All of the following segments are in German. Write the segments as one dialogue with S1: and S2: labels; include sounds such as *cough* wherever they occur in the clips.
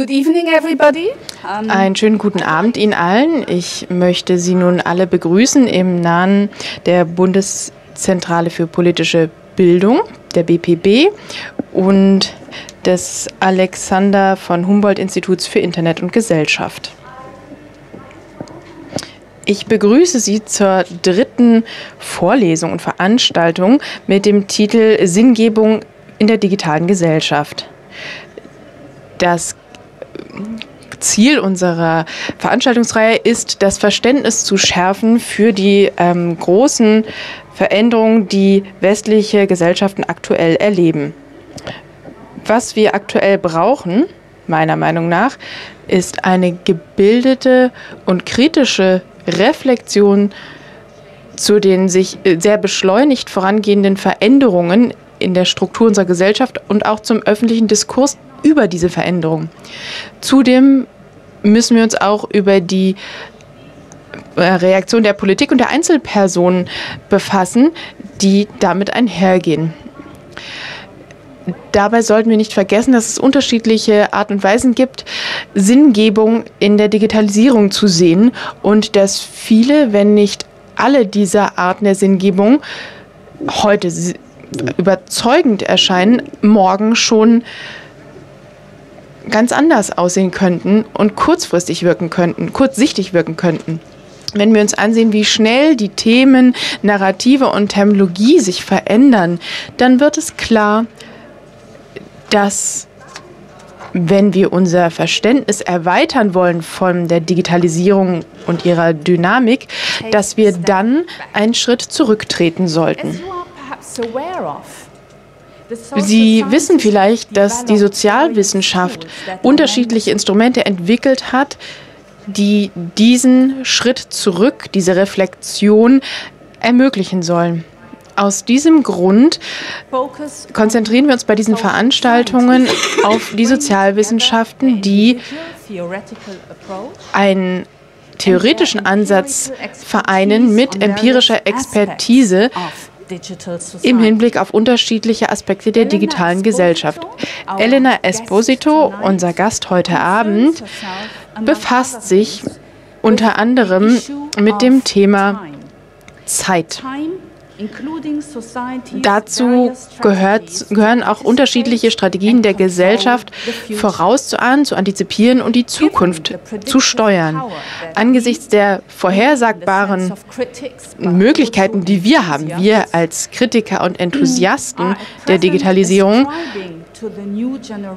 S1: Good evening, everybody.
S2: Einen schönen guten Abend Ihnen allen. Ich möchte Sie nun alle begrüßen im Namen der Bundeszentrale für politische Bildung, der BPB, und des Alexander von Humboldt Instituts für Internet und Gesellschaft. Ich begrüße Sie zur dritten Vorlesung und Veranstaltung mit dem Titel Sinngebung in der digitalen Gesellschaft. Das Ziel unserer Veranstaltungsreihe ist, das Verständnis zu schärfen für die ähm, großen Veränderungen, die westliche Gesellschaften aktuell erleben. Was wir aktuell brauchen, meiner Meinung nach, ist eine gebildete und kritische Reflexion zu den sich äh, sehr beschleunigt vorangehenden Veränderungen in der Struktur unserer Gesellschaft und auch zum öffentlichen Diskurs über diese Veränderung. Zudem müssen wir uns auch über die äh, Reaktion der Politik und der Einzelpersonen befassen, die damit einhergehen. Dabei sollten wir nicht vergessen, dass es unterschiedliche Art und Weisen gibt, Sinngebung in der Digitalisierung zu sehen und dass viele, wenn nicht alle dieser Arten der Sinngebung heute überzeugend erscheinen, morgen schon ganz anders aussehen könnten und kurzfristig wirken könnten, kurzsichtig wirken könnten. Wenn wir uns ansehen, wie schnell die Themen, Narrative und Terminologie sich verändern, dann wird es klar, dass wenn wir unser Verständnis erweitern wollen von der Digitalisierung und ihrer Dynamik, dass wir dann einen Schritt zurücktreten sollten. Sie wissen vielleicht, dass die Sozialwissenschaft unterschiedliche Instrumente entwickelt hat, die diesen Schritt zurück, diese Reflexion ermöglichen sollen. Aus diesem Grund konzentrieren wir uns bei diesen Veranstaltungen auf die Sozialwissenschaften, die einen theoretischen Ansatz vereinen mit empirischer Expertise im Hinblick auf unterschiedliche Aspekte der digitalen Gesellschaft. Elena Esposito, unser Gast heute Abend, befasst sich unter anderem mit dem Thema Zeit. Dazu gehört, gehören auch unterschiedliche Strategien der Gesellschaft vorauszuahnen, zu antizipieren und die Zukunft zu steuern. Angesichts der vorhersagbaren Möglichkeiten, die wir haben, wir als Kritiker und Enthusiasten der Digitalisierung,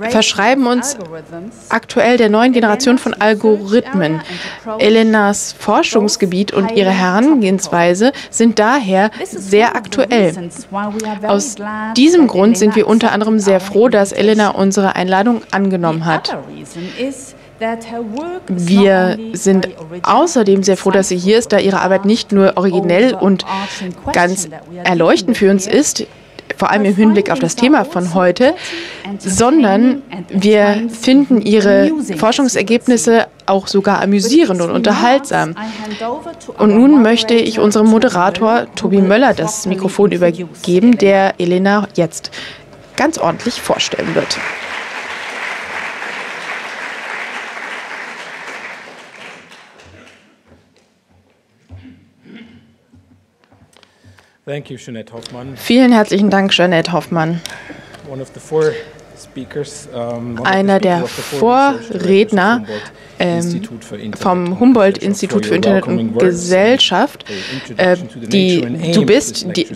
S2: verschreiben uns aktuell der neuen Generation von Algorithmen. Elenas Forschungsgebiet und ihre Herangehensweise sind daher sehr aktuell. Aus diesem Grund sind wir unter anderem sehr froh, dass Elena unsere Einladung angenommen hat. Wir sind außerdem sehr froh, dass sie hier ist, da ihre Arbeit nicht nur originell und ganz erleuchtend für uns ist, vor allem im Hinblick auf das Thema von heute, sondern wir finden ihre Forschungsergebnisse auch sogar amüsierend und unterhaltsam. Und nun möchte ich unserem Moderator Tobi Möller das Mikrofon übergeben, der Elena jetzt ganz ordentlich vorstellen wird. Vielen herzlichen Dank, Jeanette Hoffmann. Einer der Vorredner ähm, vom Humboldt-Institut für Internet und Gesellschaft, äh, die du bist. Die,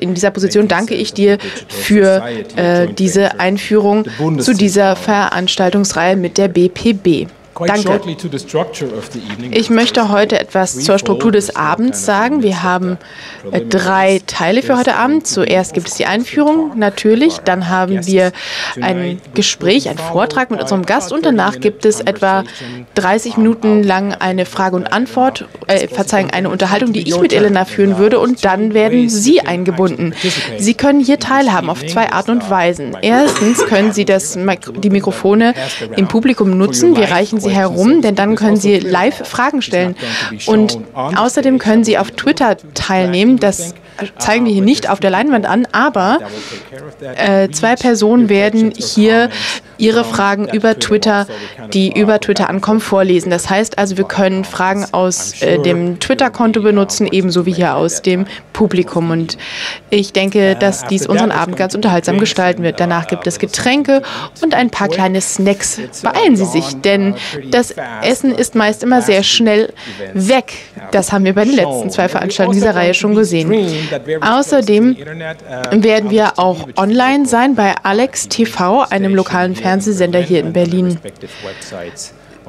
S2: in dieser Position danke ich dir für äh, diese Einführung zu dieser Veranstaltungsreihe mit der BPB. Danke. Ich möchte heute etwas zur Struktur des Abends sagen. Wir haben äh, drei Teile für heute Abend. Zuerst gibt es die Einführung, natürlich. Dann haben wir ein Gespräch, einen Vortrag mit unserem Gast und danach gibt es etwa 30 Minuten lang eine Frage und Antwort, äh, verzeihen, eine Unterhaltung, die ich mit Elena führen würde und dann werden Sie eingebunden. Sie können hier teilhaben auf zwei Arten und Weisen. Erstens können Sie das, die Mikrofone im Publikum nutzen. Wir reichen sie Sie herum, denn dann können Sie live Fragen stellen. Und außerdem können Sie auf Twitter teilnehmen. Das zeigen wir hier nicht auf der Leinwand an, aber äh, zwei Personen werden hier ihre Fragen über Twitter, die über Twitter ankommen, vorlesen. Das heißt also, wir können Fragen aus äh, dem Twitter-Konto benutzen, ebenso wie hier aus dem Publikum. Und ich denke, dass dies unseren Abend ganz unterhaltsam gestalten wird. Danach gibt es Getränke und ein paar kleine Snacks. Beeilen Sie sich, denn das Essen ist meist immer sehr schnell weg. Das haben wir bei den letzten zwei Veranstaltungen dieser Reihe schon gesehen. Außerdem werden wir auch online sein bei Alex TV, einem lokalen Fernsehsender hier in Berlin.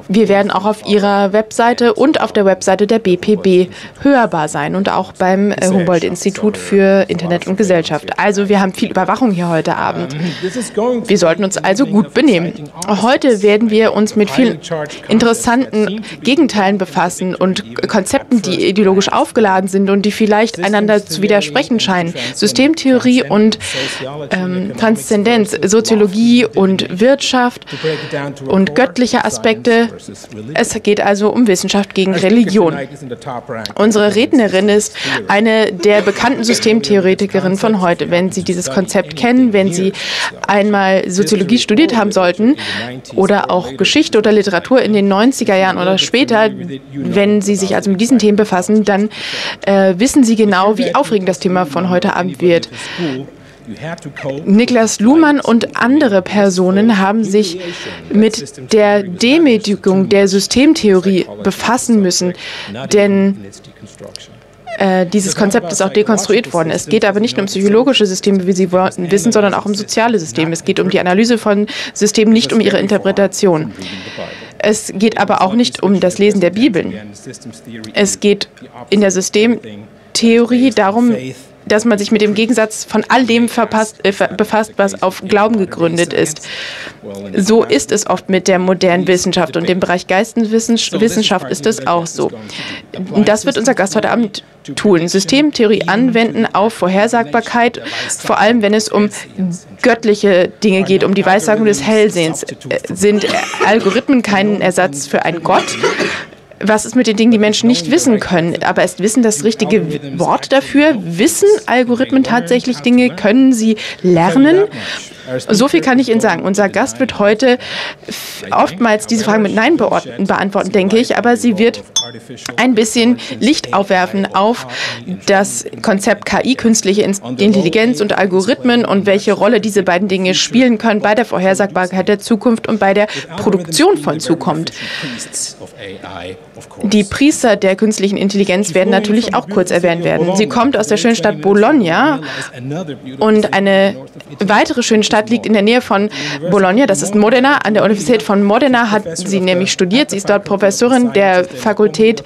S2: Wir werden auch auf Ihrer Webseite und auf der Webseite der BPB hörbar sein und auch beim äh, Humboldt-Institut für Internet und Gesellschaft. Also wir haben viel Überwachung hier heute Abend. Wir sollten uns also gut benehmen. Heute werden wir uns mit vielen interessanten Gegenteilen befassen und Konzepten, die ideologisch aufgeladen sind und die vielleicht einander zu widersprechen scheinen. Systemtheorie und ähm, Transzendenz, Soziologie und Wirtschaft und göttliche Aspekte es geht also um Wissenschaft gegen Religion. Unsere Rednerin ist eine der bekannten Systemtheoretikerinnen von heute. Wenn Sie dieses Konzept kennen, wenn Sie einmal Soziologie studiert haben sollten oder auch Geschichte oder Literatur in den 90er Jahren oder später, wenn Sie sich also mit diesen Themen befassen, dann äh, wissen Sie genau, wie aufregend das Thema von heute Abend wird. Niklas Luhmann und andere Personen haben sich mit der Demütigung der Systemtheorie befassen müssen, denn äh, dieses Konzept ist auch dekonstruiert worden. Es geht aber nicht nur um psychologische Systeme, wie Sie wissen, sondern auch um soziale Systeme. Es geht um die Analyse von Systemen, nicht um ihre Interpretation. Es geht aber auch nicht um das Lesen der Bibeln. Es geht in der Systemtheorie darum, dass man sich mit dem Gegensatz von all dem verpasst, äh, befasst, was auf Glauben gegründet ist. So ist es oft mit der modernen Wissenschaft und im Bereich Geisteswissenschaft ist es auch so. Das wird unser Gast heute Abend tun. Systemtheorie anwenden auf Vorhersagbarkeit, vor allem wenn es um göttliche Dinge geht, um die Weissagung des Hellsehens. Äh, sind Algorithmen kein Ersatz für einen Gott? Was ist mit den Dingen, die Menschen nicht wissen können? Aber ist Wissen das richtige Wort dafür? Wissen Algorithmen tatsächlich Dinge? Können sie lernen? So viel kann ich Ihnen sagen. Unser Gast wird heute oftmals diese Fragen mit Nein beantworten, denke ich, aber sie wird ein bisschen Licht aufwerfen auf das Konzept KI, künstliche Intelligenz und Algorithmen und welche Rolle diese beiden Dinge spielen können bei der Vorhersagbarkeit der Zukunft und bei der Produktion von Zukunft. Die Priester der künstlichen Intelligenz werden natürlich auch kurz erwähnt werden. Sie kommt aus der schönen Stadt Bologna und eine weitere schöne Stadt liegt in der Nähe von Bologna, das ist Modena. An der Universität von Modena hat sie nämlich studiert. Sie ist dort Professorin der Fakultät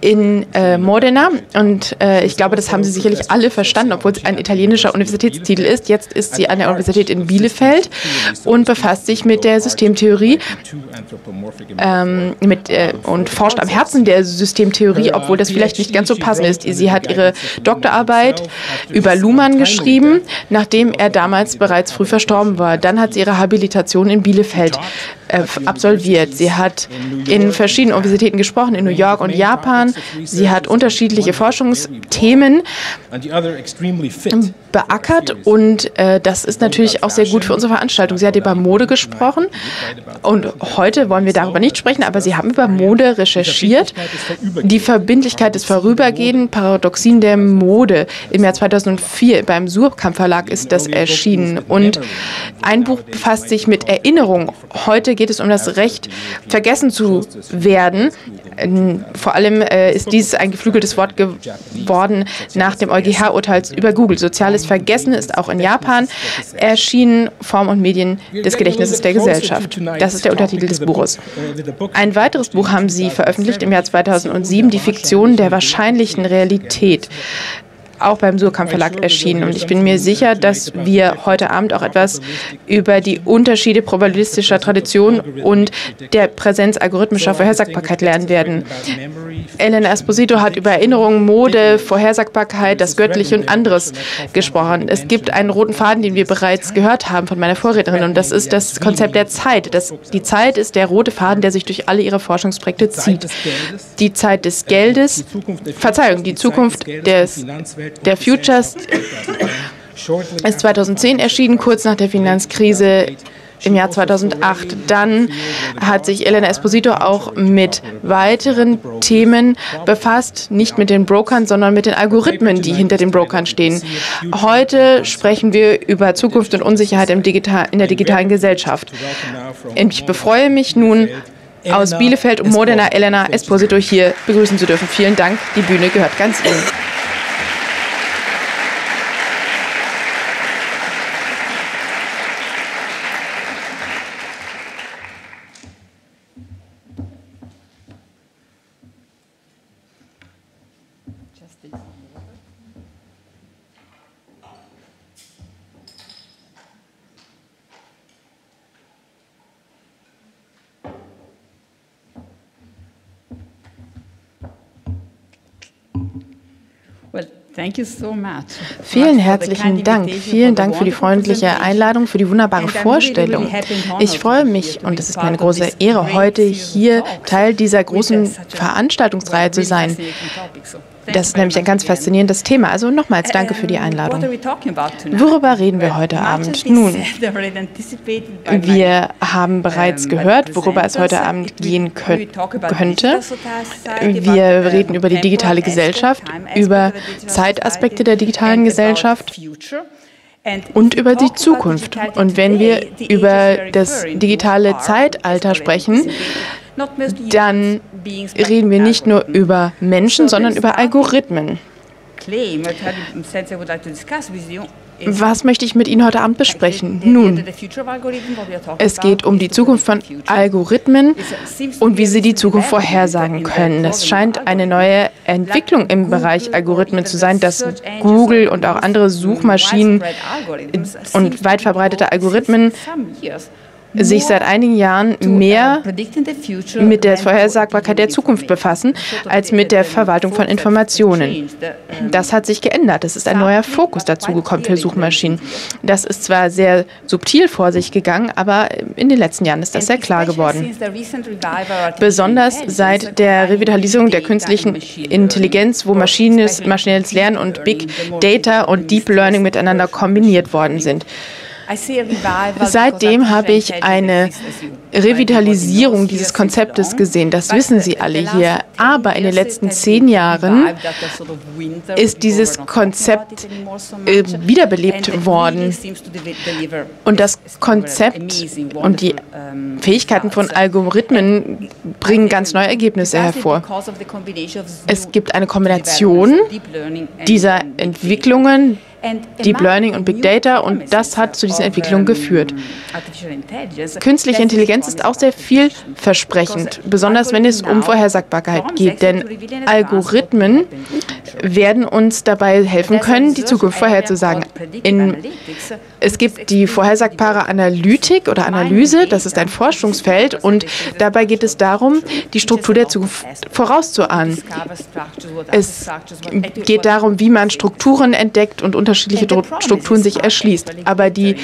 S2: in äh, Modena und äh, ich glaube, das haben Sie sicherlich alle verstanden, obwohl es ein italienischer Universitätstitel ist. Jetzt ist sie an der Universität in Bielefeld und befasst sich mit der Systemtheorie ähm, mit, äh, und forscht am Herzen der Systemtheorie, obwohl das vielleicht nicht ganz so passend ist. Sie hat ihre Doktorarbeit über Luhmann geschrieben, nachdem er damals bereits früh verstorben war. Dann hat sie ihre Habilitation in Bielefeld äh, absolviert. Sie hat in verschiedenen Universitäten gesprochen, in New York und Japan. Sie hat unterschiedliche Forschungsthemen beackert und äh, das ist natürlich auch sehr gut für unsere Veranstaltung. Sie hat über Mode gesprochen und heute wollen wir darüber nicht sprechen, aber Sie haben über Mode recherchiert. Die Verbindlichkeit des Vorübergehenden, Paradoxien der Mode. Im Jahr 2004 beim Surkamp Verlag ist das erschienen und ein Buch befasst sich mit Erinnerung. Heute geht es um das Recht, vergessen zu werden. Vor allem äh, ist dies ein geflügeltes Wort geworden nach dem EuGH-Urteil über Google. Soziales Vergessen ist auch in Japan erschienen, Form und Medien des Gedächtnisses der Gesellschaft. Das ist der Untertitel des Buches. Ein weiteres Buch haben Sie veröffentlicht im Jahr 2007, Die Fiktion der wahrscheinlichen Realität. Auch beim Surkamp Verlag erschienen. Und ich bin mir sicher, dass wir heute Abend auch etwas über die Unterschiede probabilistischer Tradition und der Präsenz algorithmischer Vorhersagbarkeit lernen werden. Elena Esposito hat über Erinnerung, Mode, Vorhersagbarkeit, das Göttliche und anderes gesprochen. Es gibt einen roten Faden, den wir bereits gehört haben von meiner Vorrednerin, und das ist das Konzept der Zeit. Das, die Zeit ist der rote Faden, der sich durch alle ihre Forschungsprojekte zieht. Die Zeit des Geldes, Verzeihung, die Zukunft des, der Futures ist 2010 erschienen, kurz nach der Finanzkrise im Jahr 2008. Dann hat sich Elena Esposito auch mit weiteren Themen befasst, nicht mit den Brokern, sondern mit den Algorithmen, die hinter den Brokern stehen. Heute sprechen wir über Zukunft und Unsicherheit in der digitalen Gesellschaft. Ich befreue mich nun, aus Bielefeld und Modena Elena Esposito hier begrüßen zu dürfen. Vielen Dank, die Bühne gehört ganz Ihnen. Vielen herzlichen Dank. Vielen Dank für die freundliche Einladung, für die wunderbare Vorstellung. Ich freue mich und es ist mir eine große Ehre, heute hier Teil dieser großen Veranstaltungsreihe zu sein. Das ist nämlich ein ganz faszinierendes Thema. Also nochmals danke für die Einladung. Worüber reden wir heute Abend? Nun, *laughs* wir haben bereits gehört, worüber es heute Abend gehen könnte. Wir reden über die digitale Gesellschaft, über Zeitaspekte der digitalen Gesellschaft und über die Zukunft. Und wenn wir über das digitale Zeitalter sprechen, dann reden wir nicht nur über Menschen, sondern über Algorithmen. Was möchte ich mit Ihnen heute Abend besprechen? Nun, es geht um die Zukunft von Algorithmen und wie sie die Zukunft vorhersagen können. Es scheint eine neue Entwicklung im Bereich Algorithmen zu sein, dass Google und auch andere Suchmaschinen und weit verbreitete Algorithmen sich seit einigen Jahren mehr mit der Vorhersagbarkeit der Zukunft befassen, als mit der Verwaltung von Informationen. Das hat sich geändert. Es ist ein neuer Fokus dazugekommen für Suchmaschinen. Das ist zwar sehr subtil vor sich gegangen, aber in den letzten Jahren ist das sehr klar geworden. Besonders seit der Revitalisierung der künstlichen Intelligenz, wo maschinelles Lernen und Big Data und Deep Learning miteinander kombiniert worden sind. Seitdem habe ich eine Revitalisierung dieses Konzeptes gesehen. Das wissen Sie alle hier. Aber in den letzten zehn Jahren *laughs* ist dieses Konzept äh, wiederbelebt worden. Und das Konzept und die Fähigkeiten von Algorithmen bringen ganz neue Ergebnisse hervor. Es gibt eine Kombination dieser Entwicklungen, Deep Learning und Big Data und das hat zu diesen Entwicklungen geführt. Künstliche Intelligenz ist auch sehr vielversprechend, besonders wenn es um Vorhersagbarkeit geht, denn Algorithmen werden uns dabei helfen können, die Zukunft vorherzusagen. In, es gibt die vorhersagbare Analytik oder Analyse, das ist ein Forschungsfeld und dabei geht es darum, die Struktur der Zukunft vorauszuahnen. Es geht darum, wie man Strukturen entdeckt und unterschiedliche Strukturen sich erschließt. Aber die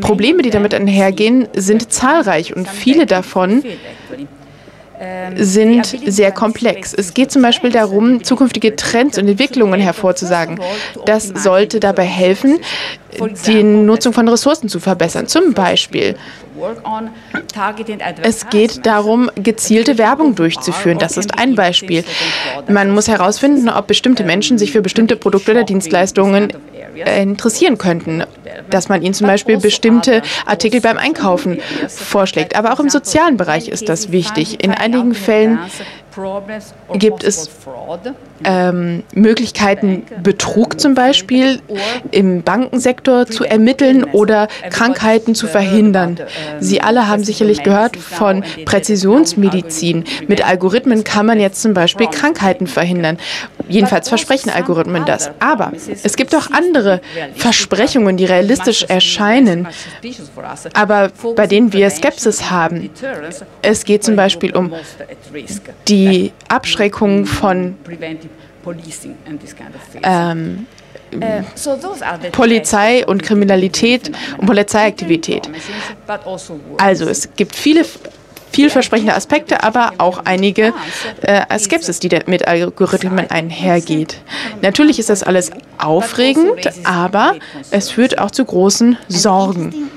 S2: Probleme, die damit einhergehen, sind zahlreich und viele davon sind sehr komplex. Es geht zum Beispiel darum, zukünftige Trends und Entwicklungen hervorzusagen. Das sollte dabei helfen, die Nutzung von Ressourcen zu verbessern. Zum Beispiel, es geht darum, gezielte Werbung durchzuführen. Das ist ein Beispiel. Man muss herausfinden, ob bestimmte Menschen sich für bestimmte Produkte oder Dienstleistungen äh, interessieren könnten, dass man ihnen zum Beispiel bestimmte Artikel beim Einkaufen vorschlägt. Aber auch im sozialen Bereich ist das wichtig. In einigen Fällen gibt es ähm, Möglichkeiten, Betrug zum Beispiel im Bankensektor zu ermitteln oder Krankheiten zu verhindern. Sie alle haben sicherlich gehört von Präzisionsmedizin. Mit Algorithmen kann man jetzt zum Beispiel Krankheiten verhindern. Jedenfalls versprechen Algorithmen das. Aber es gibt auch andere Versprechungen, die realistisch erscheinen, aber bei denen wir Skepsis haben. Es geht zum Beispiel um die Abschreckung von ähm, Polizei und Kriminalität und Polizeiaktivität. Also es gibt viele vielversprechende Aspekte, aber auch einige äh, Skepsis, die mit Algorithmen einhergeht. Natürlich ist das alles aufregend, aber es führt auch zu großen Sorgen.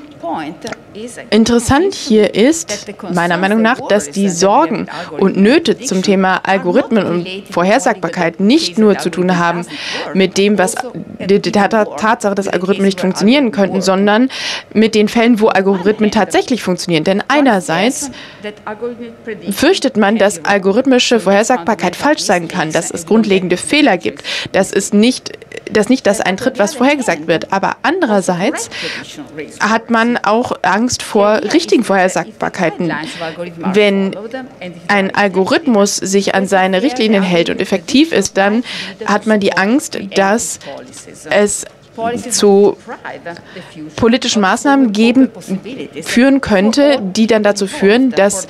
S2: Interessant hier ist, meiner Meinung nach, dass die Sorgen und Nöte zum Thema Algorithmen und Vorhersagbarkeit nicht nur zu tun haben mit dem, was die, Tatsache, dass Algorithmen nicht funktionieren könnten, sondern mit den Fällen, wo Algorithmen tatsächlich funktionieren. Denn einerseits fürchtet man, dass algorithmische Vorhersagbarkeit falsch sein kann, dass es grundlegende Fehler gibt, dass es nicht dass nicht das eintritt, was vorhergesagt wird. Aber andererseits hat man auch Angst vor richtigen Vorhersagbarkeiten. Wenn ein Algorithmus sich an seine Richtlinien hält und effektiv ist, dann hat man die Angst, dass es zu politischen Maßnahmen geben, führen könnte, die dann dazu führen, dass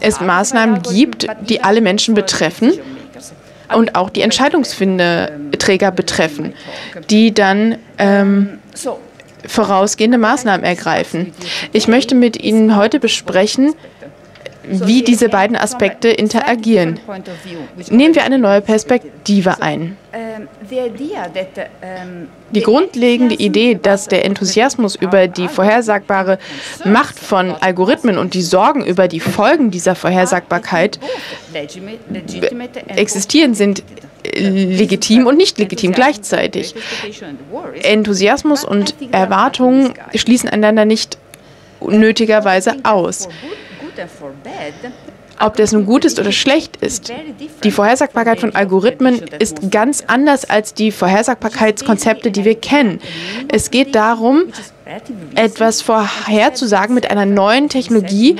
S2: es Maßnahmen gibt, die alle Menschen betreffen und auch die Entscheidungsträger betreffen, die dann ähm, vorausgehende Maßnahmen ergreifen. Ich möchte mit Ihnen heute besprechen, wie diese beiden Aspekte interagieren. Nehmen wir eine neue Perspektive ein. Die grundlegende Idee, dass der Enthusiasmus über die vorhersagbare Macht von Algorithmen und die Sorgen über die Folgen dieser Vorhersagbarkeit existieren, sind legitim und nicht legitim gleichzeitig. Enthusiasmus und Erwartungen schließen einander nicht nötigerweise aus. Ob das nun gut ist oder schlecht ist, die Vorhersagbarkeit von Algorithmen ist ganz anders als die Vorhersagbarkeitskonzepte, die wir kennen. Es geht darum, etwas vorherzusagen mit einer neuen Technologie,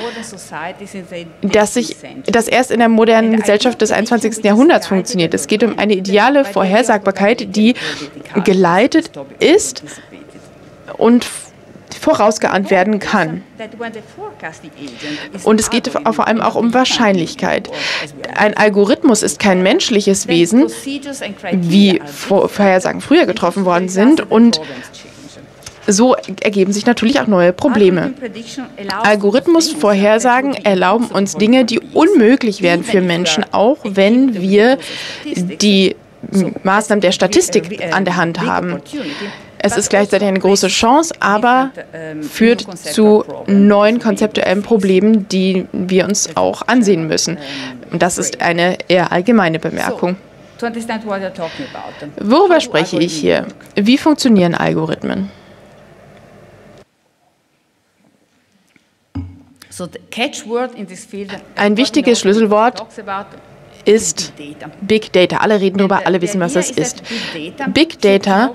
S2: dass, sich, das erst in der modernen Gesellschaft des 21. Jahrhunderts funktioniert. Es geht um eine ideale Vorhersagbarkeit, die geleitet ist und vorausgeahnt werden kann. Und es geht vor allem auch um Wahrscheinlichkeit. Ein Algorithmus ist kein menschliches Wesen, wie Vorhersagen früher getroffen worden sind. Und so ergeben sich natürlich auch neue Probleme. Algorithmusvorhersagen erlauben uns Dinge, die unmöglich wären für Menschen, auch wenn wir die Maßnahmen der Statistik an der Hand haben. Es ist gleichzeitig eine große Chance, aber führt zu neuen konzeptuellen Problemen, die wir uns auch ansehen müssen. Und das ist eine eher allgemeine Bemerkung. Worüber spreche ich hier? Wie funktionieren Algorithmen? Ein wichtiges Schlüsselwort ist Big Data. Alle reden darüber, alle wissen, was das ist. Big Data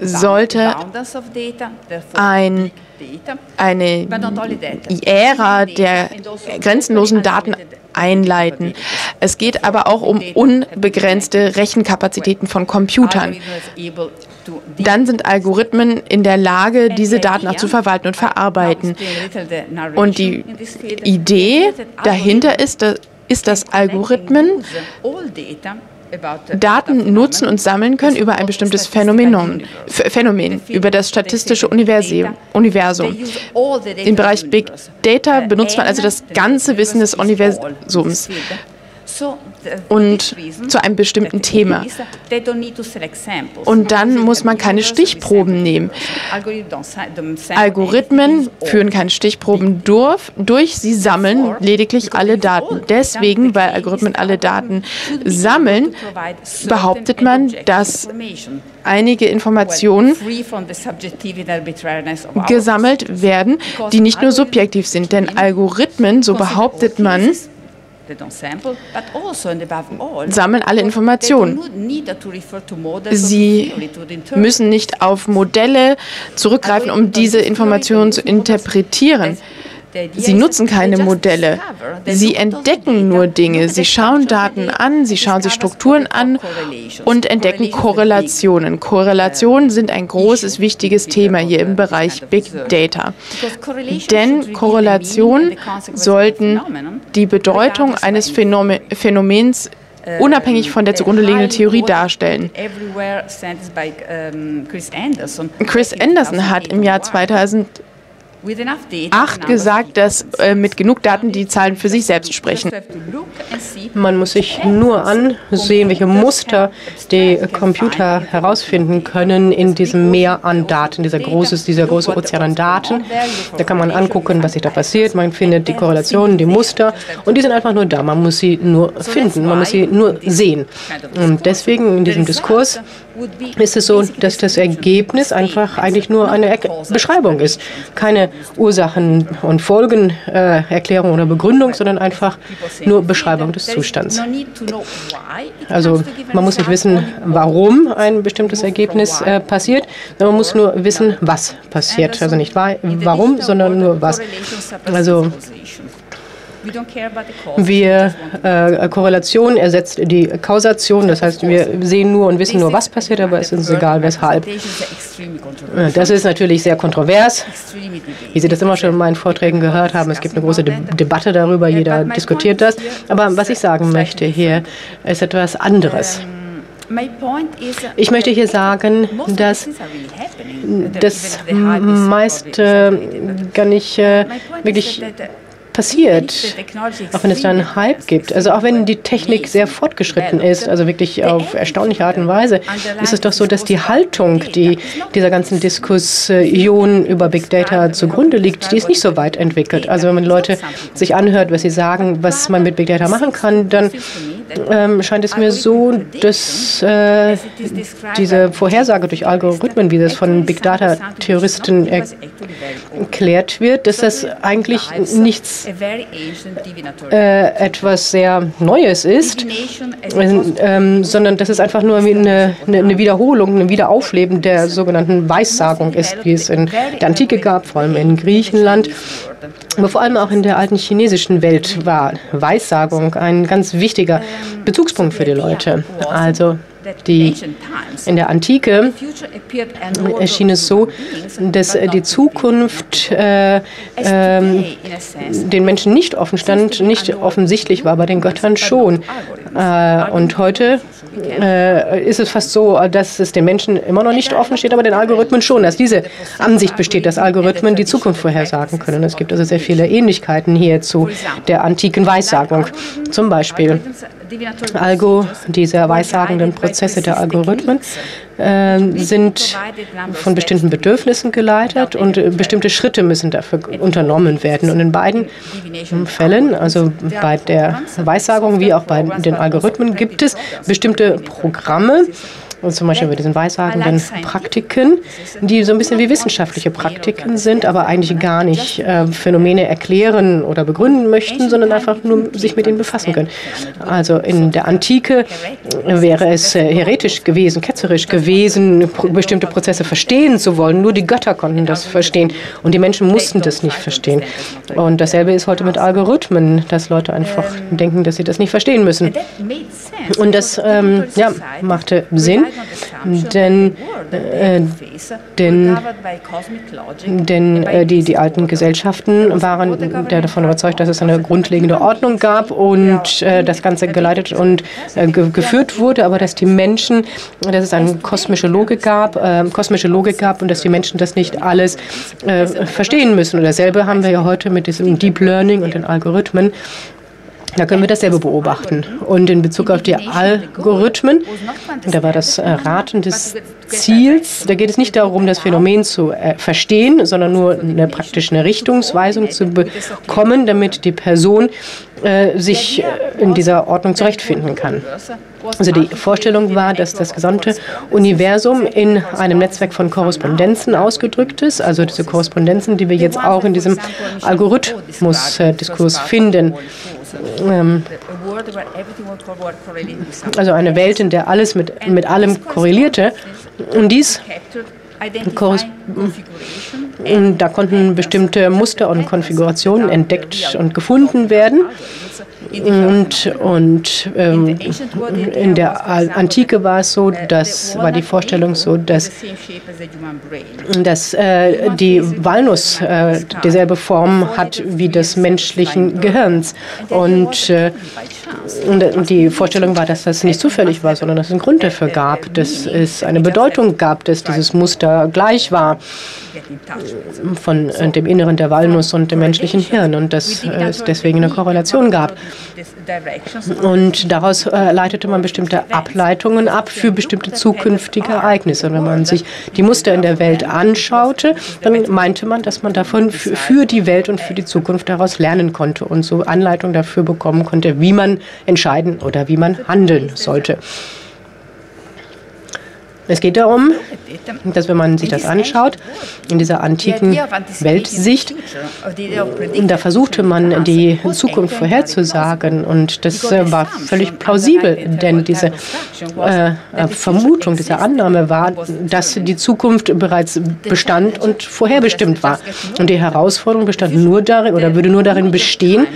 S2: sollte ein, eine Ära der grenzenlosen Daten einleiten. Es geht aber auch um unbegrenzte Rechenkapazitäten von Computern. Dann sind Algorithmen in der Lage, diese Daten auch zu verwalten und verarbeiten. Und die Idee dahinter ist, dass ist, dass Algorithmen Daten nutzen und sammeln können über ein bestimmtes Phänomen, Phänomen über das statistische Universum. Im Bereich Big Data benutzt man also das ganze Wissen des Universums und zu einem bestimmten Thema. Und dann muss man keine Stichproben nehmen. Algorithmen führen keine Stichproben durch, sie sammeln lediglich alle Daten. Deswegen, weil Algorithmen alle Daten sammeln, behauptet man, dass einige Informationen gesammelt werden, die nicht nur subjektiv sind. Denn Algorithmen, so behauptet man, also sammeln alle Informationen. Sie müssen nicht auf Modelle zurückgreifen, um diese Informationen zu interpretieren. Sie nutzen keine Modelle. Sie entdecken nur Dinge. Sie schauen Daten an, sie schauen sich Strukturen an und entdecken Korrelationen. Korrelationen sind ein großes, wichtiges Thema hier im Bereich Big Data. Denn Korrelationen sollten die Bedeutung eines Phänomens unabhängig von der zugrunde liegenden Theorie darstellen. Chris Anderson hat im Jahr 2000 8 gesagt, dass äh, mit genug Daten die Zahlen für sich selbst sprechen.
S1: Man muss sich nur ansehen, welche Muster die Computer herausfinden können in diesem Meer an Daten, dieser große, dieser große Ozean an Daten. Da kann man angucken, was sich da passiert. Man findet die Korrelationen, die Muster und die sind einfach nur da. Man muss sie nur finden, man muss sie nur sehen. Und deswegen in diesem Diskurs ist es so, dass das Ergebnis einfach eigentlich nur eine Beschreibung ist. Keine Ursachen- und Folgenerklärung äh, oder Begründung, sondern einfach nur Beschreibung des Zustands. Also man muss nicht wissen, warum ein bestimmtes Ergebnis äh, passiert, man muss nur wissen, was passiert. Also nicht warum, sondern nur was. Also wir, äh, Korrelation ersetzt die Kausation, das heißt, wir sehen nur und wissen nur, was passiert, aber es ist uns egal, weshalb. Das ist natürlich sehr kontrovers, wie Sie das immer schon in meinen Vorträgen gehört haben. Es gibt eine große De Debatte darüber, jeder diskutiert das. Aber was ich sagen möchte hier, ist etwas anderes. Ich möchte hier sagen, dass das meiste gar nicht äh, wirklich passiert, auch wenn es da einen Hype gibt. Also auch wenn die Technik sehr fortgeschritten ist, also wirklich auf erstaunliche Art und Weise, ist es doch so, dass die Haltung, die dieser ganzen Diskussion über Big Data zugrunde liegt, die ist nicht so weit entwickelt. Also wenn man Leute sich anhört, was sie sagen, was man mit Big Data machen kann, dann ähm, scheint es mir so, dass äh, diese Vorhersage durch Algorithmen, wie das von Big Data-Theoristen erklärt wird, dass das eigentlich nichts äh, etwas sehr Neues ist, ähm, sondern dass es einfach nur eine, eine Wiederholung, ein Wiederaufleben der sogenannten Weissagung ist, wie es in der Antike gab, vor allem in Griechenland, aber vor allem auch in der alten chinesischen Welt war Weissagung ein ganz wichtiger Bezugspunkt für die Leute. Also die, in der Antike erschien es so, dass die Zukunft äh, äh, den Menschen nicht offen stand, nicht offensichtlich war, bei den Göttern schon. Äh, und heute äh, ist es fast so, dass es den Menschen immer noch nicht offen steht, aber den Algorithmen schon, dass diese Ansicht besteht, dass Algorithmen die Zukunft vorhersagen können. Es gibt also sehr viele Ähnlichkeiten hier zu der antiken Weissagung. Zum Beispiel Algo, diese weissagenden Prozesse der Algorithmen, äh, sind von bestimmten Bedürfnissen geleitet und äh, bestimmte Schritte müssen dafür unternommen werden. Und in beiden Fällen, also bei der Weissagung wie auch bei den Algorithmen, gibt es bestimmte Programme, und zum Beispiel bei diesen weissagenden Praktiken, die so ein bisschen wie wissenschaftliche Praktiken sind, aber eigentlich gar nicht äh, Phänomene erklären oder begründen möchten, sondern einfach nur sich mit ihnen befassen können. Also in der Antike wäre es äh, heretisch gewesen, ketzerisch gewesen, bestimmte Prozesse verstehen zu wollen. Nur die Götter konnten das verstehen und die Menschen mussten das nicht verstehen. Und dasselbe ist heute mit Algorithmen, dass Leute einfach denken, dass sie das nicht verstehen müssen. Und das ähm, ja, machte Sinn denn, äh, denn, denn äh, die, die alten Gesellschaften waren davon überzeugt, dass es eine grundlegende Ordnung gab und äh, das Ganze geleitet und äh, ge geführt wurde, aber dass die Menschen, dass es eine kosmische Logik gab, äh, kosmische Logik gab und dass die Menschen das nicht alles äh, verstehen müssen. Und dasselbe haben wir ja heute mit diesem Deep Learning und den Algorithmen. Da können wir dasselbe beobachten. Und in Bezug auf die Algorithmen, da war das äh, Raten des Ziels, da geht es nicht darum, das Phänomen zu äh, verstehen, sondern nur eine praktische Richtungsweisung zu bekommen, damit die Person äh, sich äh, in dieser Ordnung zurechtfinden kann. Also die Vorstellung war, dass das gesamte Universum in einem Netzwerk von Korrespondenzen ausgedrückt ist, also diese Korrespondenzen, die wir jetzt auch in diesem Algorithmus-Diskurs finden. Ähm, also eine Welt, in der alles mit, mit allem korrelierte. Und dies da konnten bestimmte Muster und Konfigurationen entdeckt und gefunden werden. Und, und ähm, in der Antike war es so, das war die Vorstellung so, dass, dass äh, die Walnuss äh, dieselbe Form hat wie des menschlichen Gehirns. Und, äh, und die Vorstellung war, dass das nicht zufällig war, sondern dass es einen Grund dafür gab, dass es eine Bedeutung gab, dass dieses Muster gleich war von dem Inneren der Walnuss und dem menschlichen Hirn und dass es deswegen eine Korrelation gab. Und daraus äh, leitete man bestimmte Ableitungen ab für bestimmte zukünftige Ereignisse. Und wenn man sich die Muster in der Welt anschaute, dann meinte man, dass man davon für die Welt und für die Zukunft daraus lernen konnte und so Anleitung dafür bekommen konnte, wie man entscheiden oder wie man handeln sollte. Es geht darum, dass wenn man sich das anschaut, in dieser antiken Weltsicht, da versuchte man die Zukunft vorherzusagen und das äh, war völlig plausibel, denn diese äh, Vermutung, diese Annahme war, dass die Zukunft bereits bestand und vorherbestimmt war. Und die Herausforderung bestand nur darin oder würde nur darin bestehen,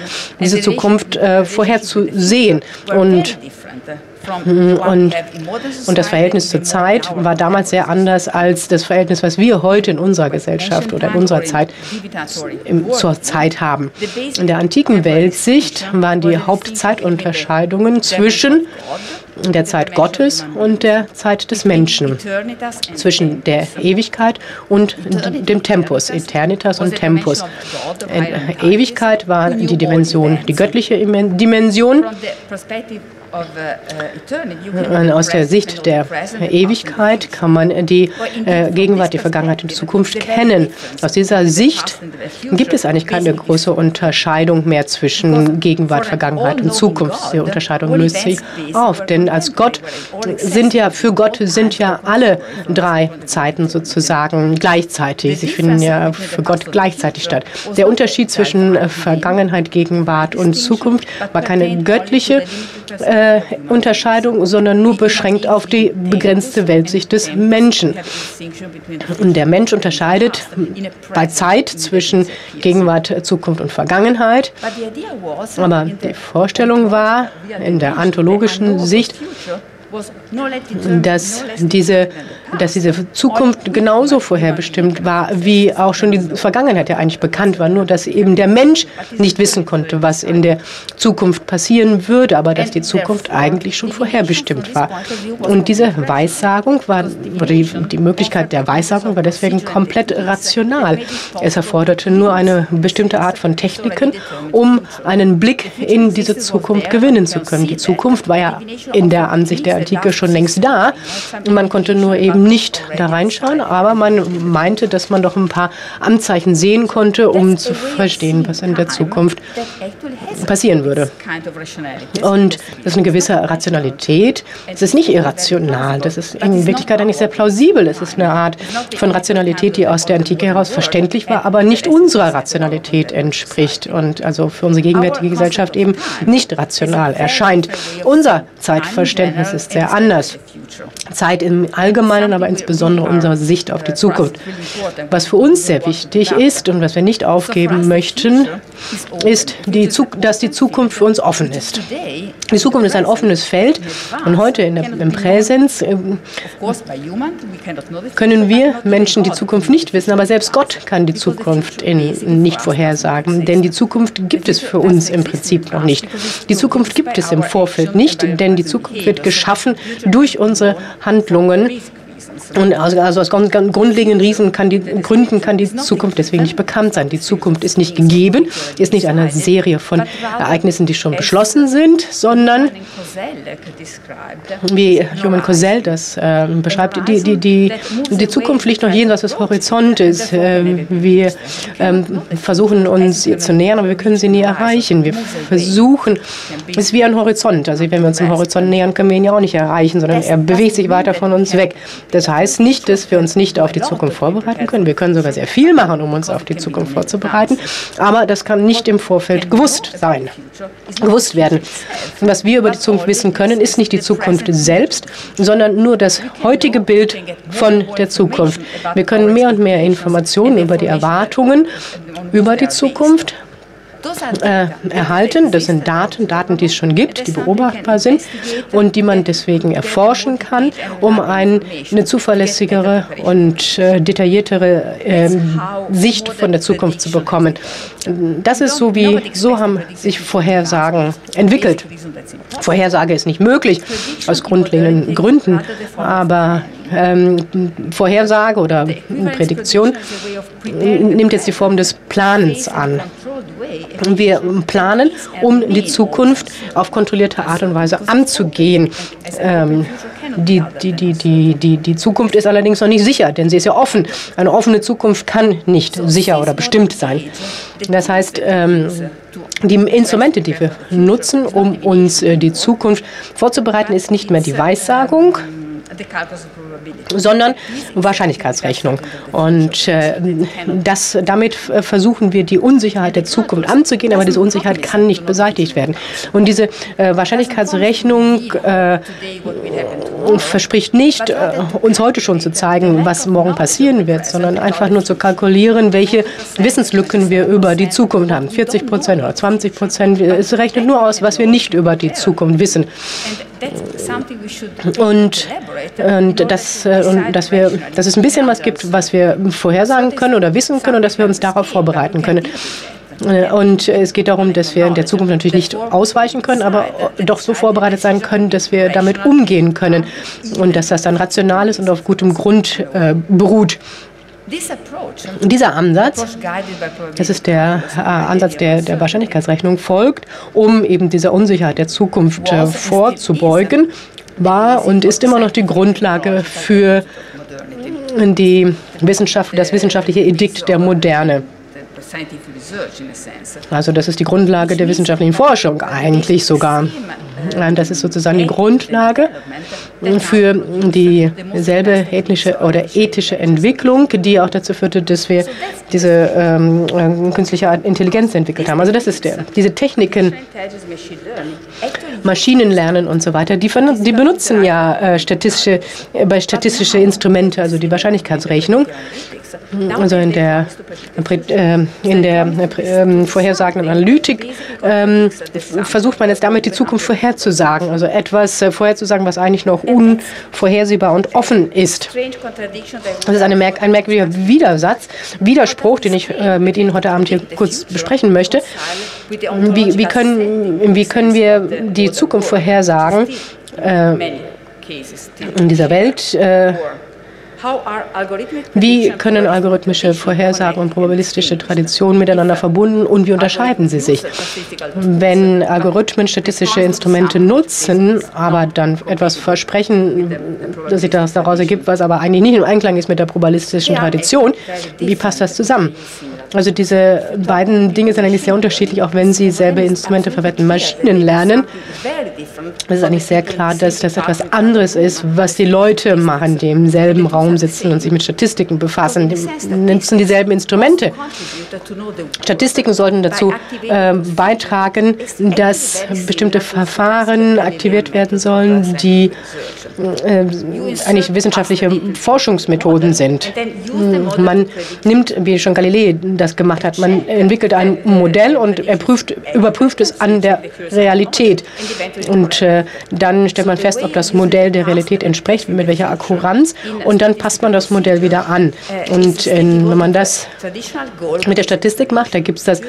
S1: diese Zukunft äh, vorherzusehen. Und. Und, und das Verhältnis zur Zeit war damals sehr anders als das Verhältnis, was wir heute in unserer Gesellschaft oder in unserer Zeit im, zur Zeit haben. In der antiken Weltsicht waren die Hauptzeitunterscheidungen zwischen der Zeit Gottes und der Zeit des Menschen, zwischen der Ewigkeit und dem Tempus, Eternitas und Tempus. Ewigkeit war die Dimension, die göttliche Dimension aus der Sicht der Ewigkeit kann man die äh, Gegenwart, die Vergangenheit und die Zukunft kennen. Aus dieser Sicht gibt es eigentlich keine große Unterscheidung mehr zwischen Gegenwart, Vergangenheit und Zukunft. Die Unterscheidung löst sich auf, denn als Gott sind ja für Gott sind ja alle drei Zeiten sozusagen gleichzeitig. Sie finden ja für Gott gleichzeitig statt. Der Unterschied zwischen Vergangenheit, Gegenwart und Zukunft war keine göttliche äh, Unterscheidung, sondern nur beschränkt auf die begrenzte Weltsicht des Menschen. Und der Mensch unterscheidet bei Zeit zwischen Gegenwart, Zukunft und Vergangenheit. Aber die Vorstellung war in der anthologischen Sicht, dass diese, dass diese Zukunft genauso vorherbestimmt war, wie auch schon die Vergangenheit ja eigentlich bekannt war, nur dass eben der Mensch nicht wissen konnte, was in der Zukunft passieren würde, aber dass die Zukunft eigentlich schon vorherbestimmt war. Und diese Weissagung war, oder die, die Möglichkeit der Weissagung war deswegen komplett rational. Es erforderte nur eine bestimmte Art von Techniken, um einen Blick in diese Zukunft gewinnen zu können. Die Zukunft war ja in der Ansicht der Antike schon längst da. Man konnte nur eben nicht da reinschauen, aber man meinte, dass man doch ein paar Anzeichen sehen konnte, um zu verstehen, was in der Zukunft passieren würde. Und das ist eine gewisse Rationalität. Es ist nicht irrational, das ist in Wirklichkeit eigentlich sehr plausibel. Es ist eine Art von Rationalität, die aus der Antike heraus verständlich war, aber nicht unserer Rationalität entspricht und also für unsere gegenwärtige Gesellschaft eben nicht rational erscheint. Unser Zeitverständnis ist sehr anders. Zeit im Allgemeinen, aber insbesondere unsere Sicht auf die Zukunft. Was für uns sehr wichtig ist und was wir nicht aufgeben möchten, ist, die, dass die Zukunft für uns offen ist. Die Zukunft ist ein offenes Feld und heute in der, im Präsens äh, können wir Menschen die Zukunft nicht wissen, aber selbst Gott kann die Zukunft in, nicht vorhersagen, denn die Zukunft gibt es für uns im Prinzip noch nicht. Die Zukunft gibt es im Vorfeld nicht, denn die Zukunft wird geschaffen durch unsere Handlungen und also, also aus grundlegenden Riesen kann die, Gründen kann die Zukunft deswegen nicht bekannt sein. Die Zukunft ist nicht gegeben, ist nicht eine Serie von Ereignissen, die schon beschlossen sind, sondern wie Human Cosell das äh, beschreibt, die, die, die, die Zukunft liegt noch jenseits des Horizontes. Äh, wir äh, versuchen uns ihr zu nähern, aber wir können sie nie erreichen. Wir versuchen, es ist wie ein Horizont. Also wenn wir uns dem Horizont nähern, können wir ihn ja auch nicht erreichen, sondern er bewegt sich weiter von uns weg. Deshalb heißt nicht, dass wir uns nicht auf die Zukunft vorbereiten können. Wir können sogar sehr viel machen, um uns auf die Zukunft vorzubereiten. Aber das kann nicht im Vorfeld gewusst sein, gewusst werden. Was wir über die Zukunft wissen können, ist nicht die Zukunft selbst, sondern nur das heutige Bild von der Zukunft. Wir können mehr und mehr Informationen über die Erwartungen über die Zukunft äh, erhalten. Das sind Daten, Daten, die es schon gibt, die beobachtbar sind und die man deswegen erforschen kann, um ein, eine zuverlässigere und äh, detailliertere äh, Sicht von der Zukunft zu bekommen. Das ist so, wie so haben sich Vorhersagen entwickelt. Vorhersage ist nicht möglich aus grundlegenden Gründen, aber ähm, Vorhersage oder Prädiktion nimmt jetzt die Form des Planens an. Wir planen, um die Zukunft auf kontrollierte Art und Weise anzugehen. Ähm, die, die, die, die, die, die Zukunft ist allerdings noch nicht sicher, denn sie ist ja offen. Eine offene Zukunft kann nicht sicher oder bestimmt sein. Das heißt, ähm, die Instrumente, die wir nutzen, um uns äh, die Zukunft vorzubereiten, ist nicht mehr die Weissagung, sondern Wahrscheinlichkeitsrechnung. Und äh, das, damit äh, versuchen wir, die Unsicherheit der Zukunft anzugehen, aber diese Unsicherheit kann nicht beseitigt werden. Und diese äh, Wahrscheinlichkeitsrechnung äh, verspricht nicht, äh, uns heute schon zu zeigen, was morgen passieren wird, sondern einfach nur zu kalkulieren, welche Wissenslücken wir über die Zukunft haben. 40 Prozent oder 20 Prozent. Es rechnet nur aus, was wir nicht über die Zukunft wissen. Und, und, das, äh, und dass, wir, dass es ein bisschen was gibt, was wir vorhersagen können oder wissen können und dass wir uns darauf vorbereiten können. Äh, und es geht darum, dass wir in der Zukunft natürlich nicht ausweichen können, aber doch so vorbereitet sein können, dass wir damit umgehen können. Und dass das dann rational ist und auf gutem Grund äh, beruht. Dieser Ansatz, das ist der äh, Ansatz, der der Wahrscheinlichkeitsrechnung folgt, um eben dieser Unsicherheit der Zukunft äh, vorzubeugen, war und ist immer noch die Grundlage für die Wissenschaft, das wissenschaftliche Edikt der Moderne. Also das ist die Grundlage der wissenschaftlichen Forschung eigentlich sogar. Das ist sozusagen die Grundlage für dieselbe ethnische oder ethische Entwicklung, die auch dazu führte, dass wir diese ähm, künstliche Intelligenz entwickelt haben. Also das ist der, diese Techniken, Maschinenlernen und so weiter, die, die benutzen ja äh, statistische, äh, bei statistische Instrumente, also die Wahrscheinlichkeitsrechnung. Also in der, äh, in der äh, vorhersagenden Analytik äh, versucht man jetzt damit die Zukunft vorherzusagen, also etwas äh, vorherzusagen, was eigentlich noch unvorhersehbar und offen ist. Das ist merk ein merkwürdiger Widersatz, Widerspruch, den ich äh, mit Ihnen heute Abend hier kurz besprechen möchte. Wie, wie, können, wie können wir die Zukunft vorhersagen? Äh, in dieser Welt? Wie können algorithmische Vorhersagen und probabilistische Traditionen miteinander verbunden und wie unterscheiden sie sich? Wenn Algorithmen statistische Instrumente nutzen, aber dann etwas versprechen, dass sich das daraus ergibt, was aber eigentlich nicht im Einklang ist mit der probabilistischen Tradition, wie passt das zusammen? Also diese beiden Dinge sind eigentlich sehr unterschiedlich, auch wenn sie selbe Instrumente verwenden. Maschinenlernen, es ist eigentlich sehr klar, dass das etwas anderes ist, was die Leute machen, die im selben Raum sitzen und sich mit Statistiken befassen. Die nutzen dieselben Instrumente. Statistiken sollten dazu äh, beitragen, dass bestimmte Verfahren aktiviert werden sollen, die äh, eigentlich wissenschaftliche Forschungsmethoden sind. Man nimmt, wie schon Galilei das gemacht hat. Man entwickelt ein Modell und er prüft, überprüft es an der Realität. Und äh, dann stellt man fest, ob das Modell der Realität entspricht, mit welcher Akkuranz. Und dann passt man das Modell wieder an. Und äh, wenn man das mit der Statistik macht, da gibt es das,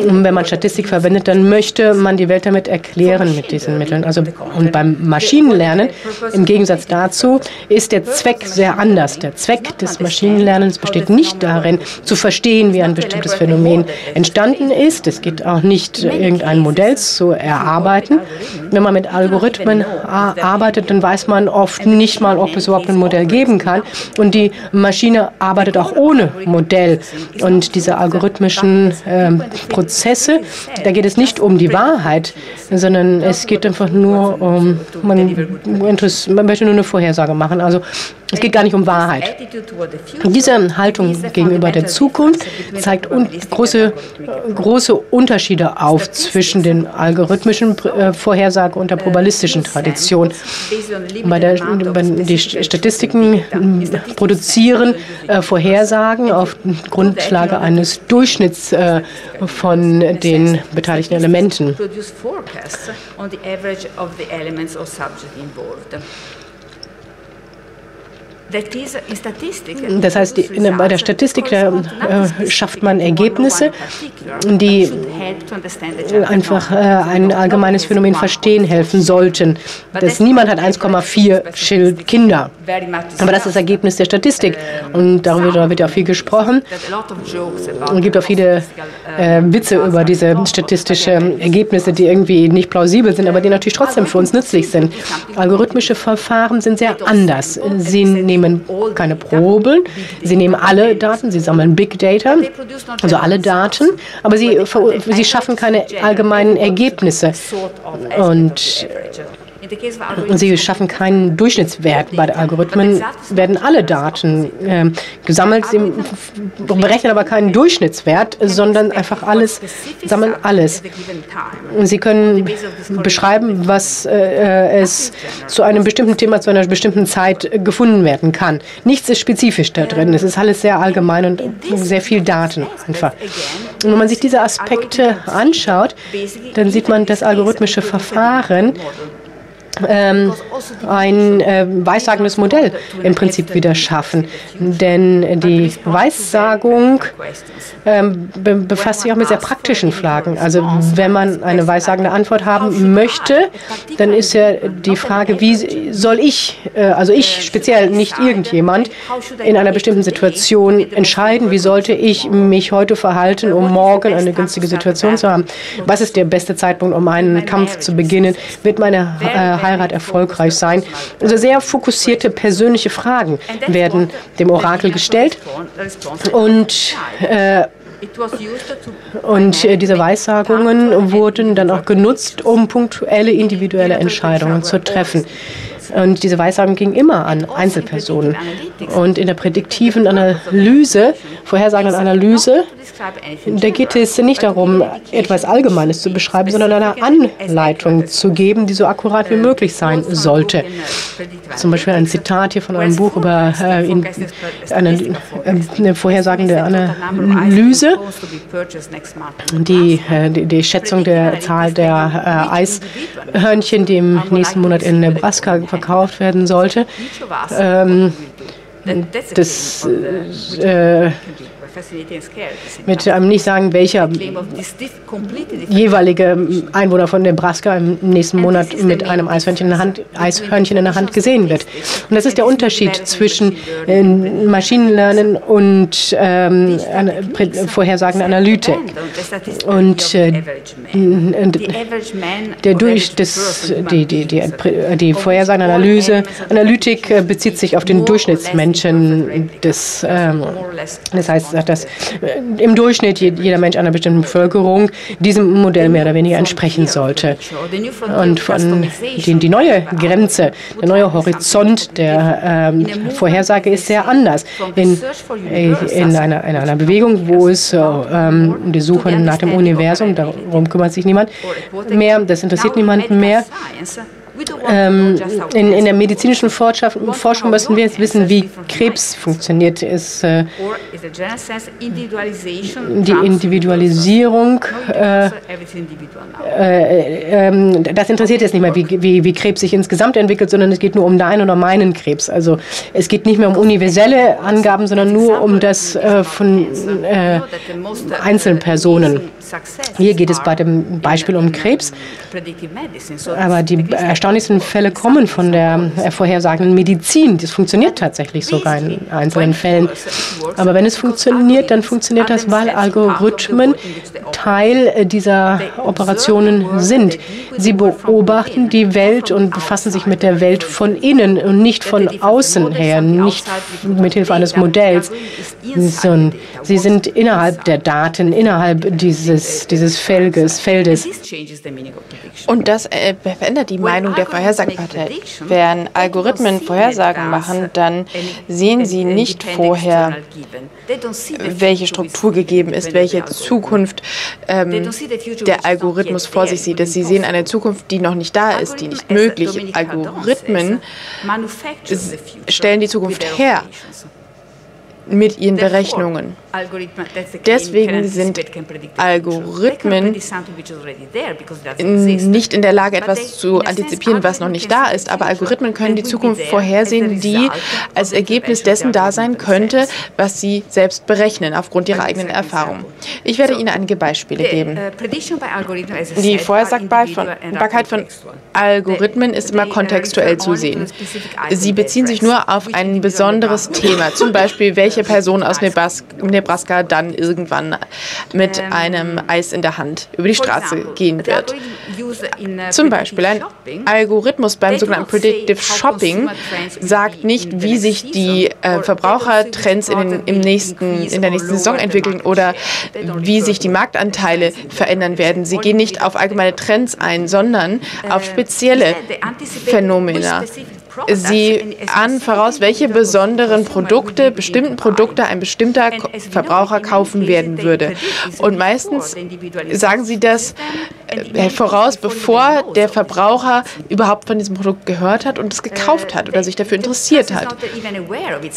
S1: wenn man Statistik verwendet, dann möchte man die Welt damit erklären mit diesen Mitteln. Also und beim Maschinenlernen, im Gegensatz dazu, ist der Zweck sehr anders. Der Zweck des Maschinenlernens besteht nicht darin, zu verstehen, verstehen, wie ein bestimmtes Phänomen entstanden ist. Es geht auch nicht, irgendein Modell zu erarbeiten. Wenn man mit Algorithmen arbeitet, dann weiß man oft nicht mal, ob es überhaupt ein Modell geben kann. Und die Maschine arbeitet auch ohne Modell. Und diese algorithmischen äh, Prozesse, da geht es nicht um die Wahrheit, sondern es geht einfach nur um, man, man möchte nur eine Vorhersage machen. Also Es geht gar nicht um Wahrheit. Diese Haltung gegenüber der Zukunft zeigt große, große Unterschiede auf zwischen den algorithmischen äh, Vorhersagen und der probabilistischen Tradition. Bei der, bei die Statistiken produzieren äh, Vorhersagen auf Grundlage eines Durchschnitts äh, von den beteiligten Elementen. Das heißt, in, bei der Statistik da, äh, schafft man Ergebnisse, die einfach äh, ein allgemeines Phänomen verstehen helfen sollten. Das, niemand hat 1,4 Kinder. Aber das ist das Ergebnis der Statistik. Und darüber wird ja viel gesprochen. Es gibt auch viele äh, Witze über diese statistischen Ergebnisse, die irgendwie nicht plausibel sind, aber die natürlich trotzdem für uns nützlich sind. Algorithmische Verfahren sind sehr anders. Sie nehmen nehmen keine Proben, sie nehmen alle Daten, sie sammeln Big Data, also alle Daten, aber sie, sie schaffen keine allgemeinen Ergebnisse. Und Sie schaffen keinen Durchschnittswert. Bei den Algorithmen werden alle Daten äh, gesammelt, sie berechnen aber keinen Durchschnittswert, sondern einfach alles, sammeln alles. Sie können beschreiben, was äh, es zu einem bestimmten Thema zu einer bestimmten Zeit gefunden werden kann. Nichts ist spezifisch da drin. Es ist alles sehr allgemein und sehr viel Daten einfach. Und wenn man sich diese Aspekte anschaut, dann sieht man, dass algorithmische Verfahren ähm, ein äh, weissagendes Modell im Prinzip wieder schaffen. Denn die Weissagung ähm, be befasst sich auch mit sehr praktischen Fragen. Also wenn man eine weissagende Antwort haben möchte, dann ist ja die Frage, wie soll ich, äh, also ich speziell, nicht irgendjemand, in einer bestimmten Situation entscheiden, wie sollte ich mich heute verhalten, um morgen eine günstige Situation zu haben. Was ist der beste Zeitpunkt, um einen Kampf zu beginnen? Wird meine äh, Heirat erfolgreich sein? Also sehr fokussierte persönliche Fragen werden dem Orakel gestellt und äh, und äh, diese Weissagungen wurden dann auch genutzt, um punktuelle individuelle Entscheidungen zu treffen. Und diese Weissagen gingen immer an Einzelpersonen. Und in der prädiktiven Analyse, vorhersagenden Analyse, da geht es nicht darum, etwas Allgemeines zu beschreiben, sondern eine Anleitung zu geben, die so akkurat wie möglich sein sollte. Zum Beispiel ein Zitat hier von einem Buch über äh, in, eine, eine vorhersagende Analyse, die, äh, die, die, Schätzung der Zahl der äh, Eishörnchen, die im nächsten Monat in Nebraska verkauft werden sollte. Ähm, das äh, mit einem nicht sagen, welcher jeweilige Einwohner von Nebraska im nächsten Monat mit einem Eishörnchen in der Hand, Eishörnchen in der Hand gesehen wird. Und das ist der Unterschied zwischen äh, Maschinenlernen und ähm, vorhersagende Analytik. Und äh, der durch das, die, die, die, die vorhersagende Analyse, Analytik äh, bezieht sich auf den Durchschnittsmenschen des, ähm, das heißt, dass äh, im Durchschnitt jeder Mensch einer bestimmten Bevölkerung diesem Modell mehr oder weniger entsprechen sollte. Und von die, die neue Grenze, der neue Horizont der ähm, Vorhersage ist sehr anders. In, äh, in, einer, in einer Bewegung, wo es ähm, die Suche nach dem Universum, darum kümmert sich niemand mehr, das interessiert niemanden mehr. Ähm, in, in, der medizinischen Forschung müssen wir jetzt wissen, wie Krebs funktioniert. Ist, äh, die Individualisierung, äh, äh, ähm, das interessiert jetzt nicht mehr, wie, wie, wie, Krebs sich insgesamt entwickelt, sondern es geht nur um deinen oder meinen Krebs. Also es geht nicht mehr um universelle Angaben, sondern nur um das äh, von äh, Einzelpersonen. Hier geht es bei dem Beispiel um Krebs, aber die erstaunlichsten Fälle kommen von der vorhersagenden Medizin. Das funktioniert tatsächlich sogar in einzelnen Fällen. Aber wenn es funktioniert, dann funktioniert das, weil Algorithmen Teil dieser Operationen sind. Sie beobachten die Welt und befassen sich mit der Welt von innen und nicht von außen her, nicht mit Hilfe eines Modells. Sie sind innerhalb der Daten, innerhalb dieses dieses, dieses Felges, Feldes.
S2: Und das äh, verändert die Meinung der Vorhersagbarkeit. Wenn Algorithmen Vorhersagen machen, dann sehen sie nicht vorher, welche Struktur gegeben ist, welche Zukunft ähm, der Algorithmus vor sich sieht. Sie sehen eine Zukunft, die noch nicht da ist, die nicht möglich ist. Algorithmen stellen die Zukunft her mit ihren Berechnungen. Deswegen sind Algorithmen nicht in der Lage, etwas zu antizipieren, was noch nicht da ist, aber Algorithmen können die Zukunft vorhersehen, die als Ergebnis dessen da sein könnte, was sie selbst berechnen, aufgrund ihrer eigenen Erfahrung. Ich werde Ihnen einige Beispiele geben. Uh, die Vorhersagbarkeit von Algorithmen ist immer kontextuell zu sehen. Sie beziehen sich nur auf ein besonderes Thema, zum Beispiel, welche *laughs* Person aus Nebraska dann irgendwann mit ähm, einem Eis in der Hand über die Straße gehen wird. Uh, Zum Beispiel ein Algorithmus beim sogenannten Predictive Shopping sagt nicht, wie sich die äh, Verbrauchertrends in, den, im nächsten, in der nächsten Saison entwickeln oder wie sich die Marktanteile verändern werden. Sie gehen nicht auf allgemeine Trends ein, sondern auf spezielle Phänomene. Sie ahnen voraus, welche besonderen Produkte, bestimmten Produkte ein bestimmter Verbraucher kaufen werden würde. Und meistens sagen Sie das äh, voraus, bevor der Verbraucher überhaupt von diesem Produkt gehört hat und es gekauft hat oder sich dafür interessiert hat.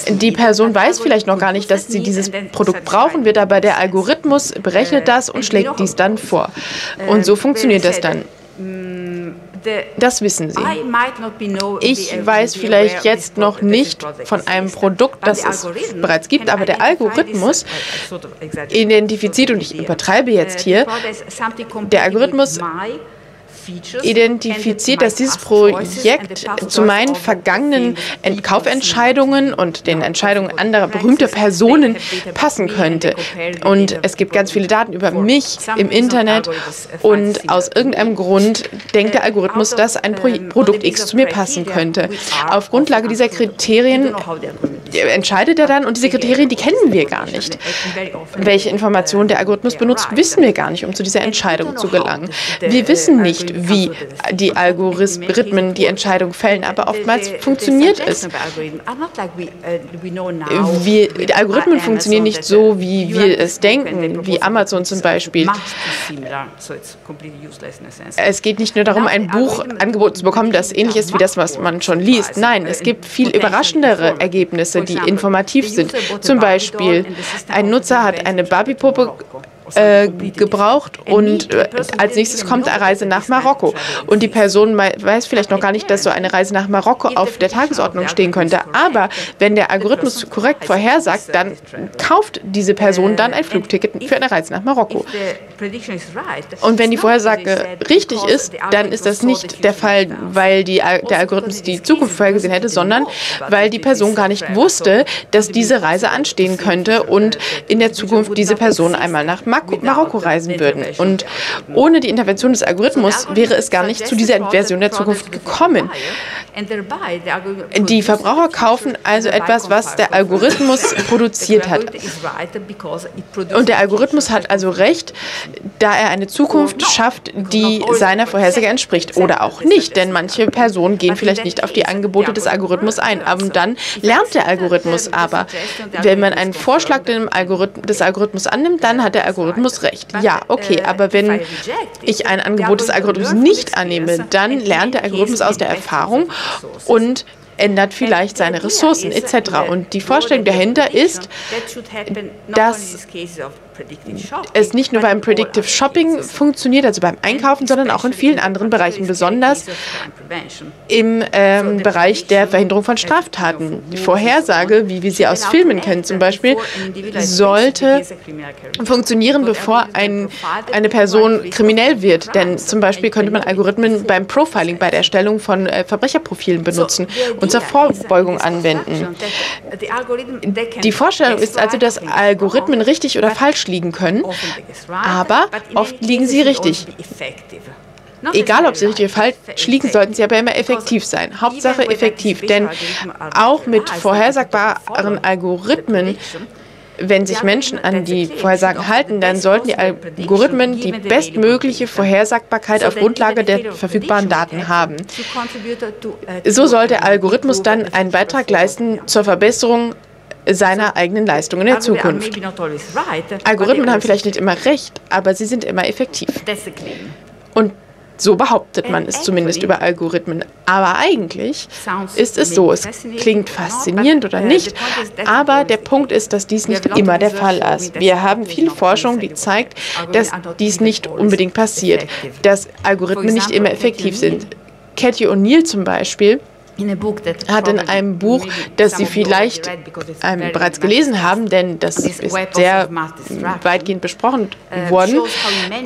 S2: Die Person weiß vielleicht noch gar nicht, dass sie dieses Produkt brauchen wird, aber der Algorithmus berechnet das und schlägt dies dann vor. Und so funktioniert das dann. Das wissen Sie. Ich weiß vielleicht jetzt noch nicht von einem Produkt, das es bereits gibt, aber der Algorithmus identifiziert, und ich übertreibe jetzt hier, der Algorithmus identifiziert, dass dieses Projekt zu meinen vergangenen Kaufentscheidungen und den Entscheidungen anderer berühmter Personen passen könnte. Und es gibt ganz viele Daten über mich im Internet und aus irgendeinem Grund denkt der Algorithmus, dass ein Pro Produkt X zu mir passen könnte. Auf Grundlage dieser Kriterien entscheidet er dann und diese Kriterien, die kennen wir gar nicht. Welche Informationen der Algorithmus benutzt, wissen wir gar nicht, um zu dieser Entscheidung zu gelangen. Wir wissen nicht, wie die Algorithmen die Entscheidung fällen, aber oftmals funktioniert es. Wir, die Algorithmen funktionieren nicht so, wie wir es denken, wie Amazon zum Beispiel. Es geht nicht nur darum, ein Buch angeboten zu bekommen, das ähnlich ist wie das, was man schon liest. Nein, es gibt viel überraschendere Ergebnisse, die informativ sind. Zum Beispiel, ein Nutzer hat eine Barbie-Puppe äh, gebraucht und äh, als nächstes kommt eine Reise nach Marokko. Und die Person weiß vielleicht noch gar nicht, dass so eine Reise nach Marokko auf der Tagesordnung stehen könnte. Aber wenn der Algorithmus korrekt vorhersagt, dann kauft diese Person dann ein Flugticket für eine Reise nach Marokko. Und wenn die Vorhersage richtig ist, dann ist das nicht der Fall, weil die, der Algorithmus die Zukunft vorhergesehen hätte, sondern weil die Person gar nicht wusste, dass diese Reise anstehen könnte und in der Zukunft diese Person einmal nach Marokko reisen würden. Und ohne die Intervention des Algorithmus wäre es gar nicht zu dieser Version der Zukunft gekommen. Die Verbraucher kaufen also etwas, was der Algorithmus *laughs* produziert hat. Und der Algorithmus hat also recht, da er eine Zukunft schafft, die seiner Vorhersage entspricht. Oder auch nicht, denn manche Personen gehen vielleicht nicht auf die Angebote des Algorithmus ein. Aber dann lernt der Algorithmus aber. Wenn man einen Vorschlag des Algorithmus annimmt, dann hat der Algorithmus recht. Ja, okay, aber wenn ich ein Angebot des Algorithmus nicht annehme, dann lernt der Algorithmus aus der Erfahrung und ändert vielleicht seine Ressourcen etc. Und die Vorstellung dahinter ist, dass es nicht nur beim Predictive Shopping funktioniert, also beim Einkaufen, sondern auch in vielen anderen Bereichen, besonders im ähm, Bereich der Verhinderung von Straftaten. Die Vorhersage, wie wir sie aus Filmen kennen zum Beispiel, sollte funktionieren, bevor ein, eine Person kriminell wird. Denn zum Beispiel könnte man Algorithmen beim Profiling, bei der Erstellung von äh, Verbrecherprofilen benutzen und zur Vorbeugung anwenden. Die Vorstellung ist also, dass Algorithmen richtig oder falsch liegen können, aber oft liegen sie richtig. Egal, ob sie richtig oder falsch liegen, sollten sie aber immer effektiv sein. Hauptsache effektiv, denn auch mit vorhersagbaren Algorithmen wenn sich Menschen an die Vorhersagen halten, dann sollten die Algorithmen die bestmögliche Vorhersagbarkeit auf Grundlage der verfügbaren Daten haben. So soll der Algorithmus dann einen Beitrag leisten zur Verbesserung seiner eigenen Leistung in der Zukunft. Algorithmen haben vielleicht nicht immer recht, aber sie sind immer effektiv. Und so behauptet man es zumindest über Algorithmen. Aber eigentlich ist es so, es klingt faszinierend oder uh, nicht, aber der Punkt ist, dass dies nicht immer der Fall ist. Wir haben viel Forschung, die zeigt, dass dies nicht unbedingt passiert, dass Algorithmen nicht immer effektiv sind. Cathy O'Neill zum Beispiel hat in einem Buch, das Sie vielleicht ähm, bereits gelesen haben, denn das ist sehr weitgehend besprochen uh, worden,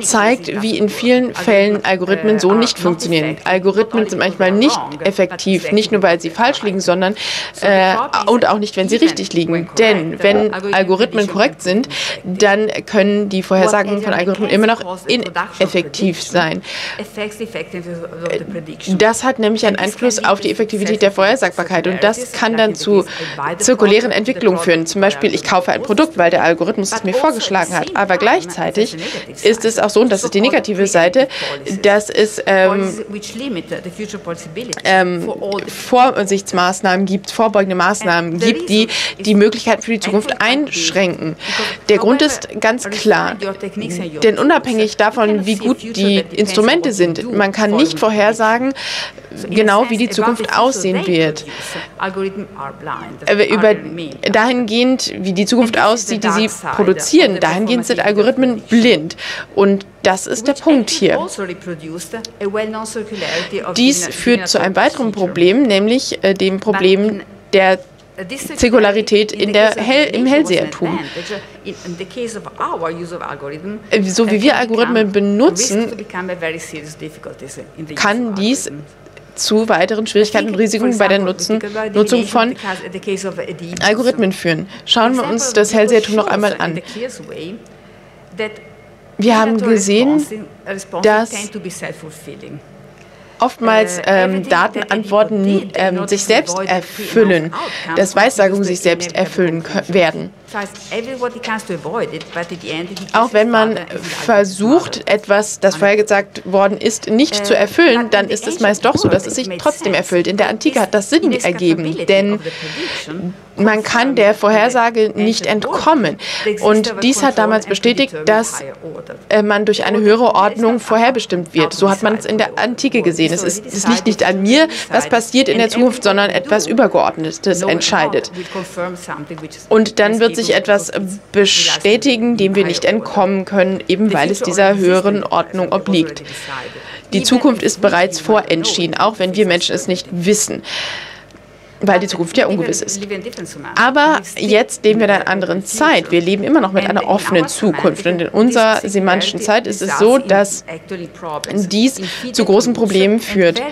S2: zeigt, wie in vielen Fällen Algorithmen so nicht funktionieren. Algorithmen sind manchmal nicht effektiv, nicht nur weil sie falsch liegen, sondern äh, und auch nicht, wenn sie richtig liegen. Denn wenn Algorithmen korrekt sind, dann können die Vorhersagen von Algorithmen immer noch ineffektiv sein. Das hat nämlich einen Einfluss auf die Effektivität Effektivität der Vorhersagbarkeit. Und das kann dann zu zirkulären Entwicklungen führen. Zum Beispiel, ich kaufe ein Produkt, weil der Algorithmus es mir vorgeschlagen hat. Aber gleichzeitig ist es auch so, und das ist die negative Seite, dass es ähm, ähm, Vorsichtsmaßnahmen gibt, vorbeugende Maßnahmen gibt, die die Möglichkeiten für die Zukunft einschränken. Der Grund ist ganz klar, denn unabhängig davon, wie gut die Instrumente sind, man kann nicht vorhersagen, genau wie die Zukunft aussehen wird. Über, dahingehend, wie die Zukunft aussieht, die sie produzieren, dahingehend sind Algorithmen blind. Und das ist der Punkt hier. Also Dies führt zu einem weiteren Problem, nämlich äh, dem Problem der Zirkularität in der Hell, im Hellsehertum. So wie wir Algorithmen benutzen, kann dies zu weiteren Schwierigkeiten und Risiken bei der Nutzen, Nutzung von Algorithmen führen. Schauen wir uns das Hellsehertum noch einmal an. Wir haben gesehen, dass oftmals äh, ähm, Datenantworten ähm, sich selbst erfüllen, dass Weissagungen sich selbst erfüllen werden. Auch wenn man versucht, etwas, das vorher gesagt worden ist, nicht zu erfüllen, dann ist es meist doch so, dass es sich trotzdem erfüllt. In der Antike hat das Sinn ergeben, denn man kann der Vorhersage nicht entkommen. Und dies hat damals bestätigt, dass äh, man durch eine höhere Ordnung vorherbestimmt wird. So hat man es in der Antike gesehen. Es, ist, es liegt nicht an mir, was passiert in der Zukunft, sondern etwas Übergeordnetes entscheidet. Und dann wird sich etwas bestätigen, dem wir nicht entkommen können, eben weil es dieser höheren Ordnung obliegt. Die Zukunft ist bereits vorentschieden, auch wenn wir Menschen es nicht wissen weil die Zukunft ja ungewiss ist. Aber jetzt leben wir in einer anderen Zeit. Wir leben immer noch mit einer offenen Zukunft. Und in unserer semantischen Zeit ist es so, dass dies zu großen Problemen führt.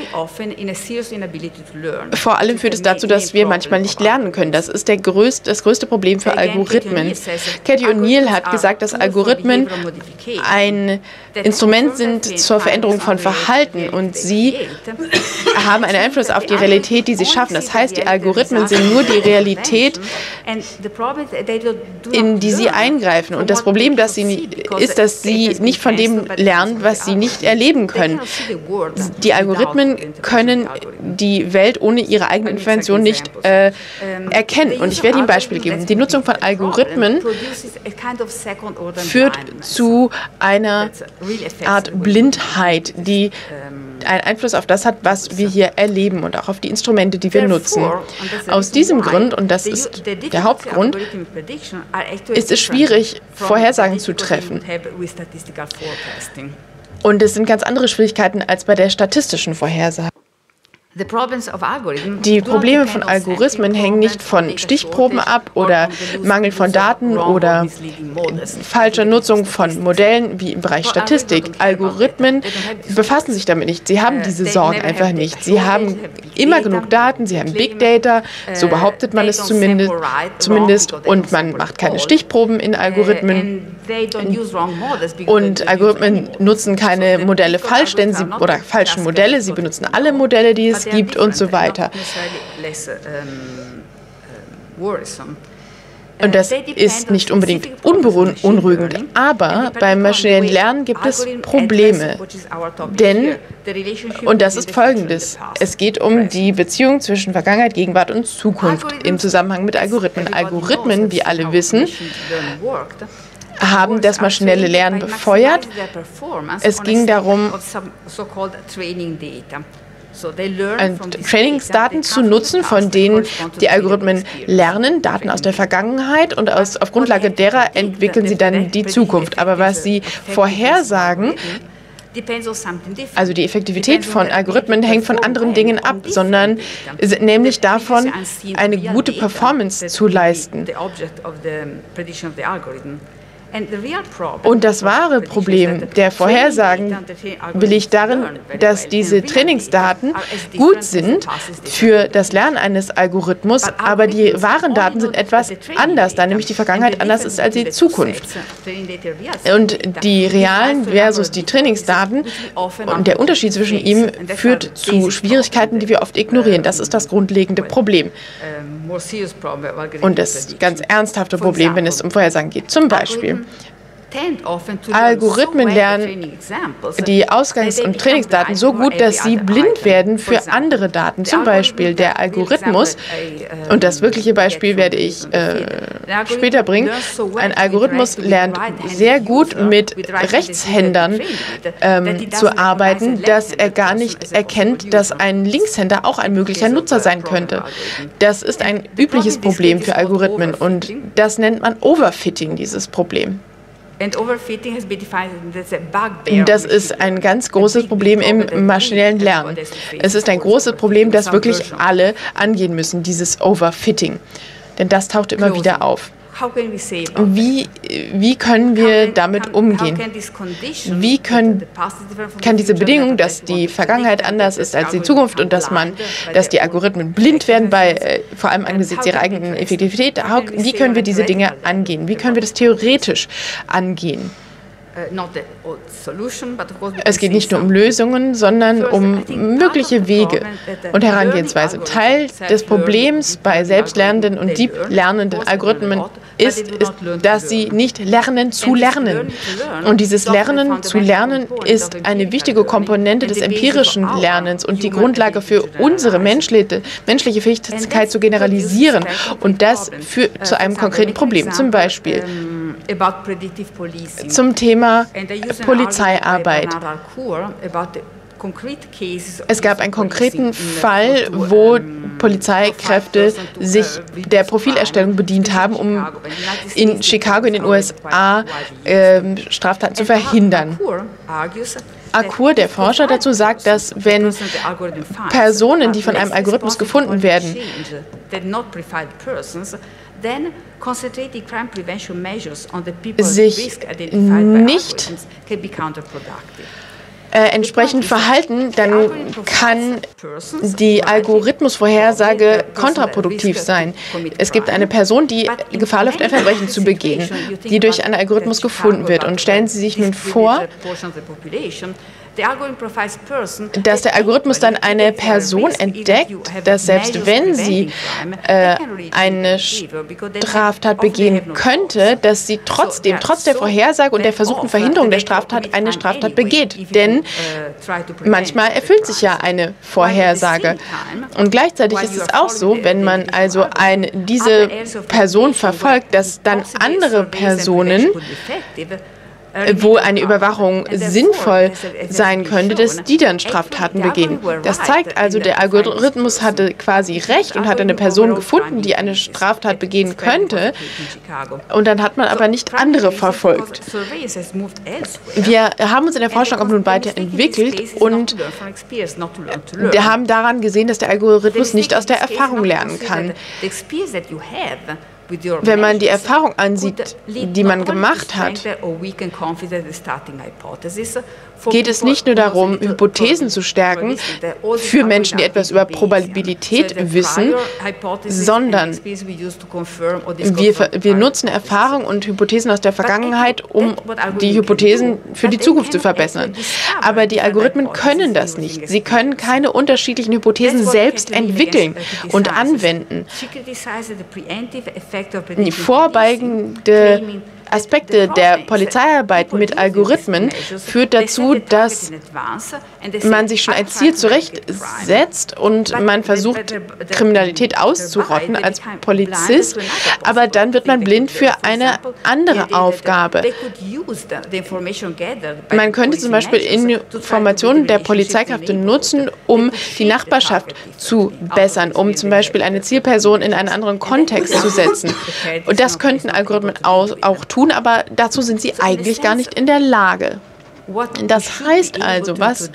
S2: Vor allem führt es dazu, dass wir manchmal nicht lernen können. Das ist größte, das größte Problem für Algorithmen. Cathy O'Neill hat gesagt, dass Algorithmen ein Instrument sind zur Veränderung von Verhalten und sie *coughs* haben einen Einfluss auf die *coughs* Realität, die sie schaffen. Das heißt, die Algorithmen sind nur die Realität, in die sie eingreifen. Und das Problem dass sie, ist, dass sie nicht von dem lernen, was sie nicht erleben können. Die Algorithmen können die Welt ohne ihre eigene Intervention nicht äh, erkennen. Und ich werde Ihnen ein Beispiel geben. Die Nutzung von Algorithmen führt zu einer Art Blindheit, die einen Einfluss auf das hat, was wir hier erleben und auch auf die Instrumente, die wir nutzen. Aus diesem Grund, und das ist der Hauptgrund, ist es schwierig, Vorhersagen zu treffen. Und es sind ganz andere Schwierigkeiten als bei der statistischen Vorhersage. Die Probleme von Algorithmen hängen nicht von Stichproben ab oder Mangel von Daten oder falscher Nutzung von Modellen wie im Bereich Statistik. Algorithmen befassen sich damit nicht. Sie haben uh, diese Sorgen einfach nicht. Sie haben immer genug Daten, sie haben Big Data, so uh, behauptet man es zumindest, zumindest und man macht keine Stichproben in uh, Algorithmen. Und Algorithmen nutzen keine Modelle falsch, denn sie oder falschen Modelle, sie benutzen alle Modelle, die es gibt und so weiter. Und das ist nicht unbedingt unbeunruhigend, aber beim maschinellen Lernen gibt es Probleme. Denn, und das ist folgendes, es geht um die Beziehung zwischen Vergangenheit, Gegenwart und Zukunft im Zusammenhang mit Algorithmen. Algorithmen, wie alle wissen, haben das maschinelle Lernen befeuert. Es ging darum, Trainingsdaten zu nutzen, von denen die Algorithmen lernen, Daten aus der Vergangenheit und aus, auf Grundlage derer entwickeln sie dann die Zukunft. Aber was sie vorhersagen, also die Effektivität von Algorithmen hängt von anderen Dingen ab, sondern nämlich davon, eine gute Performance zu leisten. Und das wahre Problem der Vorhersagen ich darin, dass diese Trainingsdaten gut sind für das Lernen eines Algorithmus, aber die wahren Daten sind etwas anders, da nämlich die Vergangenheit anders ist als die Zukunft. Und die realen versus die Trainingsdaten und der Unterschied zwischen ihnen führt zu Schwierigkeiten, die wir oft ignorieren. Das ist das grundlegende Problem. Und das ganz ernsthafte Problem, wenn es um Vorhersagen geht. Zum Beispiel Mm-hmm. Algorithmen lernen die Ausgangs- und Trainingsdaten so gut, dass sie blind werden für andere Daten. Zum Beispiel der Algorithmus, und das wirkliche Beispiel werde ich äh, später bringen, ein Algorithmus lernt sehr gut mit Rechtshändern ähm, zu arbeiten, dass er gar nicht erkennt, dass ein Linkshänder auch ein möglicher Nutzer sein könnte. Das ist ein übliches Problem für Algorithmen und das nennt man Overfitting, dieses Problem. Das ist ein ganz großes Problem im maschinellen Lernen. Es ist ein großes Problem, das wirklich alle angehen müssen, dieses Overfitting. Denn das taucht immer wieder auf. Wie, wie können wir damit umgehen? Wie können, kann diese Bedingung, dass die Vergangenheit anders ist als die Zukunft und dass man, dass die Algorithmen blind werden, bei, äh, vor allem angesichts ihrer eigenen Effektivität, wie können wir diese Dinge angehen? Wie können wir das theoretisch angehen? Es geht nicht nur um Lösungen, sondern um mögliche Wege und Herangehensweise. Teil des Problems bei selbstlernenden und deep lernenden Algorithmen ist, ist, dass sie nicht lernen zu lernen. Und dieses Lernen zu lernen ist eine wichtige Komponente des empirischen Lernens und die Grundlage für unsere menschliche, menschliche Fähigkeit zu generalisieren. Und das führt zu einem konkreten Problem. Zum Beispiel zum Thema Polizeiarbeit. Es gab einen konkreten Fall, wo Polizeikräfte sich der Profilerstellung bedient haben, um in Chicago in den USA äh, Straftaten zu verhindern. Akur, der Forscher dazu, sagt, dass wenn Personen, die von einem Algorithmus gefunden werden, sich nicht äh, entsprechend verhalten, dann kann die Algorithmusvorhersage kontraproduktiv sein. Es gibt eine Person, die Gefahr läuft, ein Verbrechen zu begehen, die durch einen Algorithmus gefunden wird. Und stellen Sie sich nun vor, dass der Algorithmus dann eine Person entdeckt, dass selbst wenn sie äh, eine Straftat begehen könnte, dass sie trotzdem, trotz der Vorhersage und der versuchten Verhinderung der Straftat, eine Straftat begeht. Denn uh, manchmal erfüllt sich ja eine Vorhersage. Und gleichzeitig ist es auch so, wenn man also eine, diese Person verfolgt, dass dann andere Personen wo eine Überwachung sinnvoll sein könnte, dass die dann Straftaten begehen. Das zeigt also, der Algorithmus hatte quasi recht und hat eine Person gefunden, die eine Straftat begehen könnte. Und dann hat man aber nicht andere verfolgt. Wir haben uns in der Forschung auch nun weiterentwickelt und wir haben daran gesehen, dass der Algorithmus nicht aus der Erfahrung lernen kann. Wenn man die Erfahrung ansieht, die man gemacht hat, geht es nicht nur darum, Hypothesen zu stärken für Menschen, die etwas über Probabilität wissen, sondern wir, wir nutzen Erfahrungen und Hypothesen aus der Vergangenheit, um die Hypothesen für die Zukunft zu verbessern. Aber die Algorithmen können das nicht. Sie können keine unterschiedlichen Hypothesen selbst entwickeln und anwenden. Die vorbeugende Aspekte der Polizeiarbeit mit Algorithmen führt dazu, dass man sich schon ein Ziel zurechtsetzt und man versucht, Kriminalität auszurotten als Polizist, aber dann wird man blind für eine andere Aufgabe. Man könnte zum Beispiel Informationen der Polizeikräfte nutzen, um die Nachbarschaft zu bessern, um zum Beispiel eine Zielperson in einen anderen Kontext zu setzen. Und das könnten Algorithmen auch tun tun, aber dazu sind sie eigentlich gar nicht in der Lage. Das heißt also, was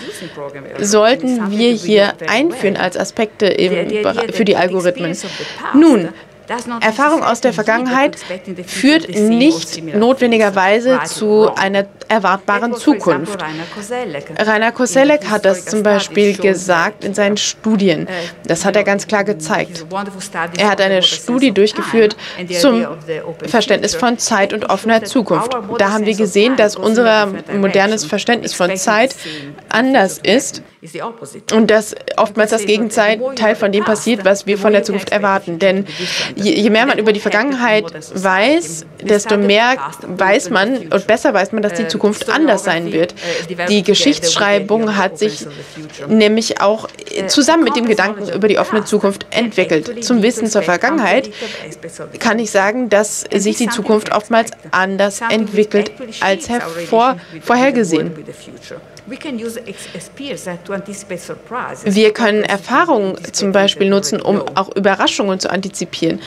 S2: sollten wir hier einführen als Aspekte für die Algorithmen? Nun, Erfahrung aus der Vergangenheit führt nicht notwendigerweise zu einer erwartbaren Zukunft. Rainer Koselleck hat das zum Beispiel gesagt in seinen Studien. Das hat er ganz klar gezeigt. Er hat eine Studie durchgeführt zum Verständnis von Zeit und offener Zukunft. Da haben wir gesehen, dass unser modernes Verständnis von Zeit anders ist und dass oftmals das Gegenteil von dem passiert, was wir von der Zukunft erwarten. Denn je, mehr man über die Vergangenheit weiß, desto mehr weiß man und besser weiß man, dass die Zukunft anders sein wird. Die Geschichtsschreibung hat sich nämlich auch zusammen mit dem Gedanken über die offene Zukunft entwickelt. Zum Wissen zur Vergangenheit kann ich sagen, dass sich die Zukunft oftmals anders entwickelt als vorhergesehen. Wir können Erfahrungen zum Beispiel nutzen, um auch Überraschungen zu antizipieren.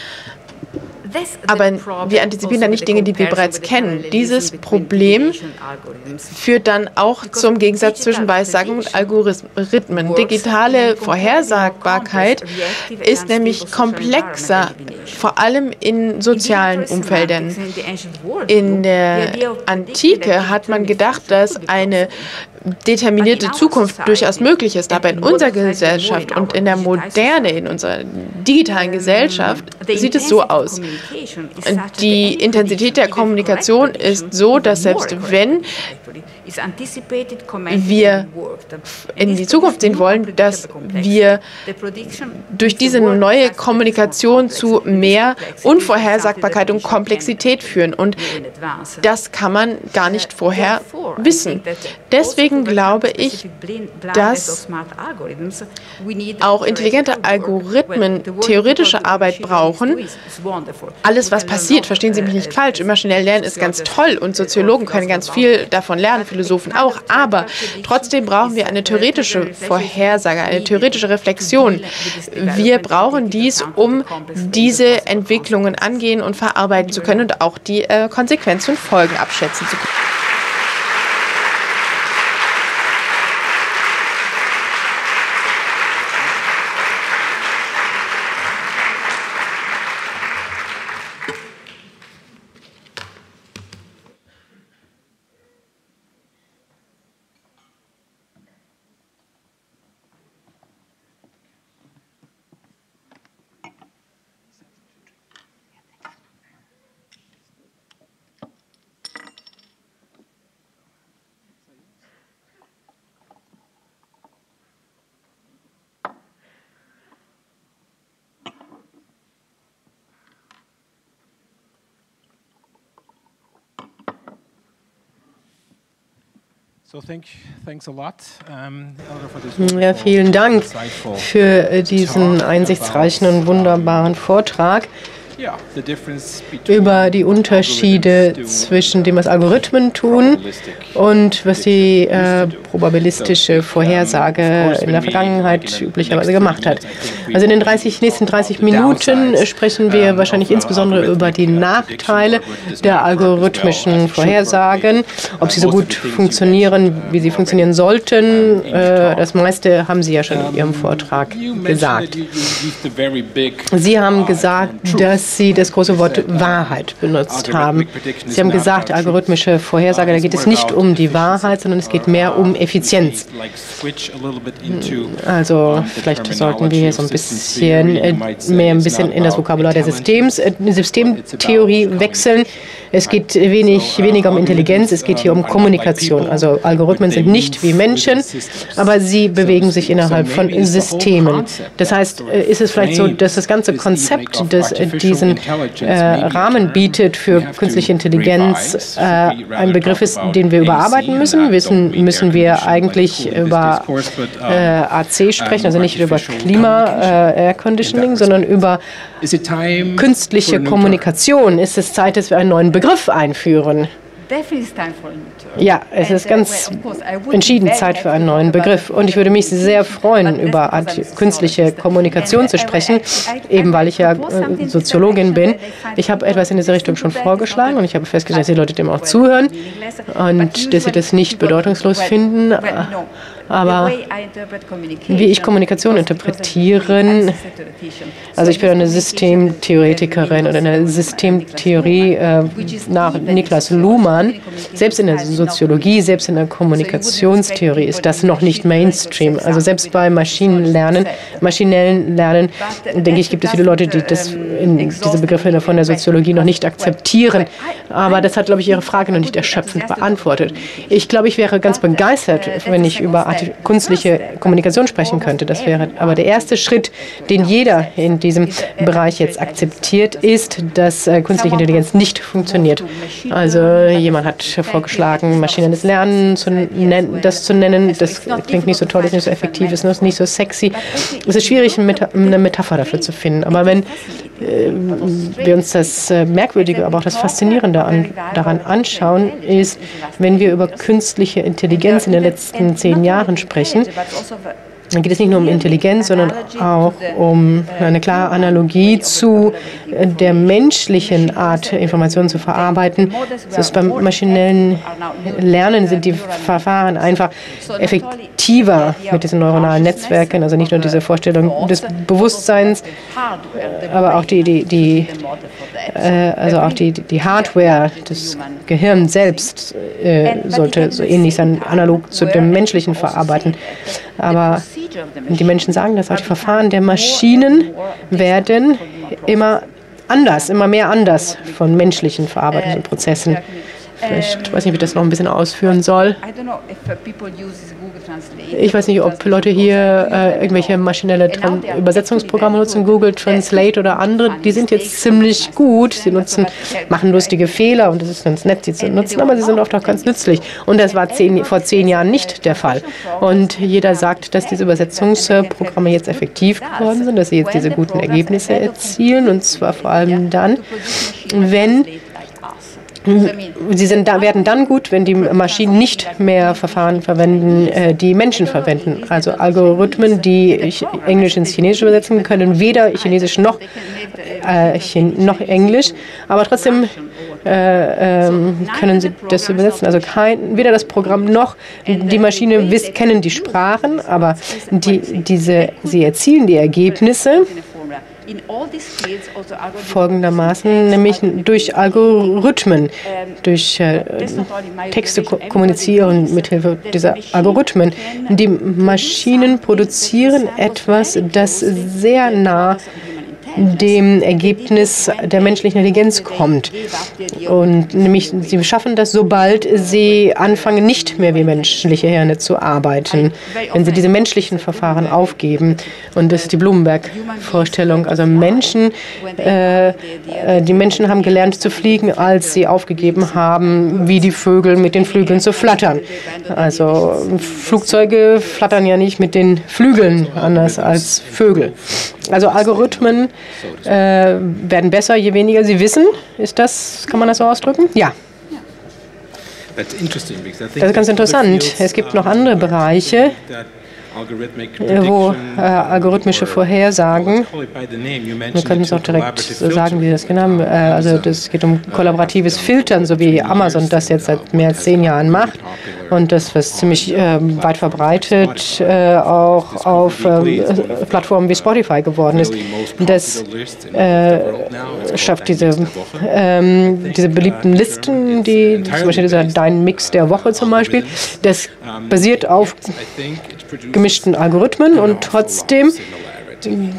S2: Aber wir antizipieren dann nicht Dinge, die wir bereits kennen. Dieses Problem führt dann auch zum Gegensatz zwischen Weissagen und Algorithmen. Digitale Vorhersagbarkeit ist nämlich komplexer, vor allem in sozialen Umfeldern. In der Antike hat man gedacht, dass eine determinierte Zukunft durchaus möglich ist. Aber in unserer Gesellschaft und in der Moderne, in unserer digitalen Gesellschaft sieht es so aus. Die Intensität der Kommunikation ist so, dass selbst wenn wir in die Zukunft sehen wollen, dass wir durch diese neue Kommunikation zu mehr Unvorhersagbarkeit und Komplexität führen. Und das kann man gar nicht vorher wissen. Deswegen glaube ich, dass auch intelligente Algorithmen theoretische Arbeit brauchen. Alles, was passiert, verstehen Sie mich nicht falsch, immer schnell lernen ist ganz toll und Soziologen können ganz viel davon lernen Philosophen auch. Aber trotzdem brauchen wir eine theoretische Vorhersage, eine theoretische Reflexion. Wir brauchen dies, um diese Entwicklungen angehen und verarbeiten zu können und auch die äh, Konsequenzen und Folgen abschätzen zu können.
S1: Ja, vielen Dank für äh, diesen einsichtsreichen und wunderbaren Vortrag über die Unterschiede zwischen dem, was Algorithmen tun und was die äh, probabilistische Vorhersage in der Vergangenheit üblicherweise gemacht hat. Also in den 30, nächsten 30 Minuten sprechen wir wahrscheinlich insbesondere über die Nachteile der algorithmischen Vorhersagen, ob sie so gut funktionieren, wie sie funktionieren sollten. Äh, das meiste haben Sie ja schon in Ihrem Vortrag gesagt. Sie haben gesagt, dass dass Sie das große Wort Wahrheit benutzt haben. Sie haben gesagt, algorithmische Vorhersage, da geht es nicht um die Wahrheit, sondern es geht mehr um Effizienz. Also vielleicht sollten wir hier so ein bisschen äh, mehr ein bisschen in das Vokabular der Systems, äh, Systemtheorie wechseln. Es geht wenig, weniger um Intelligenz, es geht hier um Kommunikation. Also Algorithmen sind nicht wie Menschen, aber sie bewegen sich innerhalb von Systemen. Das heißt, äh, ist es vielleicht so, dass das ganze Konzept, das diesen äh, Rahmen bietet für künstliche Intelligenz, äh, ein Begriff ist, den wir überarbeiten müssen? Wissen, müssen wir eigentlich über äh, AC sprechen, also nicht über Klima, äh, Air Conditioning, sondern über künstliche Kommunikation? Ist es Zeit, dass wir einen neuen Begriff einführen? Ja, es ist ganz entschieden Zeit für einen neuen Begriff. Und ich würde mich sehr freuen, über künstliche Kommunikation zu sprechen, eben weil ich ja äh, Soziologin bin. Ich habe etwas in diese Richtung schon vorgeschlagen und ich habe festgestellt, dass die Leute dem auch zuhören und dass sie das nicht bedeutungslos finden. Aber wie ich Kommunikation interpretiere, also ich bin eine Systemtheoretikerin oder eine Systemtheorie äh, nach Niklas Luhmann. Selbst in der Soziologie, selbst in der Kommunikationstheorie ist das noch nicht Mainstream. Also selbst bei Maschinenlernen, maschinellen Lernen, denke ich, gibt es viele Leute, die das in diese Begriffe von der Soziologie noch nicht akzeptieren. Aber das hat, glaube ich, Ihre Frage noch nicht erschöpfend beantwortet. Ich glaube, ich wäre ganz begeistert, wenn ich über künstliche Kommunikation sprechen könnte. Das wäre aber der erste Schritt, den jeder in diesem Bereich jetzt akzeptiert, ist, dass äh, künstliche Intelligenz nicht funktioniert. Also jemand hat vorgeschlagen, maschinelles Lernen zu das zu nennen. Das klingt nicht so toll, ist nicht so effektiv, ist nicht so sexy. Es ist schwierig, eine Metapher dafür zu finden. Aber wenn äh, wir uns das äh, Merkwürdige, aber auch das Faszinierende an, daran anschauen, ist, wenn wir über künstliche Intelligenz in den letzten zehn Jahren sprechen, dann geht es nicht nur um Intelligenz, sondern auch um eine klare Analogie zu der menschlichen Art, Informationen zu verarbeiten. Das ist beim maschinellen Lernen sind die Verfahren einfach effektiver mit diesen neuronalen Netzwerken, also nicht nur diese Vorstellung des Bewusstseins, aber auch die, die, die äh, also auch die, die Hardware, das Gehirn selbst äh, sollte so ähnlich sein, analog zu dem menschlichen Verarbeiten. Aber die Menschen sagen das auch, die Verfahren der Maschinen werden immer anders, immer mehr anders von menschlichen Verarbeitungsprozessen. Vielleicht weiß nicht, wie ich das noch ein bisschen ausführen soll. Ich weiß nicht, ob Leute hier äh, irgendwelche maschinelle Tran Übersetzungsprogramme nutzen, Google Translate oder andere. Die sind jetzt ziemlich gut. Sie nutzen, machen lustige Fehler und es ist ganz nett, sie zu nutzen, aber sie sind oft auch ganz nützlich. Und das war zehn, vor zehn Jahren nicht der Fall. Und jeder sagt, dass diese Übersetzungsprogramme jetzt effektiv geworden sind, dass sie jetzt diese guten Ergebnisse erzielen und zwar vor allem dann, wenn Sie sind werden dann gut, wenn die Maschinen nicht mehr Verfahren verwenden, äh, die Menschen verwenden. Also Algorithmen, die Englisch ins Chinesische übersetzen können, weder Chinesisch noch, äh, noch Englisch, aber trotzdem äh, ähm, können sie das übersetzen. Also kein, weder das Programm noch die Maschine wiss, kennen die Sprachen, aber die, diese, sie erzielen die Ergebnisse folgendermaßen, nämlich durch Algorithmen, durch äh, Texte kommunizieren mithilfe dieser Algorithmen. Die Maschinen produzieren etwas, das sehr nah dem Ergebnis der menschlichen Intelligenz kommt. Und nämlich, sie schaffen das, sobald sie anfangen, nicht mehr wie menschliche Hirne zu arbeiten, wenn sie diese menschlichen Verfahren aufgeben. Und das ist die Blumenberg-Vorstellung. Also Menschen, äh, äh, die Menschen haben gelernt zu fliegen, als sie aufgegeben haben, wie die Vögel mit den Flügeln zu flattern. Also Flugzeuge flattern ja nicht mit den Flügeln anders als Vögel. Also Algorithmen äh, werden besser, je weniger sie wissen. Ist das, kann man das so ausdrücken? Ja. Das ist ganz interessant. Es gibt noch andere Bereiche, wo äh, algorithmische Vorhersagen, wir können es auch direkt sagen, wie das genau haben, äh, also das geht um kollaboratives Filtern, so wie Amazon das jetzt seit mehr als zehn Jahren macht und das, was ziemlich äh, weit verbreitet äh, auch auf ähm, Plattformen wie Spotify. Geworden ist. Das äh, schafft diese, ähm, diese beliebten Listen, die zum Beispiel dieser Dein Mix der Woche zum Beispiel, das basiert auf gemischten Algorithmen und trotzdem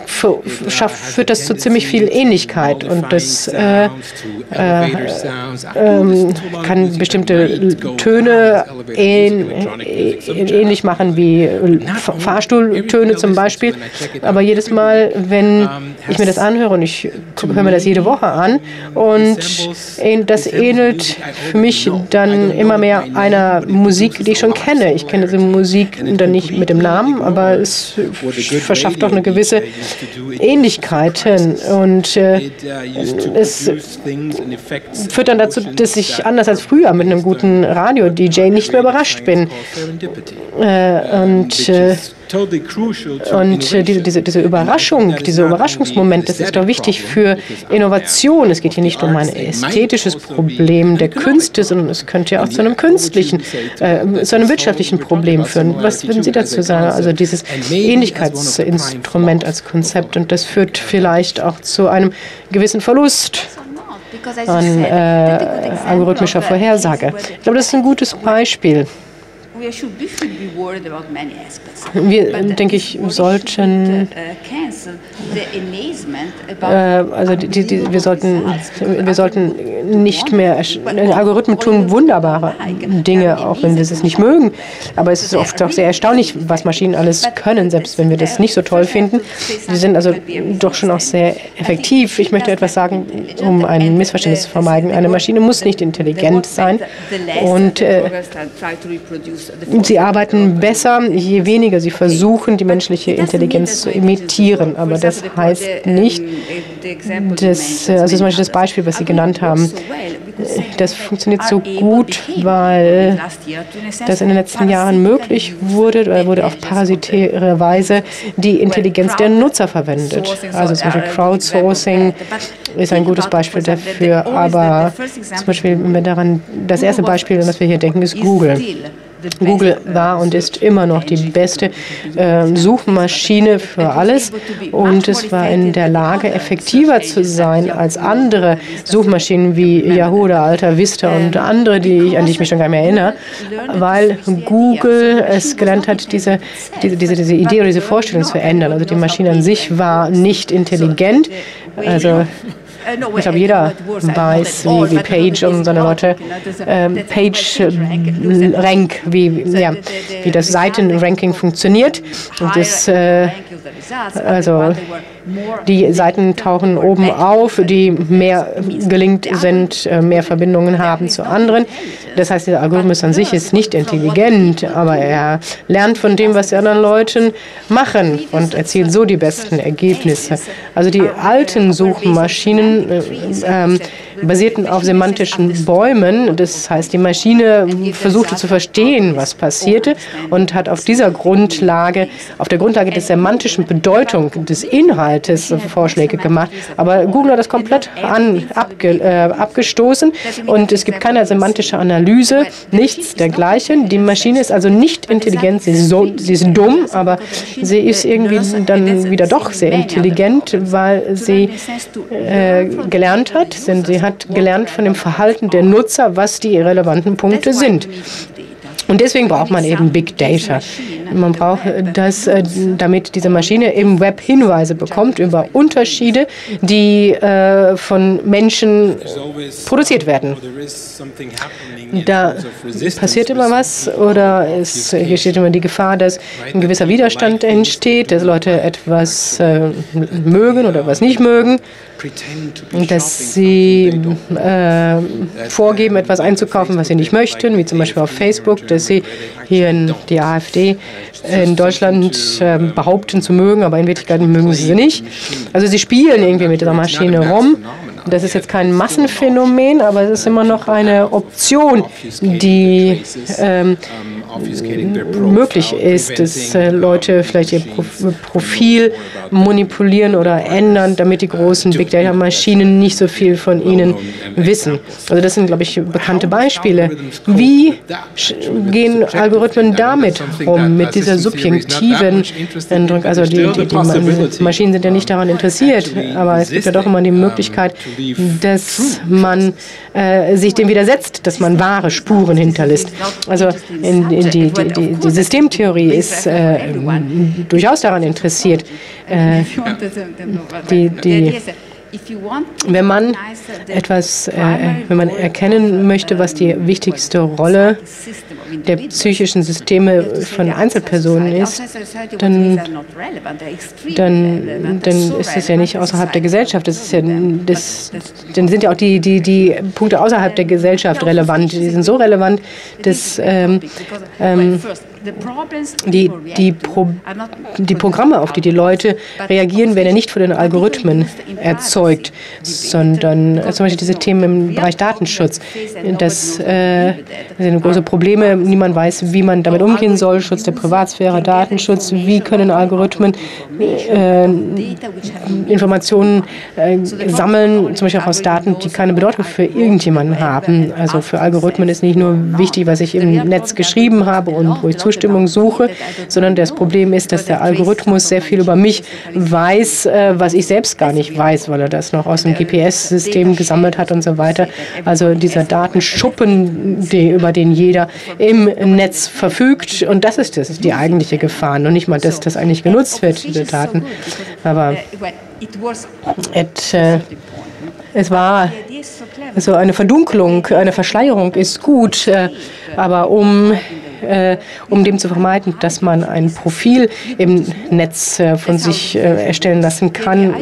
S1: führt das zu ziemlich viel Ähnlichkeit und das äh, äh, äh, kann bestimmte Töne ähn, ähnlich machen wie Fahrstuhltöne zum Beispiel. Aber jedes Mal, wenn ich mir das anhöre und ich höre mir das jede Woche an und das ähnelt für mich dann immer mehr einer Musik, die ich schon kenne. Ich kenne diese Musik dann nicht mit dem Namen, aber es verschafft doch eine gewisse gewisse Ähnlichkeiten und äh, es führt dann dazu, dass ich anders als früher mit einem guten Radio-DJ nicht mehr überrascht bin. Äh, und äh, und äh, diese, diese, diese Überraschung, dieser Überraschungsmoment, das ist doch wichtig für Innovation. Es geht hier nicht um ein ästhetisches Problem der Künste, sondern es könnte ja auch zu einem künstlichen, äh, zu einem wirtschaftlichen Problem führen. Was würden Sie dazu sagen? Also dieses Ähnlichkeitsinstrument als Konzept und das führt vielleicht auch zu einem gewissen Verlust an äh, algorithmischer Vorhersage. Ich glaube, das ist ein gutes Beispiel. Wir, denke ich, sollten, uh, äh, also die, die, wir, sollten, wir sollten nicht mehr, Algorithmen tun wunderbare Dinge, auch wenn wir es nicht mögen, aber es ist oft auch sehr erstaunlich, was Maschinen alles können, selbst wenn wir das nicht so toll finden. Sie sind also doch schon auch sehr effektiv. Ich möchte etwas sagen, um ein Missverständnis zu vermeiden. Eine Maschine muss nicht intelligent sein und äh, Sie arbeiten besser, je weniger sie versuchen, die menschliche Intelligenz zu imitieren. Aber das heißt nicht, dass, also zum Beispiel das Beispiel, was Sie genannt haben, das funktioniert so gut, weil das in den letzten Jahren möglich wurde, oder wurde auf parasitäre Weise die Intelligenz der Nutzer verwendet. Also zum Beispiel Crowdsourcing ist ein gutes Beispiel dafür, aber zum Beispiel, wenn wir daran, das erste Beispiel, an das wir hier denken, ist Google. Google war und ist immer noch die beste äh, Suchmaschine für alles und es war in der Lage, effektiver zu sein als andere Suchmaschinen wie Yahoo oder Alta Vista und andere, die an die ich mich schon gar nicht mehr erinnere, weil Google es gelernt hat, diese, diese, diese, Idee oder diese Vorstellung zu verändern. Also die Maschine an sich war nicht intelligent, also ich glaube, jeder weiß, wie, wie Page und seine Leute, ähm, Page Rank, wie, ja, wie das Seitenranking funktioniert. Und das, äh, also die Seiten tauchen oben auf, die mehr gelingt sind, äh, mehr Verbindungen haben zu anderen. Das heißt, der Algorithmus an sich ist nicht intelligent, aber er lernt von dem, was die anderen Leute machen und erzielt so die besten Ergebnisse. Also die alten Suchmaschinen äh, äh, basierten auf semantischen Bäumen. Das heißt, die Maschine versuchte zu verstehen, was passierte und hat auf dieser Grundlage, auf der Grundlage der semantischen Bedeutung des Inhaltes Vorschläge gemacht. Aber Google hat das komplett an, abge, äh, abgestoßen und es gibt keine semantische Analyse, nichts dergleichen. Die Maschine ist also nicht intelligent, sie ist, so, sie ist dumm, aber sie ist irgendwie dann wieder doch sehr intelligent, weil sie äh, gelernt hat. Sie hat hat gelernt von dem Verhalten der Nutzer, was die relevanten Punkte sind. Und deswegen braucht man eben Big Data. Man braucht das, äh, damit diese Maschine im Web Hinweise bekommt über Unterschiede, die äh, von Menschen produziert werden. Da passiert immer was oder es besteht immer die Gefahr, dass ein gewisser Widerstand entsteht, dass Leute etwas äh, mögen oder was nicht mögen dass sie äh, vorgeben, etwas einzukaufen, was sie nicht möchten, wie zum Beispiel auf Facebook, sie hier in die AfD in Deutschland äh, behaupten zu mögen, aber in Wirklichkeit mögen sie sie nicht. Also sie spielen irgendwie mit dieser Maschine rum. Das ist jetzt kein Massenphänomen, aber es ist immer noch eine Option, die ähm, möglich ist, dass äh, Leute vielleicht ihr Profil manipulieren oder ändern, damit die großen Big Data Maschinen nicht so viel von ihnen wissen. Also das sind, glaube ich, bekannte Beispiele. Wie gehen Algorithmen damit um, mit dieser subjektiven Eindruck? Also die, die, die Maschinen sind ja nicht daran interessiert, aber es gibt ja doch immer die Möglichkeit, dass man äh, sich dem widersetzt, dass man wahre Spuren hinterlässt. Also in die, die, die, die, Systemtheorie ist äh, durchaus daran interessiert, äh, die, die wenn man etwas, äh, wenn man erkennen möchte, was die wichtigste Rolle der psychischen Systeme von Einzelpersonen ist, dann, dann, dann ist es ja nicht außerhalb der Gesellschaft. Das ist ja, das, dann sind ja auch die, die, die Punkte außerhalb der Gesellschaft relevant. Die sind so relevant, dass ähm, ähm, die, die, Pro, die Programme, auf die die Leute reagieren, werden ja nicht von den Algorithmen erzeugt, sondern zum Beispiel diese Themen im Bereich Datenschutz. Das, äh, sind große Probleme. Niemand weiß, wie man damit umgehen soll. Schutz der Privatsphäre, Datenschutz. Wie können Algorithmen äh, Informationen äh, sammeln, zum Beispiel auch aus Daten, die keine Bedeutung für irgendjemanden haben. Also für Algorithmen ist nicht nur wichtig, was ich im Netz geschrieben habe und wo ich zuschaue, Zustimmung suche, sondern das Problem ist, dass der Algorithmus sehr viel über mich weiß, äh, was ich selbst gar nicht weiß, weil er das noch aus dem GPS-System gesammelt hat und so weiter. Also dieser Datenschuppen, die, über den jeder im Netz verfügt. Und das ist das, die eigentliche Gefahr. Und nicht mal, dass das eigentlich genutzt wird, diese Daten. Aber et, äh, es war so eine Verdunklung, eine Verschleierung ist gut, äh, aber um äh, um dem zu vermeiden, dass man ein Profil im Netz äh, von sich äh, erstellen lassen kann,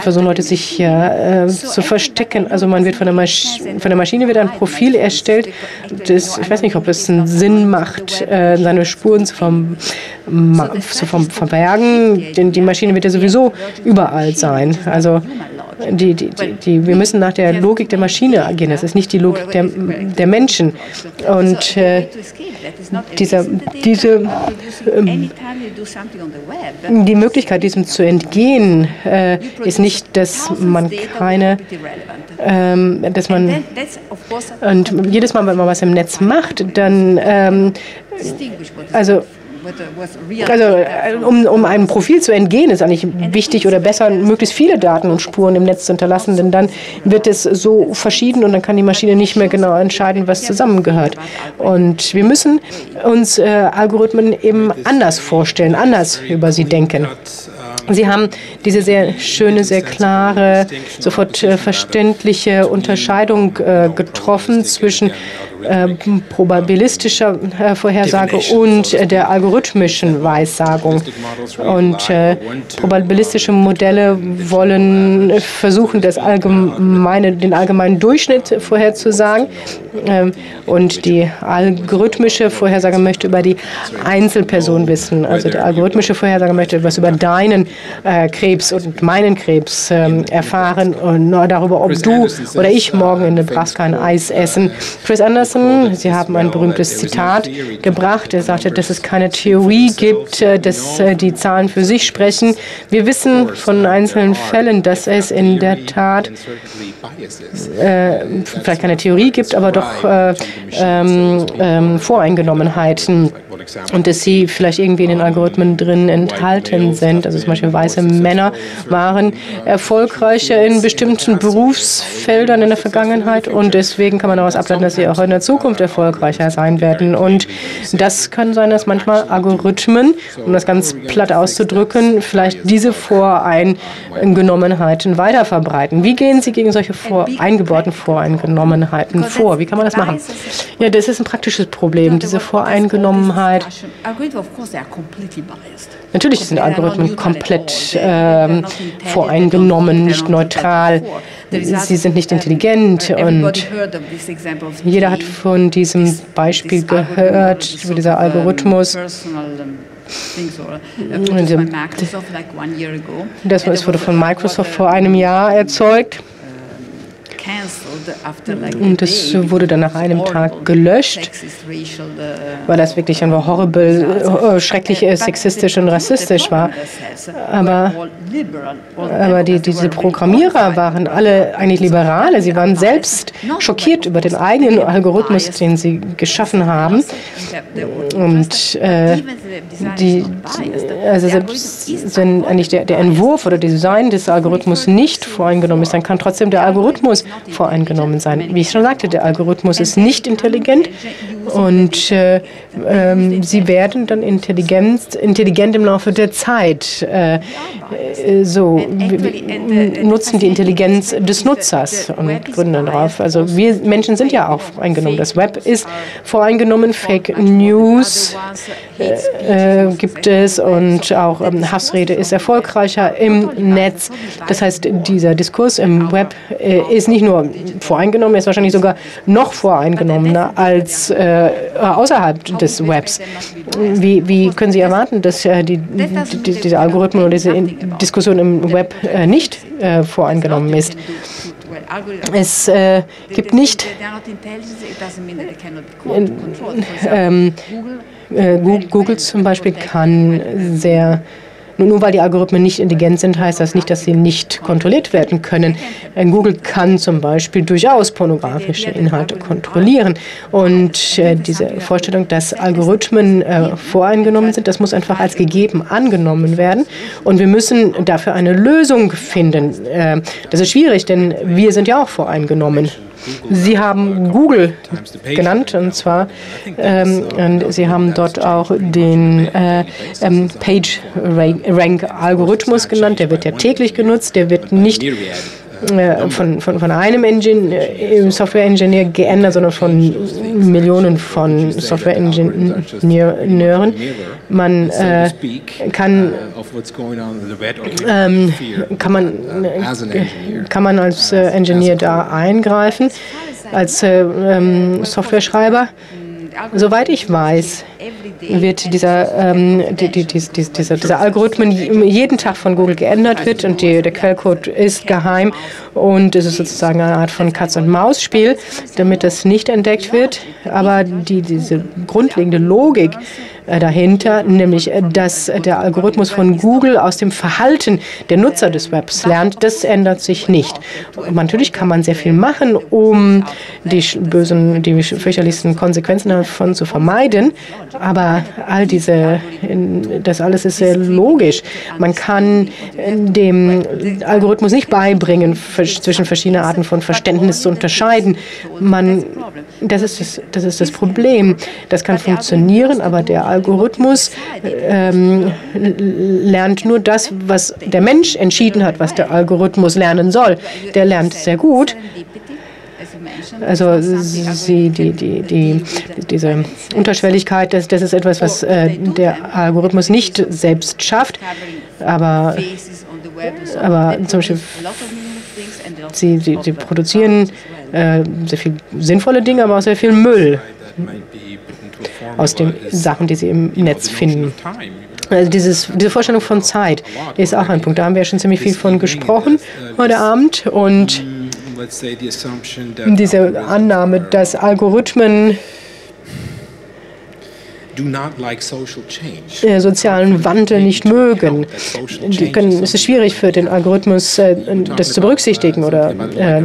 S1: versuchen Leute sich zu verstecken. Also man wird von der, von der Maschine wird ein Profil erstellt. Das, ich weiß nicht, ob es einen Sinn macht, seine Spuren zu, vom, zu vom verbergen, denn die Maschine wird ja sowieso überall sein. Also die, die, die, wir müssen nach der Logik der Maschine agieren. Das ist nicht die Logik der, der Menschen. Und äh, dieser, diese, ähm, die Möglichkeit, diesem zu entgehen, äh, ist nicht, dass man keine, ähm, dass man, und jedes Mal, wenn man was im Netz macht, dann, ähm, also also, äh, um, um einem Profil zu entgehen, ist eigentlich wichtig oder besser, möglichst viele Daten und Spuren im Netz zu hinterlassen, denn dann wird es so verschieden und dann kann die Maschine nicht mehr genau entscheiden, was zusammengehört. Und wir müssen uns äh, Algorithmen eben anders vorstellen, anders über sie denken. Sie haben diese sehr schöne, sehr klare, sofort äh, verständliche Unterscheidung äh, getroffen zwischen äh, probabilistischer äh, Vorhersage und der algorithmischen Weissagung. Und probabilistische Modelle wollen versuchen, das allgemeine, den allgemeinen Durchschnitt vorherzusagen. Ähm, und die algorithmische Vorhersage möchte über die Einzelperson wissen. Also die algorithmische Vorhersage möchte etwas über deinen äh, Krebs und meinen Krebs ähm, erfahren und darüber, ob du oder ich morgen in Nebraska ein Eis essen. Chris Anderson. Sie haben ein berühmtes Zitat gebracht. Er sagte, dass es keine Theorie gibt, äh, dass äh, die Zahlen für sich sprechen. Wir wissen von einzelnen Fällen, dass es in der Tat äh, vielleicht keine Theorie gibt, aber doch äh, ähm, ähm, Voreingenommenheiten und dass sie vielleicht irgendwie in den Algorithmen drin enthalten sind. Also zum Beispiel weiße Männer waren erfolgreicher in bestimmten Berufsfeldern in der Vergangenheit und deswegen kann man daraus ableiten, dass sie auch in der Zukunft erfolgreicher sein werden. Und das kann sein, dass manchmal Algorithmen, um das ganz platt auszudrücken, vielleicht diese Voreingenommenheiten weiter verbreiten. Wie gehen Sie gegen solche vor eingebauten Voreingenommenheiten vor? Wie kann man das machen? Ja, das ist ein praktisches Problem, diese Voreingenommenheit. Natürlich sind Algorithmen komplett äh, voreingenommen, nicht neutral. Sie sind nicht intelligent und jeder hat von diesem Beispiel gehört, über dieser Algorithmus. Das wurde von Microsoft vor einem Jahr erzeugt. Und es wurde dann nach einem Tag gelöscht, weil das wirklich einfach horrible, schrecklich sexistisch und rassistisch war. Aber, aber die, diese Programmierer waren alle eigentlich Liberale. Sie waren selbst schockiert über den eigenen Algorithmus, den sie geschaffen haben. Und äh, die, also selbst wenn eigentlich der, der Entwurf oder Design des Algorithmus nicht voreingenommen ist, dann kann trotzdem der Algorithmus voreingenommen sein. Wie ich schon sagte, der Algorithmus ist nicht intelligent und äh, äh, sie werden dann intelligent, intelligent im Laufe der Zeit. Äh, so nutzen die Intelligenz des Nutzers und gründen darauf. Also wir Menschen sind ja auch voreingenommen. Das Web ist voreingenommen, Fake News äh, gibt es und auch ähm, Hassrede ist erfolgreicher im Netz. Das heißt, dieser Diskurs im Web äh, ist nicht nur voreingenommen, er ist wahrscheinlich sogar noch voreingenommener als äh, außerhalb des Webs. Wie, wie können Sie erwarten, dass äh, die, die, diese Algorithmen oder diese Diskussion im Web äh, nicht äh, voreingenommen ist? Es äh, gibt nicht ähm, äh, Google zum Beispiel kann sehr nur weil die Algorithmen nicht intelligent sind, heißt das nicht, dass sie nicht kontrolliert werden können. Google kann zum Beispiel durchaus pornografische Inhalte kontrollieren. Und äh, diese Vorstellung, dass Algorithmen äh, voreingenommen sind, das muss einfach als gegeben angenommen werden. Und wir müssen dafür eine Lösung finden. Äh, das ist schwierig, denn wir sind ja auch voreingenommen. Sie haben Google genannt und zwar ähm, und Sie haben dort auch den äh, ähm, Page Rank Algorithmus genannt. Der wird ja täglich genutzt. Der wird nicht äh, von, von, von einem Engine, äh, Software-Engineer geändert, sondern von Millionen von Software-Ingenieuren. Man äh, kann, ähm, kann, man, kann man als äh, Engineer da eingreifen, als äh, ähm, Software-Schreiber. Soweit ich weiß, wird dieser, ähm, die, die, die, dieser, dieser Algorithmus jeden Tag von Google geändert wird und der Quellcode ist geheim und es ist sozusagen eine Art von Katz-und-Maus-Spiel, damit das nicht entdeckt wird. Aber die, diese grundlegende Logik äh, dahinter, nämlich äh, dass der Algorithmus von Google aus dem Verhalten der Nutzer des Webs lernt, das ändert sich nicht. Und natürlich kann man sehr viel machen, um die bösen, die fürchterlichsten Konsequenzen davon zu vermeiden, aber all diese, das alles ist sehr logisch. Man kann dem Algorithmus nicht beibringen, zwischen verschiedenen Arten von Verständnis zu unterscheiden. Man, das, ist das, das ist das Problem. Das kann funktionieren, aber der Algorithmus ähm, lernt nur das, was der Mensch entschieden hat, was der Algorithmus lernen soll. Der lernt sehr gut. Also sie, die, die, die, diese Unterschwelligkeit, das, das ist etwas, was äh, der Algorithmus nicht selbst schafft, aber, aber zum Beispiel sie, sie, sie produzieren äh, sehr viel sinnvolle Dinge, aber auch sehr viel Müll aus den Sachen, die sie im Netz finden. Also dieses, diese Vorstellung von Zeit ist auch ein Punkt. Da haben wir ja schon ziemlich viel von gesprochen heute Abend. Und diese Annahme, dass Algorithmen sozialen Wandel nicht mögen. Können, es ist schwierig für den Algorithmus, äh, das zu berücksichtigen oder äh,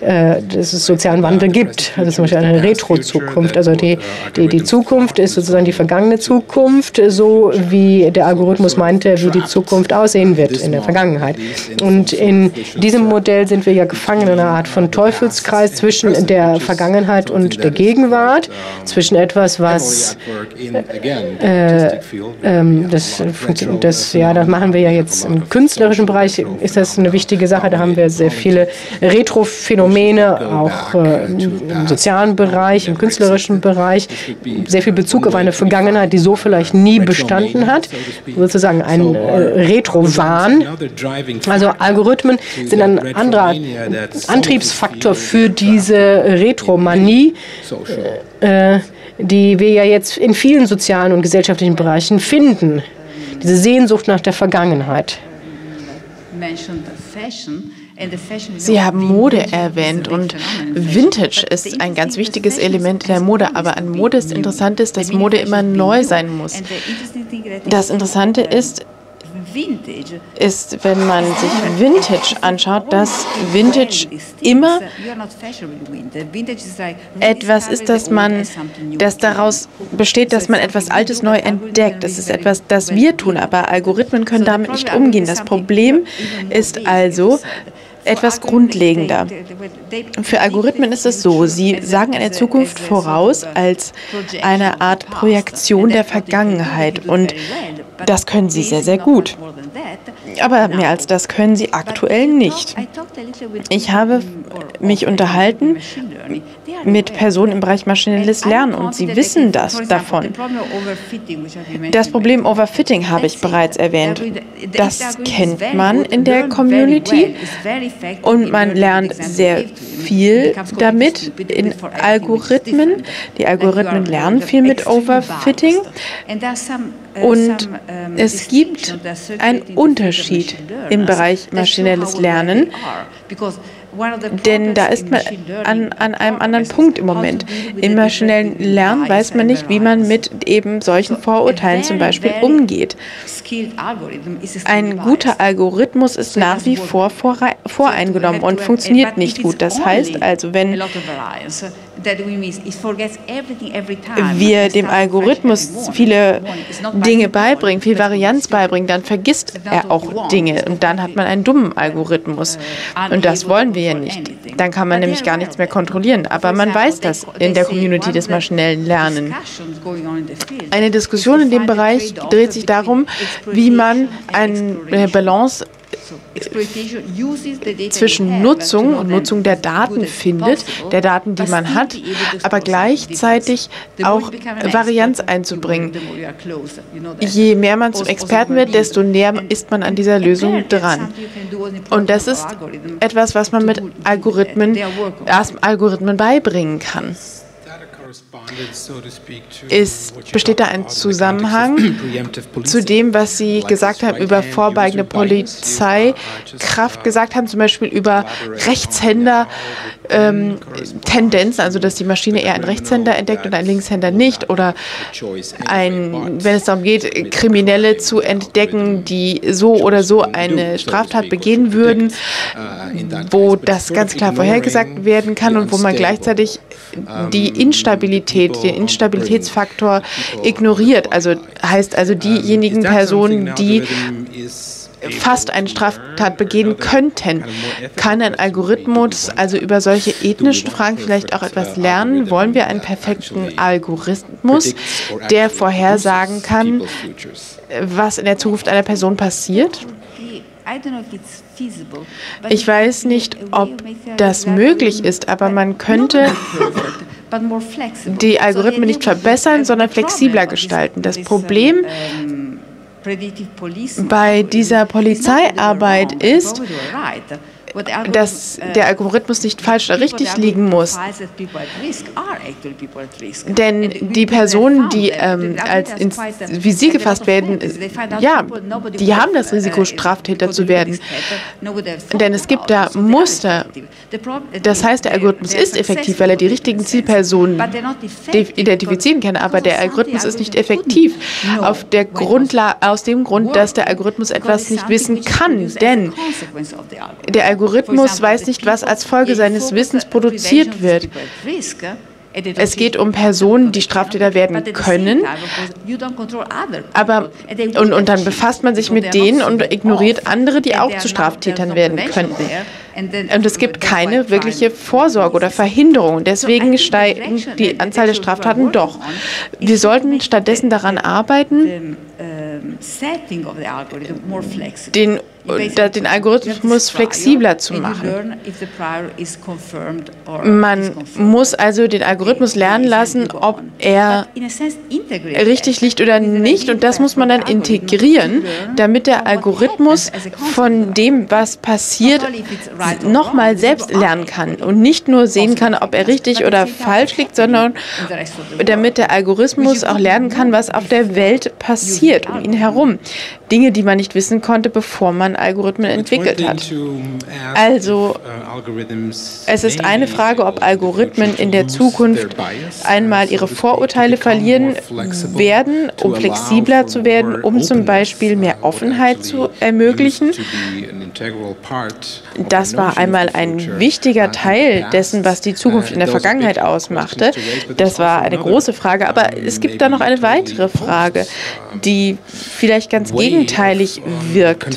S1: äh, dass es sozialen Wandel gibt. Also zum Beispiel eine Retro-Zukunft. Also die, die, die Zukunft ist sozusagen die vergangene Zukunft, so wie der Algorithmus meinte, wie die Zukunft aussehen wird in der Vergangenheit. Und in diesem Modell sind wir ja gefangen in einer Art von Teufelskreis zwischen der Vergangenheit und der Gegenwart, zwischen etwas, was äh, ähm, das, das, ja, das machen wir ja jetzt im künstlerischen Bereich, ist das eine wichtige Sache. Da haben wir sehr viele Retro-Phänomene, auch äh, im sozialen Bereich, im künstlerischen Bereich, sehr viel Bezug auf eine Vergangenheit, die so vielleicht nie bestanden hat, sozusagen ein äh, Retro-Wahn. Also Algorithmen sind ein anderer Antriebsfaktor für diese Retromanie. Äh, die wir ja jetzt in vielen sozialen und gesellschaftlichen Bereichen finden. Diese Sehnsucht nach der Vergangenheit.
S2: Sie haben Mode erwähnt und Vintage ist ein ganz wichtiges Element in der Mode. Aber an Mode ist interessant ist, dass Mode immer neu sein muss. Das Interessante ist, ist, wenn man sich Vintage anschaut, dass Vintage immer etwas ist, dass man, das daraus besteht, dass man etwas Altes neu entdeckt. Das ist etwas, das wir tun, aber Algorithmen können damit nicht umgehen. Das Problem ist also, etwas grundlegender. Für Algorithmen ist es so, sie sagen eine Zukunft voraus als eine Art Projektion der Vergangenheit und das können sie sehr, sehr gut. Aber mehr als das können sie aktuell nicht. Ich habe mich unterhalten mit Personen im Bereich maschinelles Lernen und sie wissen das davon. Das Problem Overfitting habe ich bereits erwähnt. Das kennt man in der Community und man lernt sehr viel damit in Algorithmen. Die Algorithmen lernen viel mit Overfitting. Und es gibt einen Unterschied im Bereich maschinelles Lernen. Denn da ist man an, an einem anderen Punkt im Moment. Im maschinellen Lernen weiß man nicht, wie man mit eben solchen Vorurteilen zum Beispiel umgeht. Ein guter Algorithmus ist nach wie vor voreingenommen und funktioniert nicht gut. Das heißt also, wenn wir dem Algorithmus viele Dinge beibringen, viel Varianz beibringen, dann vergisst er auch Dinge. Und dann hat man einen dummen Algorithmus. Uh, und das wollen wir ja nicht. Dann kann man nämlich gar nichts mehr kontrollieren. Aber man weiß das in der Community des maschinellen Lernens. Eine Diskussion in dem Bereich dreht sich darum, wie man eine Balance zwischen Nutzung und Nutzung der Daten findet, der Daten, die man hat, aber gleichzeitig auch Varianz einzubringen. Je mehr man zum Experten wird, desto näher ist man an dieser Lösung dran. Und das ist etwas, was man mit Algorithmen, erst Algorithmen beibringen kann. Ist, besteht da ein Zusammenhang zu dem, was Sie gesagt haben über vorbeigende Polizeikraft, gesagt haben, zum Beispiel über Rechtshänder, ähm, Tendenzen, also dass die Maschine eher einen Rechtshänder entdeckt und einen Linkshänder nicht, oder ein, wenn es darum geht, Kriminelle zu entdecken, die so oder so eine Straftat begehen würden, wo das ganz klar vorhergesagt werden kann und wo man gleichzeitig die Instabilität, den Instabilitätsfaktor ignoriert. Also heißt also diejenigen Personen, die fast eine Straftat begehen könnten. Kann ein Algorithmus also über solche ethnischen Fragen vielleicht auch etwas lernen? Wollen wir einen perfekten Algorithmus, der vorhersagen kann, was in der Zukunft einer Person passiert? Ich weiß nicht, ob das möglich ist, aber man könnte die Algorithmen nicht verbessern, sondern flexibler gestalten. Das Problem bei dieser Polizeiarbeit ist, dass uh, der Algorithmus nicht falsch oder richtig liegen muss. Denn die Personen, die ähm, als ins Visier gefasst werden, ja, die haben das Risiko, uh, Straftäter zu werden. Denn es gibt da Muster. Das heißt, der Algorithmus ist effektiv, weil er die richtigen Zielpersonen identifizieren kann, aber der Algorithmus ist nicht effektiv auf der Grundlage, aus dem Grund, dass der Algorithmus etwas nicht wissen kann. Denn der Algorithmus Algorithmus weiß nicht, was als Folge seines Wissens produziert wird. Es geht um Personen, die Straftäter werden können, aber und, und dann befasst man sich mit denen und ignoriert andere, die auch zu Straftätern werden könnten. Und es gibt keine wirkliche Vorsorge oder Verhinderung. Deswegen steigt die Anzahl der Straftaten doch. Wir sollten stattdessen daran arbeiten, den den Algorithmus flexibler zu machen. Man muss also den Algorithmus lernen lassen, ob er richtig liegt oder nicht. Und das muss man dann integrieren, damit der Algorithmus von dem, was passiert, nochmal selbst lernen kann und nicht nur sehen kann, ob er richtig oder falsch liegt, sondern damit der Algorithmus auch lernen kann, was auf der Welt passiert, um ihn herum. Dinge, die man nicht wissen konnte, bevor man Algorithmen entwickelt hat. Also es ist eine Frage, ob Algorithmen in der Zukunft einmal ihre Vorurteile verlieren werden, um flexibler zu werden, um zum Beispiel mehr Offenheit zu ermöglichen. Das war einmal ein wichtiger Teil dessen, was die Zukunft in der Vergangenheit ausmachte. Das war eine große Frage, aber es gibt da noch eine weitere Frage, die vielleicht ganz gegenteilig wirkt.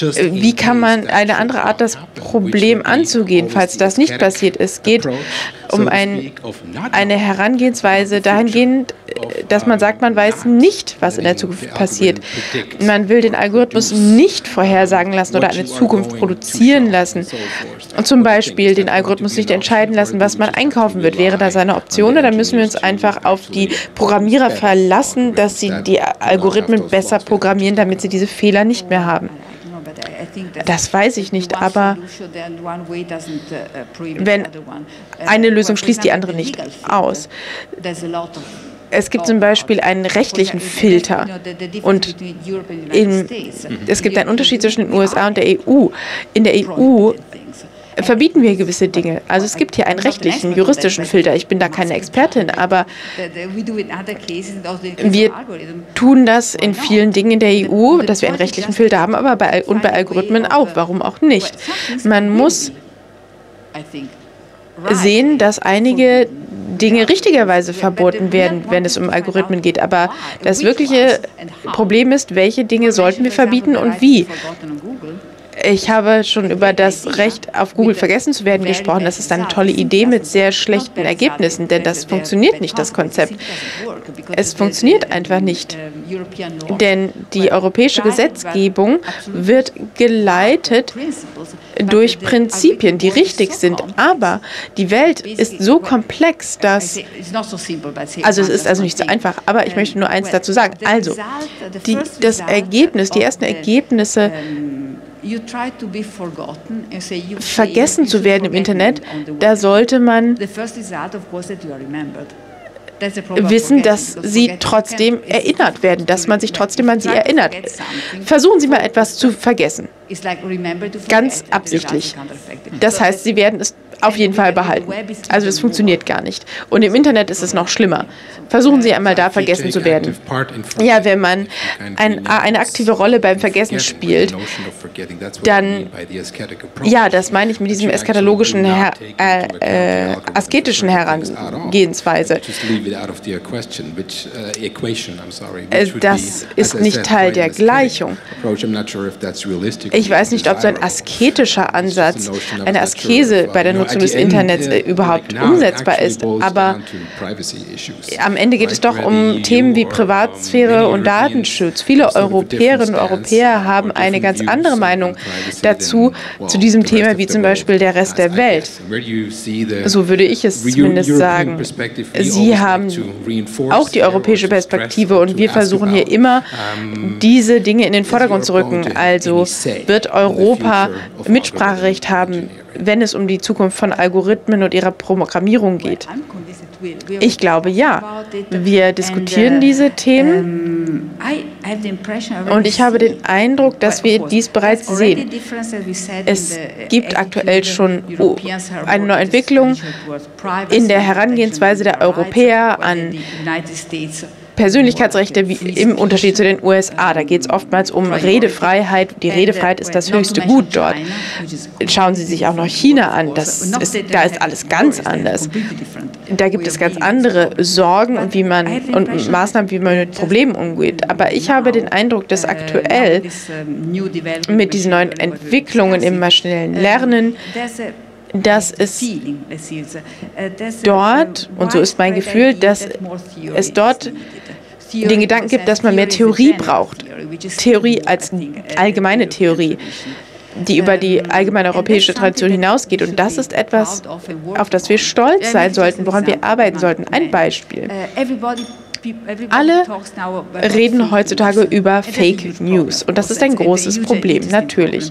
S2: Wie kann man eine andere Art, das Problem anzugehen, falls das nicht passiert? Es geht um ein, eine Herangehensweise dahingehend, dass man sagt, man weiß nicht, was in der Zukunft passiert. Man will den Algorithmus nicht vorhersagen lassen oder eine Zukunft produzieren lassen. Und zum Beispiel den Algorithmus nicht entscheiden lassen, was man einkaufen wird. Wäre das eine Option oder müssen wir uns einfach auf die Programmierer verlassen, dass sie die Algorithmen besser programmieren, damit sie diese Fehler nicht mehr haben? Das weiß ich nicht, aber wenn eine Lösung schließt die andere nicht aus. Es gibt zum Beispiel einen rechtlichen Filter und in, es gibt einen Unterschied zwischen den USA und der EU. In der EU verbieten wir gewisse Dinge. Also es gibt hier einen rechtlichen, juristischen Filter. Ich bin da keine Expertin, aber wir tun das in vielen Dingen in der EU, dass wir einen rechtlichen Filter haben, aber bei, und bei Algorithmen auch. Warum auch nicht? Man muss sehen, dass einige Dinge richtigerweise verboten werden, wenn es um Algorithmen geht. Aber das wirkliche Problem ist, welche Dinge sollten wir verbieten und wie. Ich habe schon über das Recht auf Google vergessen zu werden gesprochen. Das ist eine tolle Idee mit sehr schlechten Ergebnissen, denn das funktioniert nicht, das Konzept. Es funktioniert einfach nicht, denn die europäische Gesetzgebung wird geleitet durch Prinzipien, die richtig sind. Aber die Welt ist so komplex, dass... Also es ist also nicht so einfach, aber ich möchte nur eins dazu sagen. Also, die, das Ergebnis, die ersten Ergebnisse vergessen zu werden im Internet, da sollte man wissen, dass sie trotzdem erinnert werden, dass man sich trotzdem an sie erinnert. Versuchen Sie mal etwas zu vergessen. Ganz absichtlich. Das heißt, Sie werden es auf jeden Fall behalten. Also es funktioniert gar nicht. Und im Internet ist es noch schlimmer. Versuchen Sie einmal da vergessen zu werden. Ja, wenn man ein, eine aktive Rolle beim Vergessen spielt, dann, ja, das meine ich mit diesem eskatologischen, her, äh, äh, asketischen Herangehensweise. Äh, das ist nicht Teil der Gleichung. Ich weiß nicht, ob so ein asketischer Ansatz, eine Askese bei der Nutzung des Internets äh, überhaupt umsetzbar ist. Aber am Ende geht es doch um Themen wie Privatsphäre und Datenschutz. Viele Europäerinnen und Europäer haben eine ganz andere Meinung dazu, zu diesem Thema, wie zum Beispiel der Rest der Welt. So würde ich es zumindest sagen. Sie haben auch die europäische Perspektive und wir versuchen hier immer, diese Dinge in den Vordergrund zu rücken. Also wird Europa Mitspracherecht haben, wenn es um die Zukunft von Algorithmen und ihrer Programmierung geht? Ich glaube ja. Wir diskutieren diese Themen und ich habe den Eindruck, dass wir dies bereits sehen. Es gibt aktuell schon eine neue Entwicklung in der Herangehensweise der Europäer an Persönlichkeitsrechte wie im Unterschied zu den USA. Da geht es oftmals um Redefreiheit. Die Redefreiheit ist das höchste Gut dort. Schauen Sie sich auch noch China an. Ist, da ist alles ganz anders. Da gibt es ganz andere Sorgen und, wie man, und Maßnahmen, wie man mit Problemen umgeht. Aber ich habe den Eindruck, dass aktuell mit diesen neuen Entwicklungen im maschinellen Lernen dass es dort, und so ist mein Gefühl, dass es dort den Gedanken gibt, dass man mehr Theorie braucht. Theorie als allgemeine Theorie die über die allgemeine europäische Tradition hinausgeht. Und das ist etwas, auf das wir stolz sein sollten, woran wir arbeiten sollten. Ein Beispiel. Alle reden heutzutage über Fake News und das ist ein großes Problem, natürlich.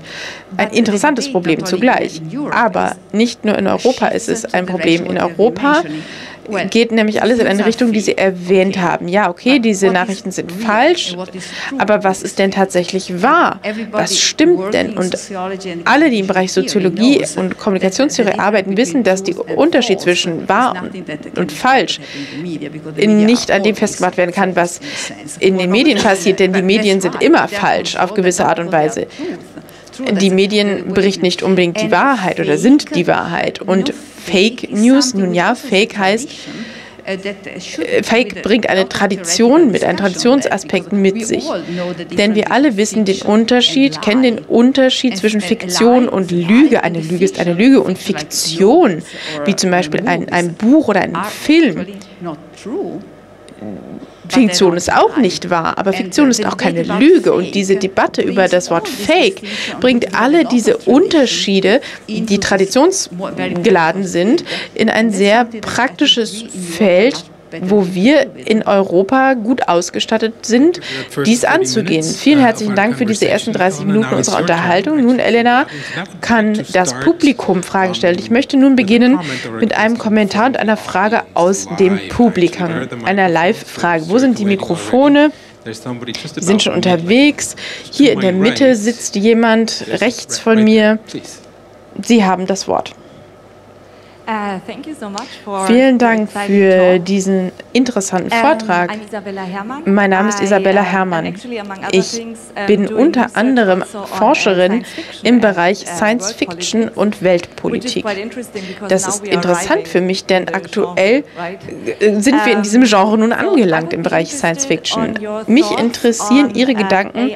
S2: Ein interessantes Problem zugleich. Aber nicht nur in Europa ist es ein Problem. In Europa geht nämlich alles in eine Richtung, die Sie erwähnt haben. Ja, okay, diese Nachrichten sind falsch, aber was ist denn tatsächlich wahr? Was stimmt denn? Und alle, die im Bereich Soziologie und Kommunikationstheorie arbeiten, wissen, dass der Unterschied zwischen wahr und falsch nicht an dem festgemacht werden kann, was in den Medien passiert, denn die Medien sind immer falsch auf gewisse Art und Weise die Medien berichten nicht unbedingt die Wahrheit oder sind die Wahrheit. Und Fake News, nun ja, Fake heißt, äh, Fake bringt eine Tradition mit, einen Traditionsaspekt mit sich. Denn wir alle wissen den Unterschied, kennen den Unterschied zwischen Fiktion und Lüge. Eine Lüge ist eine Lüge und Fiktion, wie zum Beispiel ein, ein Buch oder ein Film, Fiktion ist auch nicht wahr, aber Fiktion ist auch keine Lüge. Und diese Debatte über das Wort Fake bringt alle diese Unterschiede, die traditionsgeladen sind, in ein sehr praktisches Feld wo wir in Europa gut ausgestattet sind, dies anzugehen. Vielen herzlichen Dank für diese ersten 30 Minuten unserer Unterhaltung. Nun, Elena, kann das Publikum Fragen stellen. Ich möchte nun beginnen mit einem Kommentar und einer Frage aus dem Publikum, einer Live-Frage. Wo sind die Mikrofone? Sie sind schon unterwegs. Hier in der Mitte sitzt jemand rechts von mir. Sie haben das Wort. Uh, Vielen Dank für diesen interessanten Vortrag. Mein Name ist Isabella uh, Herrmann. Ich bin unter anderem also Forscherin im Bereich uh, Science Fiction und Weltpolitik. Das ist interessant für mich, denn aktuell sind wir in diesem Genre nun angelangt im Bereich Science Fiction. Mich interessieren Ihre Gedanken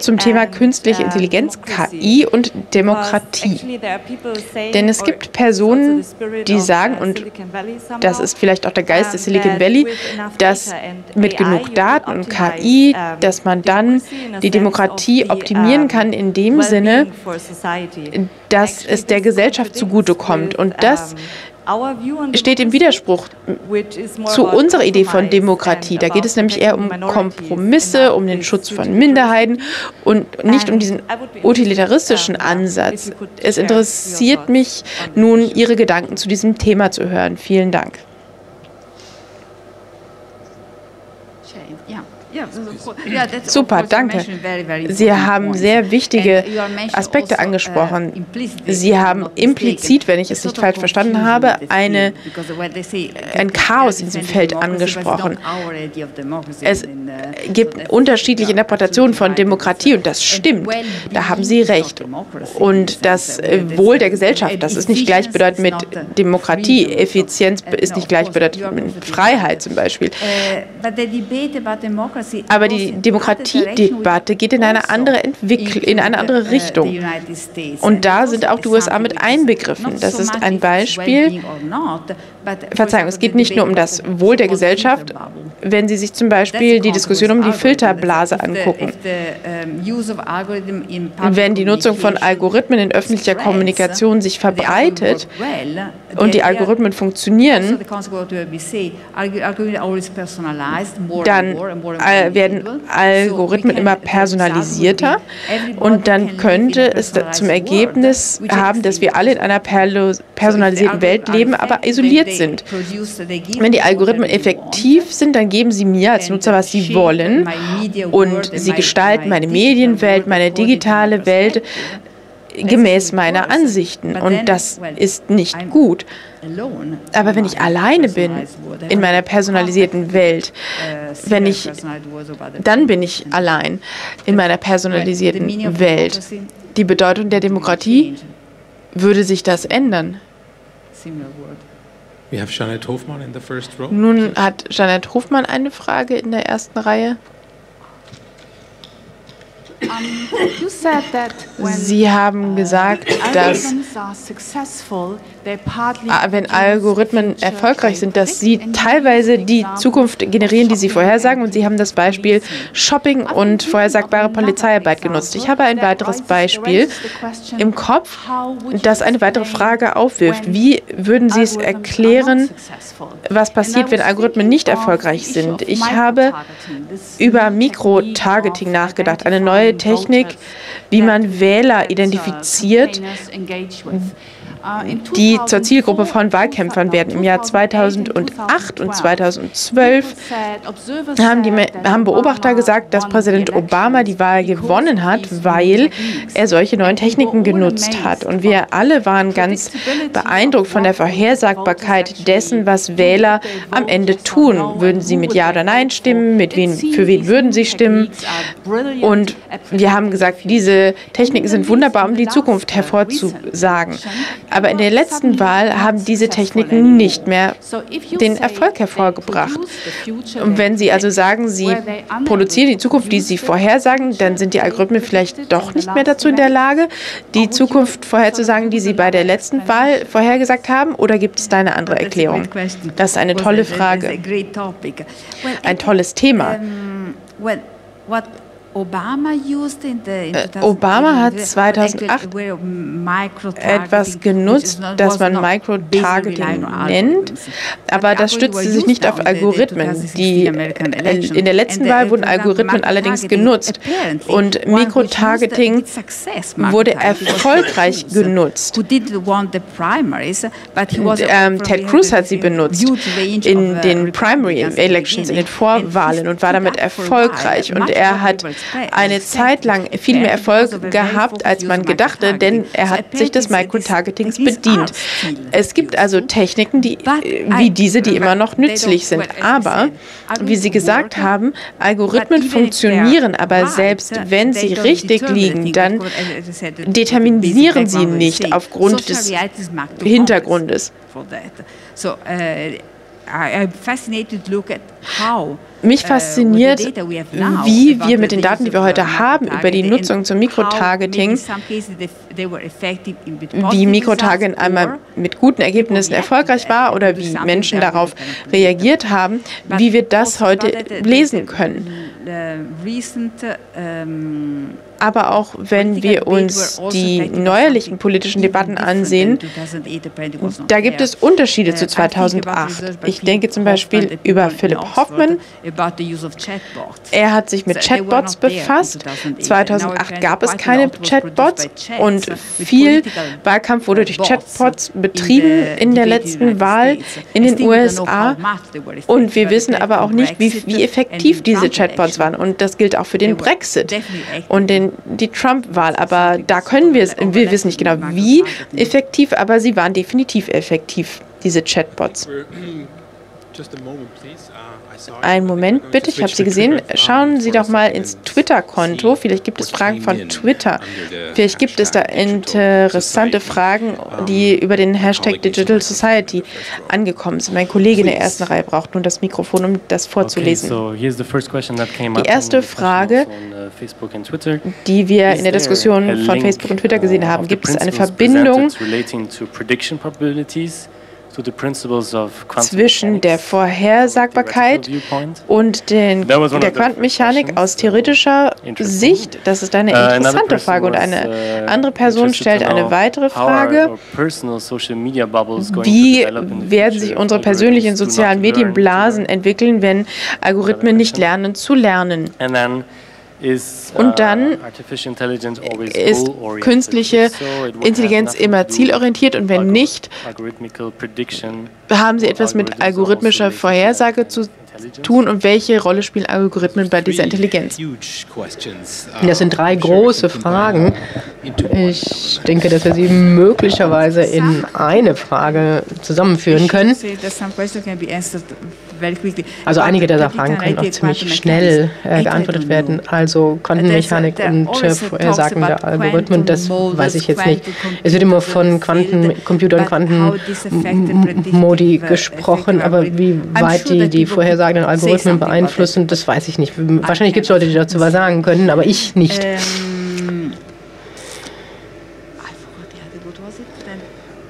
S2: zum Thema künstliche Intelligenz, KI und Demokratie. Denn es gibt Personen, die sagen, und das ist vielleicht auch der Geist des Silicon Valley, dass mit genug Daten und KI, dass man dann die Demokratie optimieren kann in dem Sinne, dass es der Gesellschaft zugutekommt. Und das steht im Widerspruch zu unserer Idee von Demokratie. Da geht es nämlich eher um Kompromisse, um den Schutz von Minderheiten und nicht um diesen utilitaristischen Ansatz. Es interessiert mich nun, Ihre Gedanken zu diesem Thema zu hören. Vielen Dank. Super, danke. Sie haben sehr wichtige Aspekte uh, angesprochen. Sie haben implizit, wenn ich es nicht falsch verstanden habe, eine, ein Chaos in diesem Feld angesprochen. Es gibt unterschiedliche Interpretationen von Demokratie und das stimmt. Da haben Sie recht. Und das äh, Wohl der Gesellschaft, das ist nicht gleichbedeutend mit Demokratie. Effizienz ist nicht gleichbedeutend mit Freiheit zum Beispiel. Uh, aber die Demokratiedebatte geht in eine andere Entwicklung, in eine andere Richtung. Und da sind auch die USA mit einbegriffen. Das ist ein Beispiel. Verzeihung, es geht nicht nur um das Wohl der Gesellschaft, wenn Sie sich zum Beispiel die Diskussion um die Filterblase angucken. Wenn die Nutzung von Algorithmen in öffentlicher Kommunikation sich verbreitet und die Algorithmen funktionieren, dann werden Algorithmen immer personalisierter und dann könnte es zum Ergebnis haben, dass wir alle in einer personalisierten Welt leben, aber isoliert sind. Wenn die Algorithmen effektiv sind, dann geben sie mir als Nutzer, was sie wollen. und sie gestalten meine Medienwelt, meine digitale Welt gemäß meiner Ansichten. Und das ist nicht gut. Aber wenn ich alleine bin in meiner personalisierten Welt, wenn ich, dann bin ich allein in meiner personalisierten Welt. Die Bedeutung der Demokratie, würde sich das ändern? Nun hat Janet Hofmann eine Frage in der ersten Reihe. Sie haben gesagt, dass Ah, wenn Algorithmen erfolgreich sind, dass sie teilweise die Zukunft generieren, die sie vorhersagen. Und Sie haben das Beispiel Shopping und vorhersagbare Polizeiarbeit genutzt. Ich habe ein weiteres Beispiel im Kopf, das eine weitere Frage aufwirft. Wie würden Sie es erklären, was passiert, wenn Algorithmen nicht erfolgreich sind? Ich habe über Mikro-Targeting nachgedacht, eine neue Technik, wie man Wähler identifiziert die zur Zielgruppe von Wahlkämpfern werden. Im Jahr 2008 und 2012 haben, die, haben Beobachter gesagt, dass Präsident Obama die Wahl gewonnen hat, weil er solche neuen Techniken genutzt hat. Und wir alle waren ganz beeindruckt von der Vorhersagbarkeit dessen, was Wähler am Ende tun. Würden sie mit Ja oder Nein stimmen? Mit wen, für wen würden sie stimmen? Und wir haben gesagt, diese Techniken sind wunderbar, um die Zukunft hervorzusagen. Aber in der letzten Wahl haben diese Techniken nicht mehr den Erfolg hervorgebracht. Und wenn Sie also sagen, Sie produzieren die Zukunft, die Sie vorhersagen, dann sind die Algorithmen vielleicht doch nicht mehr dazu in der Lage, die Zukunft vorherzusagen, die Sie bei der letzten Wahl vorhergesagt haben? Oder gibt es da eine andere Erklärung? Das ist eine tolle Frage. Ein tolles Thema. Obama, äh, Obama hat 2008 etwas genutzt, das man Micro-Targeting nennt, aber das stützte sich nicht auf Algorithmen. Die, in der letzten Wahl wurden Algorithmen allerdings genutzt und Micro-Targeting wurde erfolgreich genutzt. Ähm, Ted Cruz hat sie benutzt in den Primary Elections, in den Vorwahlen und war damit erfolgreich und er hat eine Zeit lang viel mehr Erfolg gehabt, als man gedachte, denn er hat sich des Microtargetings bedient. Es gibt also Techniken, die, wie diese, die immer noch nützlich sind. Aber, wie Sie gesagt haben, Algorithmen funktionieren, aber selbst wenn sie richtig liegen, dann determinieren sie nicht aufgrund des Hintergrundes. So, I'm fascinated to look at how mich äh, fasziniert, wie wir mit den Daten, die wir heute haben, über die Nutzung zum Mikrotargeting, wie Mikrotargeting einmal mit guten Ergebnissen erfolgreich war oder wie Menschen darauf reagiert haben, wie wir das also heute lesen können aber auch wenn wir uns also die neuerlichen politischen Debatten ansehen, da gibt es Unterschiede zu 2008. Uh, ich denke zum Beispiel über Philipp Hoffman. Er hat sich mit Chatbots befasst. 2008 gab es keine Chatbots und viel Wahlkampf wurde durch Chatbots betrieben in der letzten Wahl in den USA. Und wir wissen aber auch nicht, wie, wie effektiv diese Chatbots waren. Und das gilt auch für den Brexit und den die Trump-Wahl. Aber da können wir es, wir wissen nicht genau wie effektiv, aber sie waren definitiv effektiv, diese Chatbots. Just a moment, please. Einen Moment bitte, ich habe Sie gesehen. Schauen Sie doch mal ins Twitter-Konto. Vielleicht gibt es Fragen von Twitter. Vielleicht gibt es da interessante Fragen, die über den Hashtag Digital Society angekommen sind. Mein Kollege in der ersten Reihe braucht nun das Mikrofon, um das vorzulesen. Die erste Frage, die wir in der Diskussion von Facebook und Twitter gesehen haben, gibt es eine Verbindung zwischen der Vorhersagbarkeit und den, der Quantenmechanik aus theoretischer Sicht? Das ist eine uh, interessante Frage. Und eine uh, andere Person stellt eine weitere Frage. Wie werden sich unsere persönlichen sozialen Medienblasen entwickeln, wenn Algorithmen nicht lernen zu lernen? Und uh, dann ist künstliche Intelligenz immer zielorientiert und wenn nicht, haben Sie etwas mit algorithmischer Vorhersage zu tun und welche Rolle spielen Algorithmen bei dieser Intelligenz?
S1: Das sind drei große Fragen. Ich denke, dass wir sie möglicherweise in eine Frage zusammenführen können. Also einige dieser Fragen können auch ziemlich schnell äh, geantwortet werden. Also Quantenmechanik und äh, Vorhersagen der Algorithmen, das weiß ich jetzt nicht. Es wird immer von Quantencomputern, Quantenmodi gesprochen, aber wie weit die die vorhersagenden Algorithmen beeinflussen, das weiß ich nicht. Wahrscheinlich gibt es Leute, die dazu was sagen können, aber ich nicht. Ähm,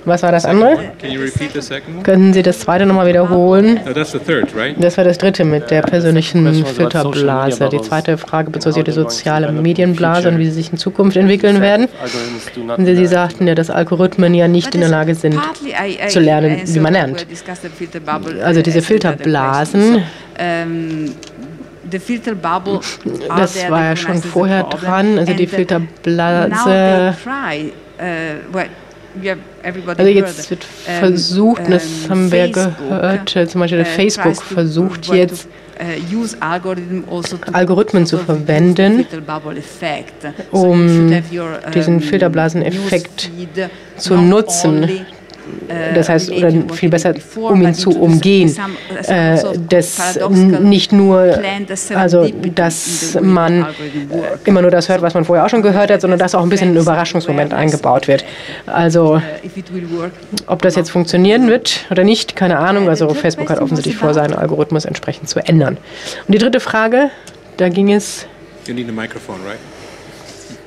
S1: Was war das andere? Können Sie das zweite nochmal wiederholen? Das war das dritte mit der persönlichen Filterblase. Die zweite Frage bezog sich auf die soziale Medienblase und wie sie sich in Zukunft entwickeln werden. Und Sie sagten ja, dass Algorithmen ja nicht in der Lage sind zu lernen, wie man lernt. Also diese Filterblasen. Das war ja schon vorher dran, also die Filterblase Also jetzt wird versucht, das haben wir gehört, zum Beispiel Facebook versucht jetzt also Algorithmen zu verwenden, um diesen Filterblaseneffekt zu nutzen das heißt, oder viel besser, um ihn zu umgehen, äh, das nicht nur, also dass man immer nur das hört, was man vorher auch schon gehört hat, sondern dass auch ein bisschen ein Überraschungsmoment eingebaut wird. Also, uh, ob das jetzt funktionieren wird oder nicht, keine Ahnung. Also, Facebook hat offensichtlich vor, seinen Algorithmus entsprechend zu ändern. Und die dritte Frage, da ging es. You need a microphone, right? Third question.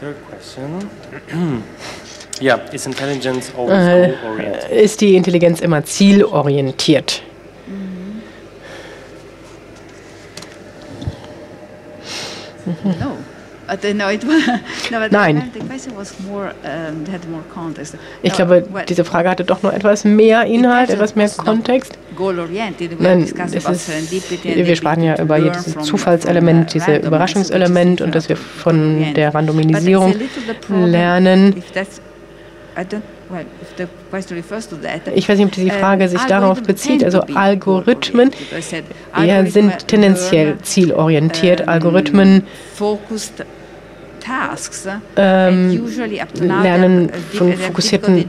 S1: *clears throat* yeah, is intelligence always äh, goal-oriented? Ist die Intelligenz immer zielorientiert? Mhm. Mhm. No. Nein. Ich glaube, diese Frage hatte doch noch etwas mehr Inhalt, etwas mehr Kontext. Nein, es ist, wir sprachen ja über jedes Zufallselement, dieses Überraschungselement und dass wir von der Randomisierung lernen. Ich weiß nicht, ob diese uh, Frage sich darauf bezieht. Also Algorithmen eher sind tendenziell zielorientiert. Algorithmen ähm, lernen von fokussierten,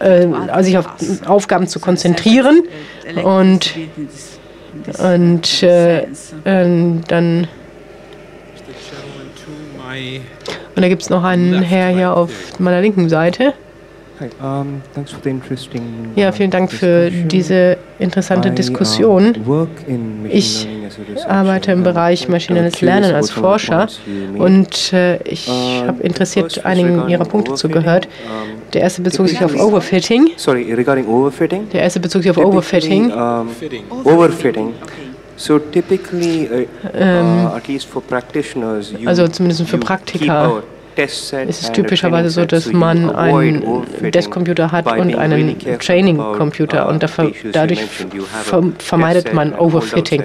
S1: äh, sich auf Aufgaben zu konzentrieren und, und äh, äh, dann und da gibt es noch einen Herr hier auf meiner linken Seite. Ja, vielen Dank für diese interessante Diskussion. Ich arbeite im Bereich maschinelles Lernen als Forscher und äh, ich habe interessiert einigen Ihrer Punkte zugehört. Der erste bezog sich auf Overfitting. Der erste bezog sich auf Overfitting. Overfitting. So typically, uh, ähm, uh, at least for practitioners, also zumindest für Praktiker ist es typischerweise so, dass man einen Deskcomputer hat und einen Training-Computer und dadurch vermeidet man Overfitting.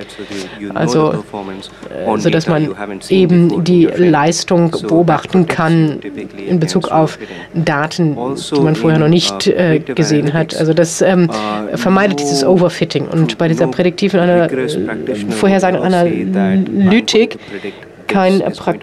S1: Also, äh, so dass man eben die Leistung beobachten kann in Bezug auf Daten, die man vorher noch nicht äh, gesehen hat. Also das ähm, vermeidet dieses Overfitting. Und bei dieser prädiktiven einer Vorhersage Analytik kein pra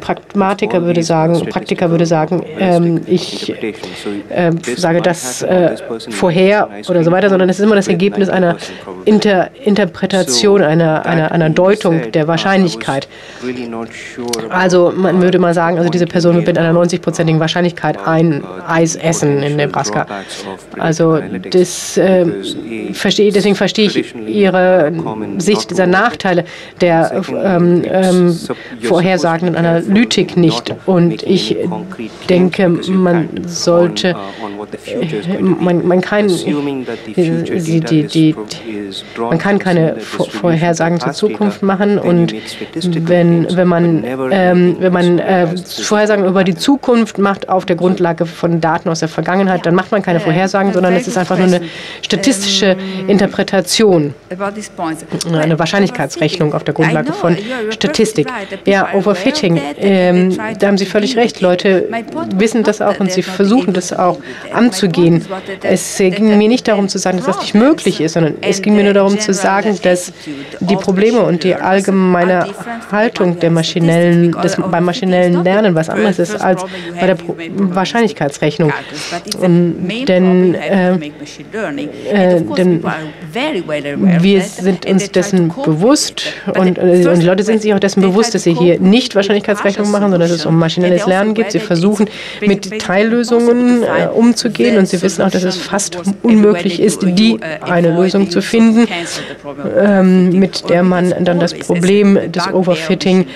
S1: Pragmatiker würde sagen, Praktiker würde sagen, ähm, ich äh, sage das äh, vorher oder so weiter, sondern es ist immer das Ergebnis einer Inter Interpretation, einer, einer, einer Deutung der Wahrscheinlichkeit. Also man würde mal sagen, also diese Person wird mit einer 90-prozentigen Wahrscheinlichkeit ein Eis essen in Nebraska. Also das äh, verstehe, deswegen verstehe ich Ihre Sicht dieser Nachteile der ähm, ähm, Vorhersagen und Analytik nicht. Und ich denke, man sollte, man, man, kann, die, die, die, man kann keine Vorhersagen zur Zukunft machen. Und wenn, wenn man, ähm, wenn man äh, Vorhersagen über die Zukunft macht auf der Grundlage von Daten aus der Vergangenheit, dann macht man keine Vorhersagen, sondern es ist einfach nur eine statistische Interpretation, eine Wahrscheinlichkeitsrechnung auf der Grundlage von Statistik. Ja, Overfitting. Ähm, da haben Sie völlig recht. Leute wissen das auch und sie versuchen das auch anzugehen. Es ging mir nicht darum zu sagen, dass das nicht möglich ist, sondern es ging mir nur darum zu sagen, dass die Probleme und die allgemeine Haltung der maschinellen, des, beim maschinellen Lernen was anderes ist als bei der Pro Wahrscheinlichkeitsrechnung. Und, denn, äh, äh, denn wir sind uns dessen bewusst und, äh, und die Leute sind sich auch dessen bewusst, dass sie hier nicht Wahrscheinlichkeitsrechnung machen, sondern dass es um maschinelles Lernen geht. Sie versuchen mit Teillösungen äh, umzugehen. Und sie wissen auch, dass es fast unmöglich ist, die eine Lösung zu finden, ähm, mit der man dann das Problem des Overfitting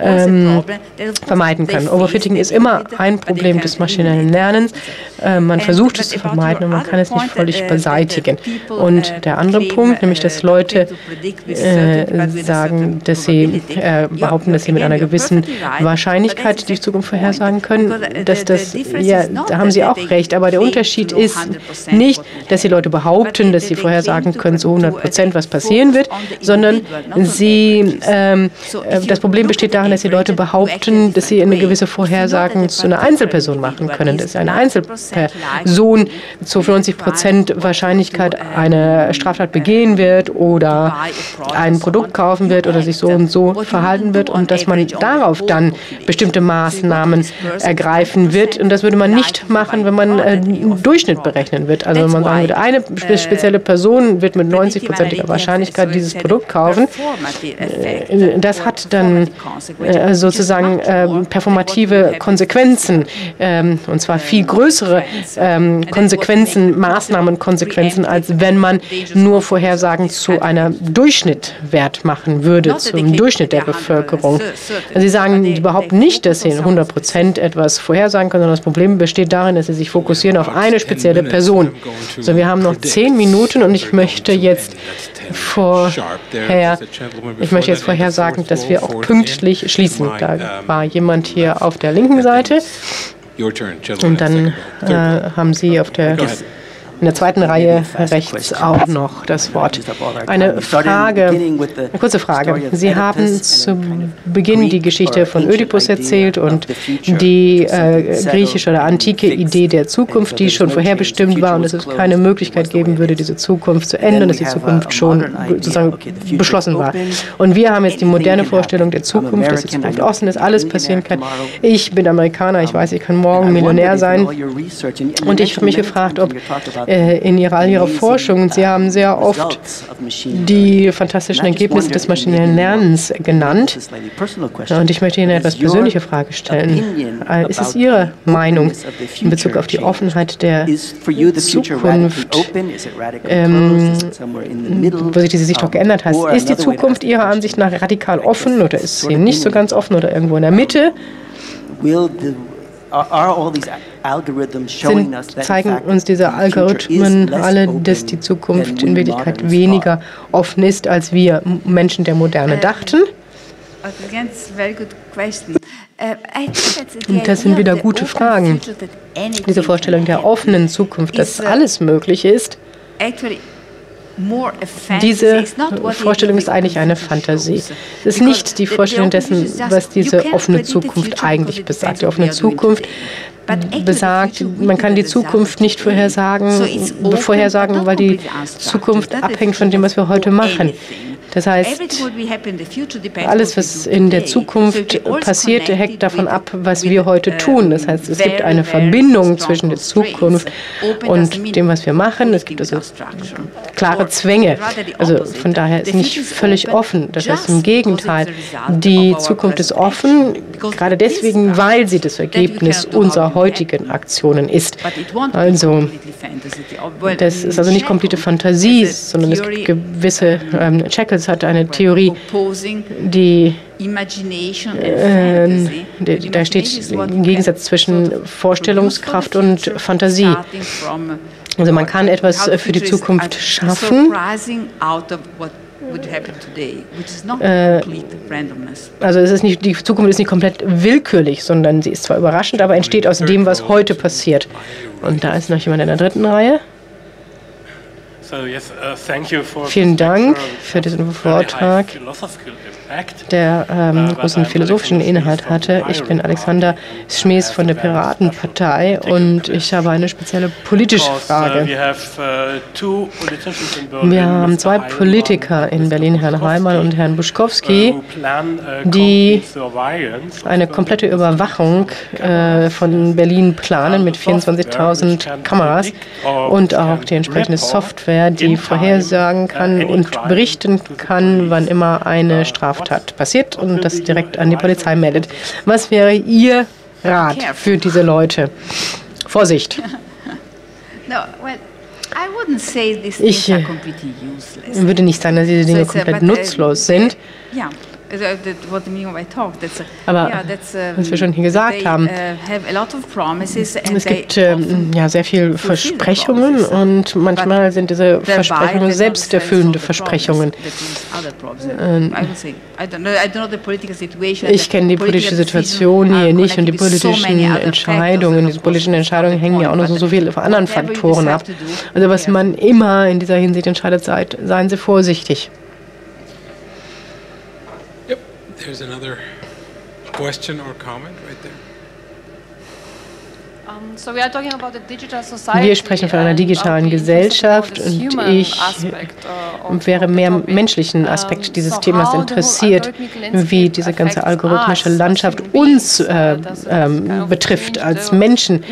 S1: ähm, vermeiden kann. Overfitting ist immer ein Problem des maschinellen Lernens. Äh, man versucht es zu vermeiden und man kann es nicht völlig beseitigen. Und der andere Punkt, nämlich dass Leute äh, sagen, dass sie äh, behaupten, dass sie mit einer gewissen Wahrscheinlichkeit die Zukunft vorhersagen können. Dass das, ja, da haben Sie auch recht. Aber der Unterschied ist nicht, dass die Leute behaupten, dass sie vorhersagen können zu 100 Prozent, was passieren wird, sondern sie, ähm, äh, das Problem besteht darin, dass die Leute behaupten, dass sie eine gewisse Vorhersagen zu einer Einzelperson machen können, dass eine Einzelperson zu 90 Prozent Wahrscheinlichkeit eine Straftat begehen wird oder ein Produkt kaufen wird oder sich so und so verhalten wird und dass man darauf dann bestimmte Maßnahmen ergreifen wird. Und das würde man nicht machen, wenn man äh, einen Durchschnitt berechnen wird. Also wenn man sagen würde, eine spezielle Person wird mit 90-prozentiger Wahrscheinlichkeit dieses Produkt kaufen. Äh, das hat dann äh, sozusagen äh, performative Konsequenzen, ähm, und zwar viel größere ähm, Konsequenzen, Maßnahmenkonsequenzen, als wenn man nur Vorhersagen zu einem Durchschnittwert machen würde, zum Durchschnitt der Bevölkerung. Sie sagen überhaupt nicht, dass Sie 100 Prozent etwas vorhersagen können, sondern das Problem besteht darin, dass Sie sich fokussieren auf eine spezielle Person. So, wir haben noch zehn Minuten und ich möchte jetzt vorher, ich möchte jetzt vorher sagen, dass wir auch pünktlich schließen. Da war jemand hier auf der linken Seite. Und dann äh, haben Sie auf der in der zweiten Reihe rechts auch noch das Wort. Eine Frage, eine kurze Frage. Sie haben zu Beginn die Geschichte von Ödipus erzählt und die äh, griechische oder antike Idee der Zukunft, die schon vorherbestimmt war und dass es keine Möglichkeit geben würde, diese Zukunft zu ändern, dass die Zukunft schon sozusagen beschlossen war. Und wir haben jetzt die moderne Vorstellung der Zukunft, dass die Zukunft offen ist, alles passieren kann. Ich bin Amerikaner, ich weiß, ich kann morgen Millionär sein. Und ich habe mich gefragt, ob in ihrer, all ihrer Forschung. Sie haben sehr oft die fantastischen Ergebnisse des maschinellen Lernens genannt. Und ich möchte Ihnen eine etwas persönliche Frage stellen. Äh, ist es Ihre Meinung in Bezug auf die Offenheit der Zukunft, ähm, wo sich diese Sicht doch geändert hat? Ist die Zukunft Ihrer Ansicht nach radikal offen oder ist sie nicht so ganz offen oder irgendwo in der Mitte? Sind, zeigen uns diese Algorithmen alle, dass die Zukunft in Wirklichkeit weniger offen ist, als wir Menschen der Moderne dachten? Das sind wieder gute Fragen. Diese Vorstellung der offenen Zukunft, dass alles möglich ist, diese Vorstellung ist eigentlich eine Fantasie. Es ist nicht die Vorstellung dessen, was diese offene Zukunft eigentlich besagt. Die offene Zukunft besagt, man kann die Zukunft nicht vorhersagen, vorhersagen, weil die Zukunft abhängt von dem, was wir heute machen. Das heißt, alles, was in der Zukunft passiert, hängt davon ab, was wir heute tun. Das heißt, es gibt eine Verbindung zwischen der Zukunft und dem, was wir machen. Es gibt also klare Zwänge. Also von daher ist nicht völlig offen. Das heißt im Gegenteil, die Zukunft ist offen, gerade deswegen, weil sie das Ergebnis unserer heutigen Aktionen ist. Also das ist also nicht komplette Fantasie, sondern es gibt gewisse ähm, Checkers Mises hat eine Theorie, die äh, da steht im Gegensatz zwischen Vorstellungskraft und Fantasie. Also man kann etwas für die Zukunft schaffen. Äh, also es ist nicht, die Zukunft ist nicht komplett willkürlich, sondern sie ist zwar überraschend, aber entsteht aus dem, was heute passiert. Und da ist noch jemand in der dritten Reihe. Uh, Vielen Dank für diesen Vortrag der ähm, großen philosophischen Inhalt hatte. Ich bin Alexander Schmees von der Piratenpartei und ich habe eine spezielle politische uh, Frage. Uh, Wir haben zwei Politiker in Berlin, Herrn Heimann und Herrn Buschkowski, die eine komplette Überwachung äh, von Berlin planen mit 24.000 Kameras und auch die entsprechende Software, die vorhersagen kann und berichten kann, wann immer eine Straftat Straftat passiert und das direkt an die Polizei meldet. Was wäre Ihr Rat für diese Leute? Vorsicht. *laughs* Ich würde nicht sagen, dass diese Dinge komplett nutzlos sind. Aber was wir schon hier gesagt haben, es gibt ähm, ja sehr viele Versprechungen und manchmal sind diese Versprechungen selbsterfüllende Versprechungen. Ähm, ich kenne die politische Situation hier nicht und die politischen Entscheidungen. Diese politischen Entscheidungen hängen ja auch noch so, so viele von anderen Faktoren ab. Also was man immer in dieser Hinsicht entscheidet, seid, seien Sie vorsichtig.
S3: There's another question or comment.
S1: Wir sprechen von einer digitalen Gesellschaft und ich uh, wäre mehr menschlichen Aspekt dieses Themas interessiert, wie diese ganze algorithmische Landschaft uns äh, äh, betrifft als Menschen.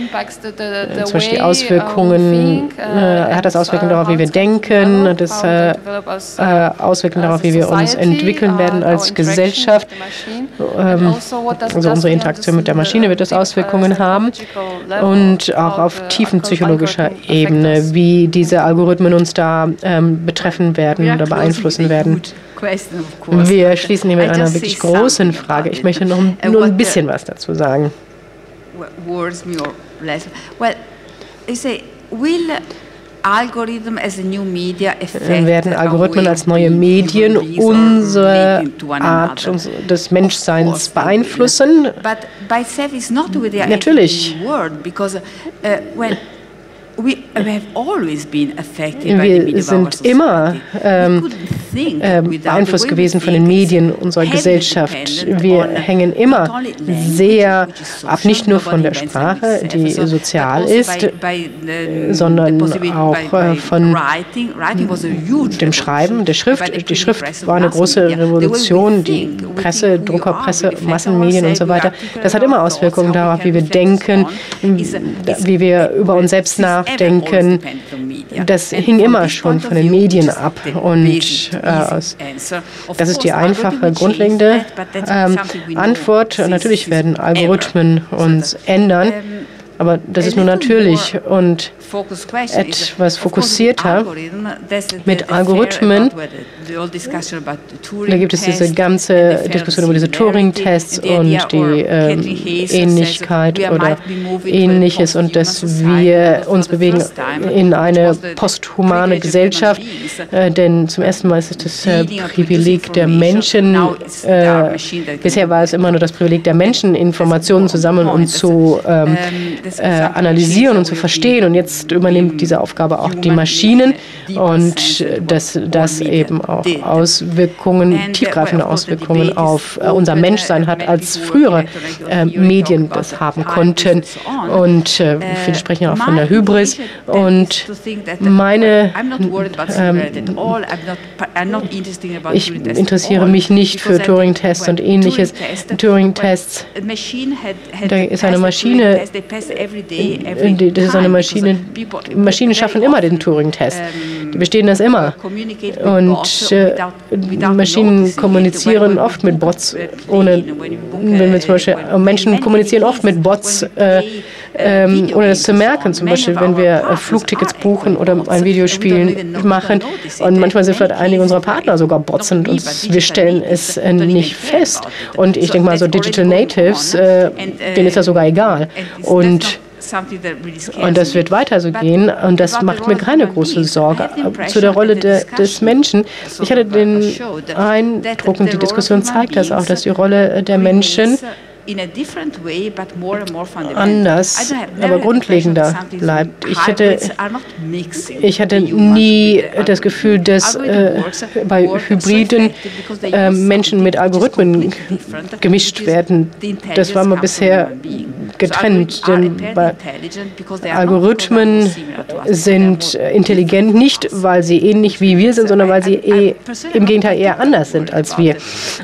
S1: Zum Beispiel die Auswirkungen, uh, äh, hat das Auswirkungen darauf, wie wir denken, das äh, äh, Auswirkungen darauf, wie wir uns entwickeln werden als Gesellschaft. Ähm, also, also unsere Interaktion mit der Maschine wird das Auswirkungen haben und auch auf tiefenpsychologischer Ebene, wie diese Algorithmen uns da ähm, betreffen werden oder beeinflussen werden. Wir schließen hier mit einer wirklich großen Frage. Ich möchte noch nur ein bisschen was dazu sagen. Well, you say, will werden Algorithmen als neue Medien unsere Art des Menschseins beeinflussen? Natürlich. Wir sind immer ähm, äh, beeinflusst gewesen von den Medien unserer Gesellschaft. Wir hängen immer sehr ab, nicht nur von der Sprache, die sozial ist, sondern auch äh, von dem Schreiben, der Schrift. Die Schrift war eine große Revolution, die Presse, Druckerpresse, Massenmedien und so weiter. Das hat immer Auswirkungen darauf, wie wir denken, wie wir über uns selbst nachdenken nachdenken, das hing immer schon von den Medien ab. Und äh, das ist die einfache, grundlegende ähm, Antwort. Natürlich werden Algorithmen uns ändern. Aber das ist nur natürlich und etwas fokussierter mit Algorithmen. Da gibt es diese ganze Diskussion über diese Turing-Tests und die äh, Ähnlichkeit oder Ähnliches und dass wir uns bewegen in eine posthumane Gesellschaft. Äh, denn zum ersten Mal ist es das äh, Privileg der Menschen. Äh, bisher war es immer nur das Privileg der Menschen, Informationen zu sammeln und zu ähm, äh, analysieren und zu verstehen. Und jetzt übernimmt diese Aufgabe auch die Maschinen und dass das eben auch Auswirkungen, tiefgreifende Auswirkungen auf äh, unser Menschsein hat, als frühere äh, Medien das haben konnten. Und äh, viele sprechen auch von der Hybris. Und meine, ähm, ich interessiere mich nicht für Turing-Tests und ähnliches. Turing-Tests, da ist eine Maschine, das ist eine Maschine, Maschinen schaffen immer den Turing-Test. Die bestehen das immer. Und äh, Maschinen kommunizieren oft mit Bots, ohne, wenn wir zum Beispiel, Menschen kommunizieren oft mit Bots, äh, ähm, ohne das zu merken. Zum Beispiel, wenn wir äh, Flugtickets buchen oder ein Videospiel machen. Und manchmal sind vielleicht einige unserer Partner sogar Bots und uns, wir stellen es äh, nicht fest. Und ich denke mal, so Digital Natives, äh, denen ist das sogar egal. Und und das wird weiter so gehen und das macht mir keine große Sorge. Zu der Rolle de, des Menschen. Ich hatte den Eindruck, und die Diskussion zeigt das auch, dass die Rolle der Menschen anders, aber grundlegender bleibt. Ich hätte, ich hatte nie das Gefühl, dass äh, bei Hybriden äh, Menschen mit Algorithmen gemischt werden. Das war mal bisher getrennt, denn Algorithmen sind intelligent nicht, weil sie ähnlich wie wir sind, sondern weil sie eh, im Gegenteil eher anders sind als wir.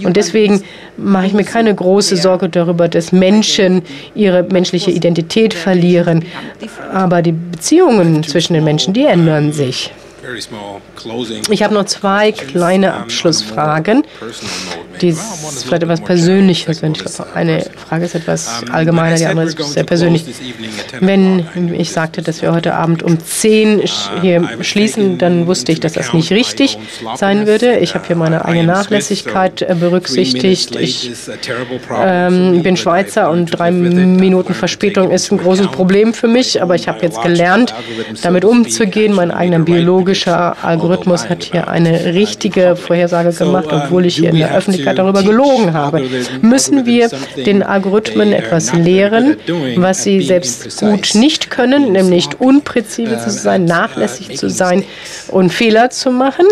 S1: Und deswegen mache ich mir keine große Sorge darüber, dass Menschen ihre menschliche Identität verlieren. Aber die Beziehungen zwischen den Menschen, die ändern sich. Ich habe noch zwei kleine Abschlussfragen. dies ist vielleicht etwas Persönliches. Glaube, eine Frage ist etwas allgemeiner, die andere ist sehr persönlich. Wenn ich sagte, dass wir heute Abend um 10 hier schließen, dann wusste ich, dass das nicht richtig sein würde. Ich habe hier meine eigene Nachlässigkeit äh, berücksichtigt. Ich ähm, bin Schweizer und drei Minuten Verspätung ist ein großes Problem für mich, aber ich habe jetzt gelernt, damit umzugehen. Mein eigener biologischer Algorithmus hat hier eine richtige Vorhersage gemacht, obwohl ich hier in der Öffentlichkeit darüber gelogen habe. Müssen wir den Algorithmen etwas lehren, was sie selbst gut nicht können, nämlich unpräzise zu sein, nachlässig zu sein und Fehler zu machen,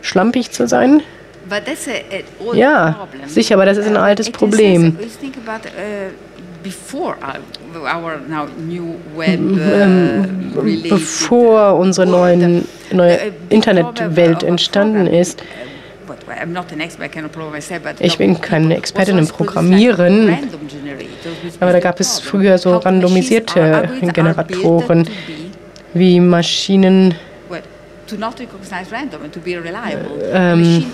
S1: schlampig zu sein? Ja, sicher, aber das ist ein altes Problem. Bevor unsere neuen, neue Internetwelt entstanden ist, ich bin keine Expertin im Programmieren, aber da gab es früher so randomisierte Generatoren, wie Maschinen ähm,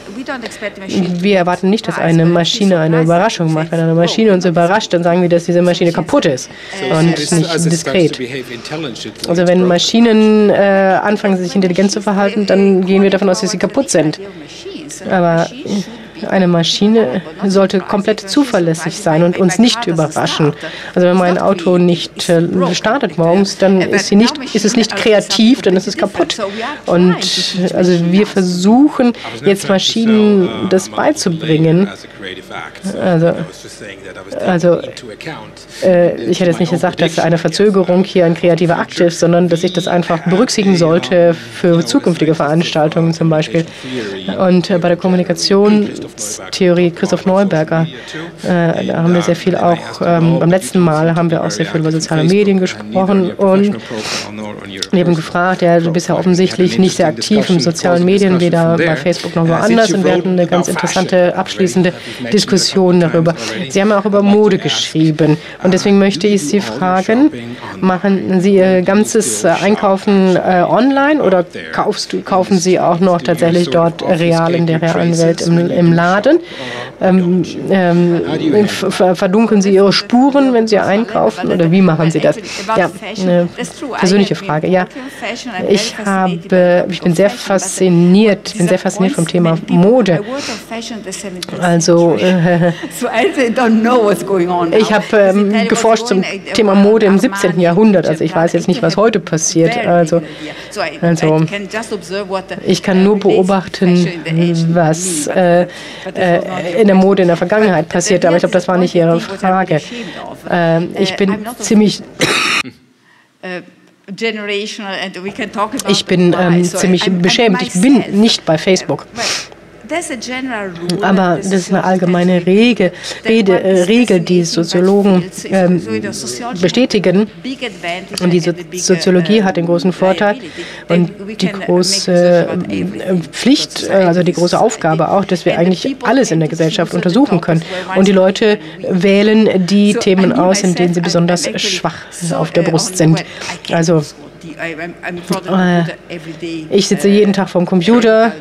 S1: wir erwarten nicht, dass eine Maschine eine Überraschung macht. Wenn eine Maschine uns überrascht, dann sagen wir, dass diese Maschine kaputt ist und nicht diskret. Also wenn Maschinen äh, anfangen, sich intelligent zu verhalten, dann gehen wir davon aus, dass sie kaputt sind. Aber eine Maschine sollte komplett zuverlässig sein und uns nicht überraschen. Also wenn mein Auto nicht äh, startet morgens, dann ist, nicht, ist, es nicht kreativ, dann ist es kaputt. Und also wir versuchen jetzt Maschinen das beizubringen. Also, also äh, ich hätte jetzt nicht gesagt, dass eine Verzögerung hier ein kreativer Akt ist, sondern dass ich das einfach berücksichtigen sollte für zukünftige Veranstaltungen zum Beispiel. Und äh, bei der Kommunikation Theorie Christoph Neuberger. Äh, da haben wir sehr viel auch, ähm, beim letzten Mal haben wir auch sehr viel über soziale Medien gesprochen und eben gefragt, ja, du bist ja offensichtlich nicht sehr aktiv in sozialen Medien, weder bei Facebook noch woanders und wir hatten eine ganz interessante abschließende Diskussion darüber. Sie haben auch über Mode geschrieben und deswegen möchte ich Sie fragen, machen Sie Ihr ganzes Einkaufen äh, online oder kaufst, kaufen Sie auch noch tatsächlich dort real in der realen Welt im, im Laden? Ähm, ähm, verdunkeln Sie Ihre Spuren, wenn Sie einkaufen oder wie machen Sie das? Ja, eine persönliche Frage. Ja, ich habe, ich bin sehr fasziniert, bin sehr fasziniert vom Thema Mode. Also, äh, ich habe ähm, geforscht zum Thema Mode im 17. Jahrhundert. Also ich weiß jetzt nicht, was heute passiert. Also, also ich kann nur beobachten, was äh, äh, in der Mode in der Vergangenheit passiert. Aber ich glaube, das war nicht Ihre Frage. Äh, ich bin ziemlich ich bin ähm, ziemlich beschämt. Ich bin nicht bei Facebook. Aber das ist eine allgemeine Regel, Rede, äh, Regel die Soziologen ähm, bestätigen. Und die so Soziologie hat den großen Vorteil und die große äh, Pflicht, äh, also die große Aufgabe auch, dass wir eigentlich alles in der Gesellschaft untersuchen können. Und die Leute wählen die Themen aus, in denen sie besonders schwach auf der Brust sind. Also äh, ich sitze jeden Tag vorm Computer,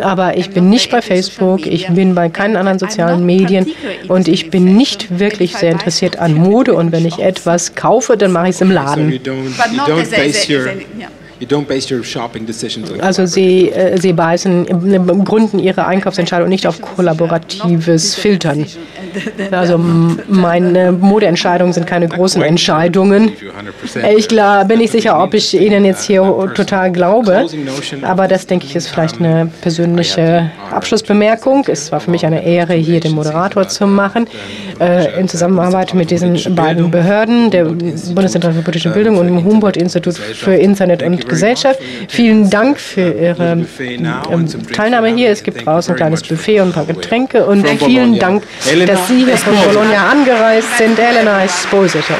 S1: aber ich bin nicht bei Facebook, ich bin bei keinen anderen sozialen Medien und ich bin nicht wirklich sehr interessiert an Mode und wenn ich etwas kaufe, dann mache ich es im Laden. Also Sie, äh, Sie beißen Gründen Ihre Einkaufsentscheidung nicht auf kollaboratives Filtern. Also meine Modeentscheidungen sind keine großen Entscheidungen. Ich bin nicht sicher, ob ich Ihnen jetzt hier total glaube, aber das denke ich ist vielleicht eine persönliche Abschlussbemerkung. Es war für mich eine Ehre, hier den Moderator zu machen, äh, in Zusammenarbeit mit diesen beiden Behörden, der Bundeszentrale für politische Bildung und dem Humboldt-Institut für Internet und Gesellschaft. Vielen Dank für Ihre ähm, Teilnahme hier. Es gibt draußen ein kleines Buffet und ein paar Getränke und vielen Dank, dass Sie hier von Bologna angereist sind. Elena Esposito.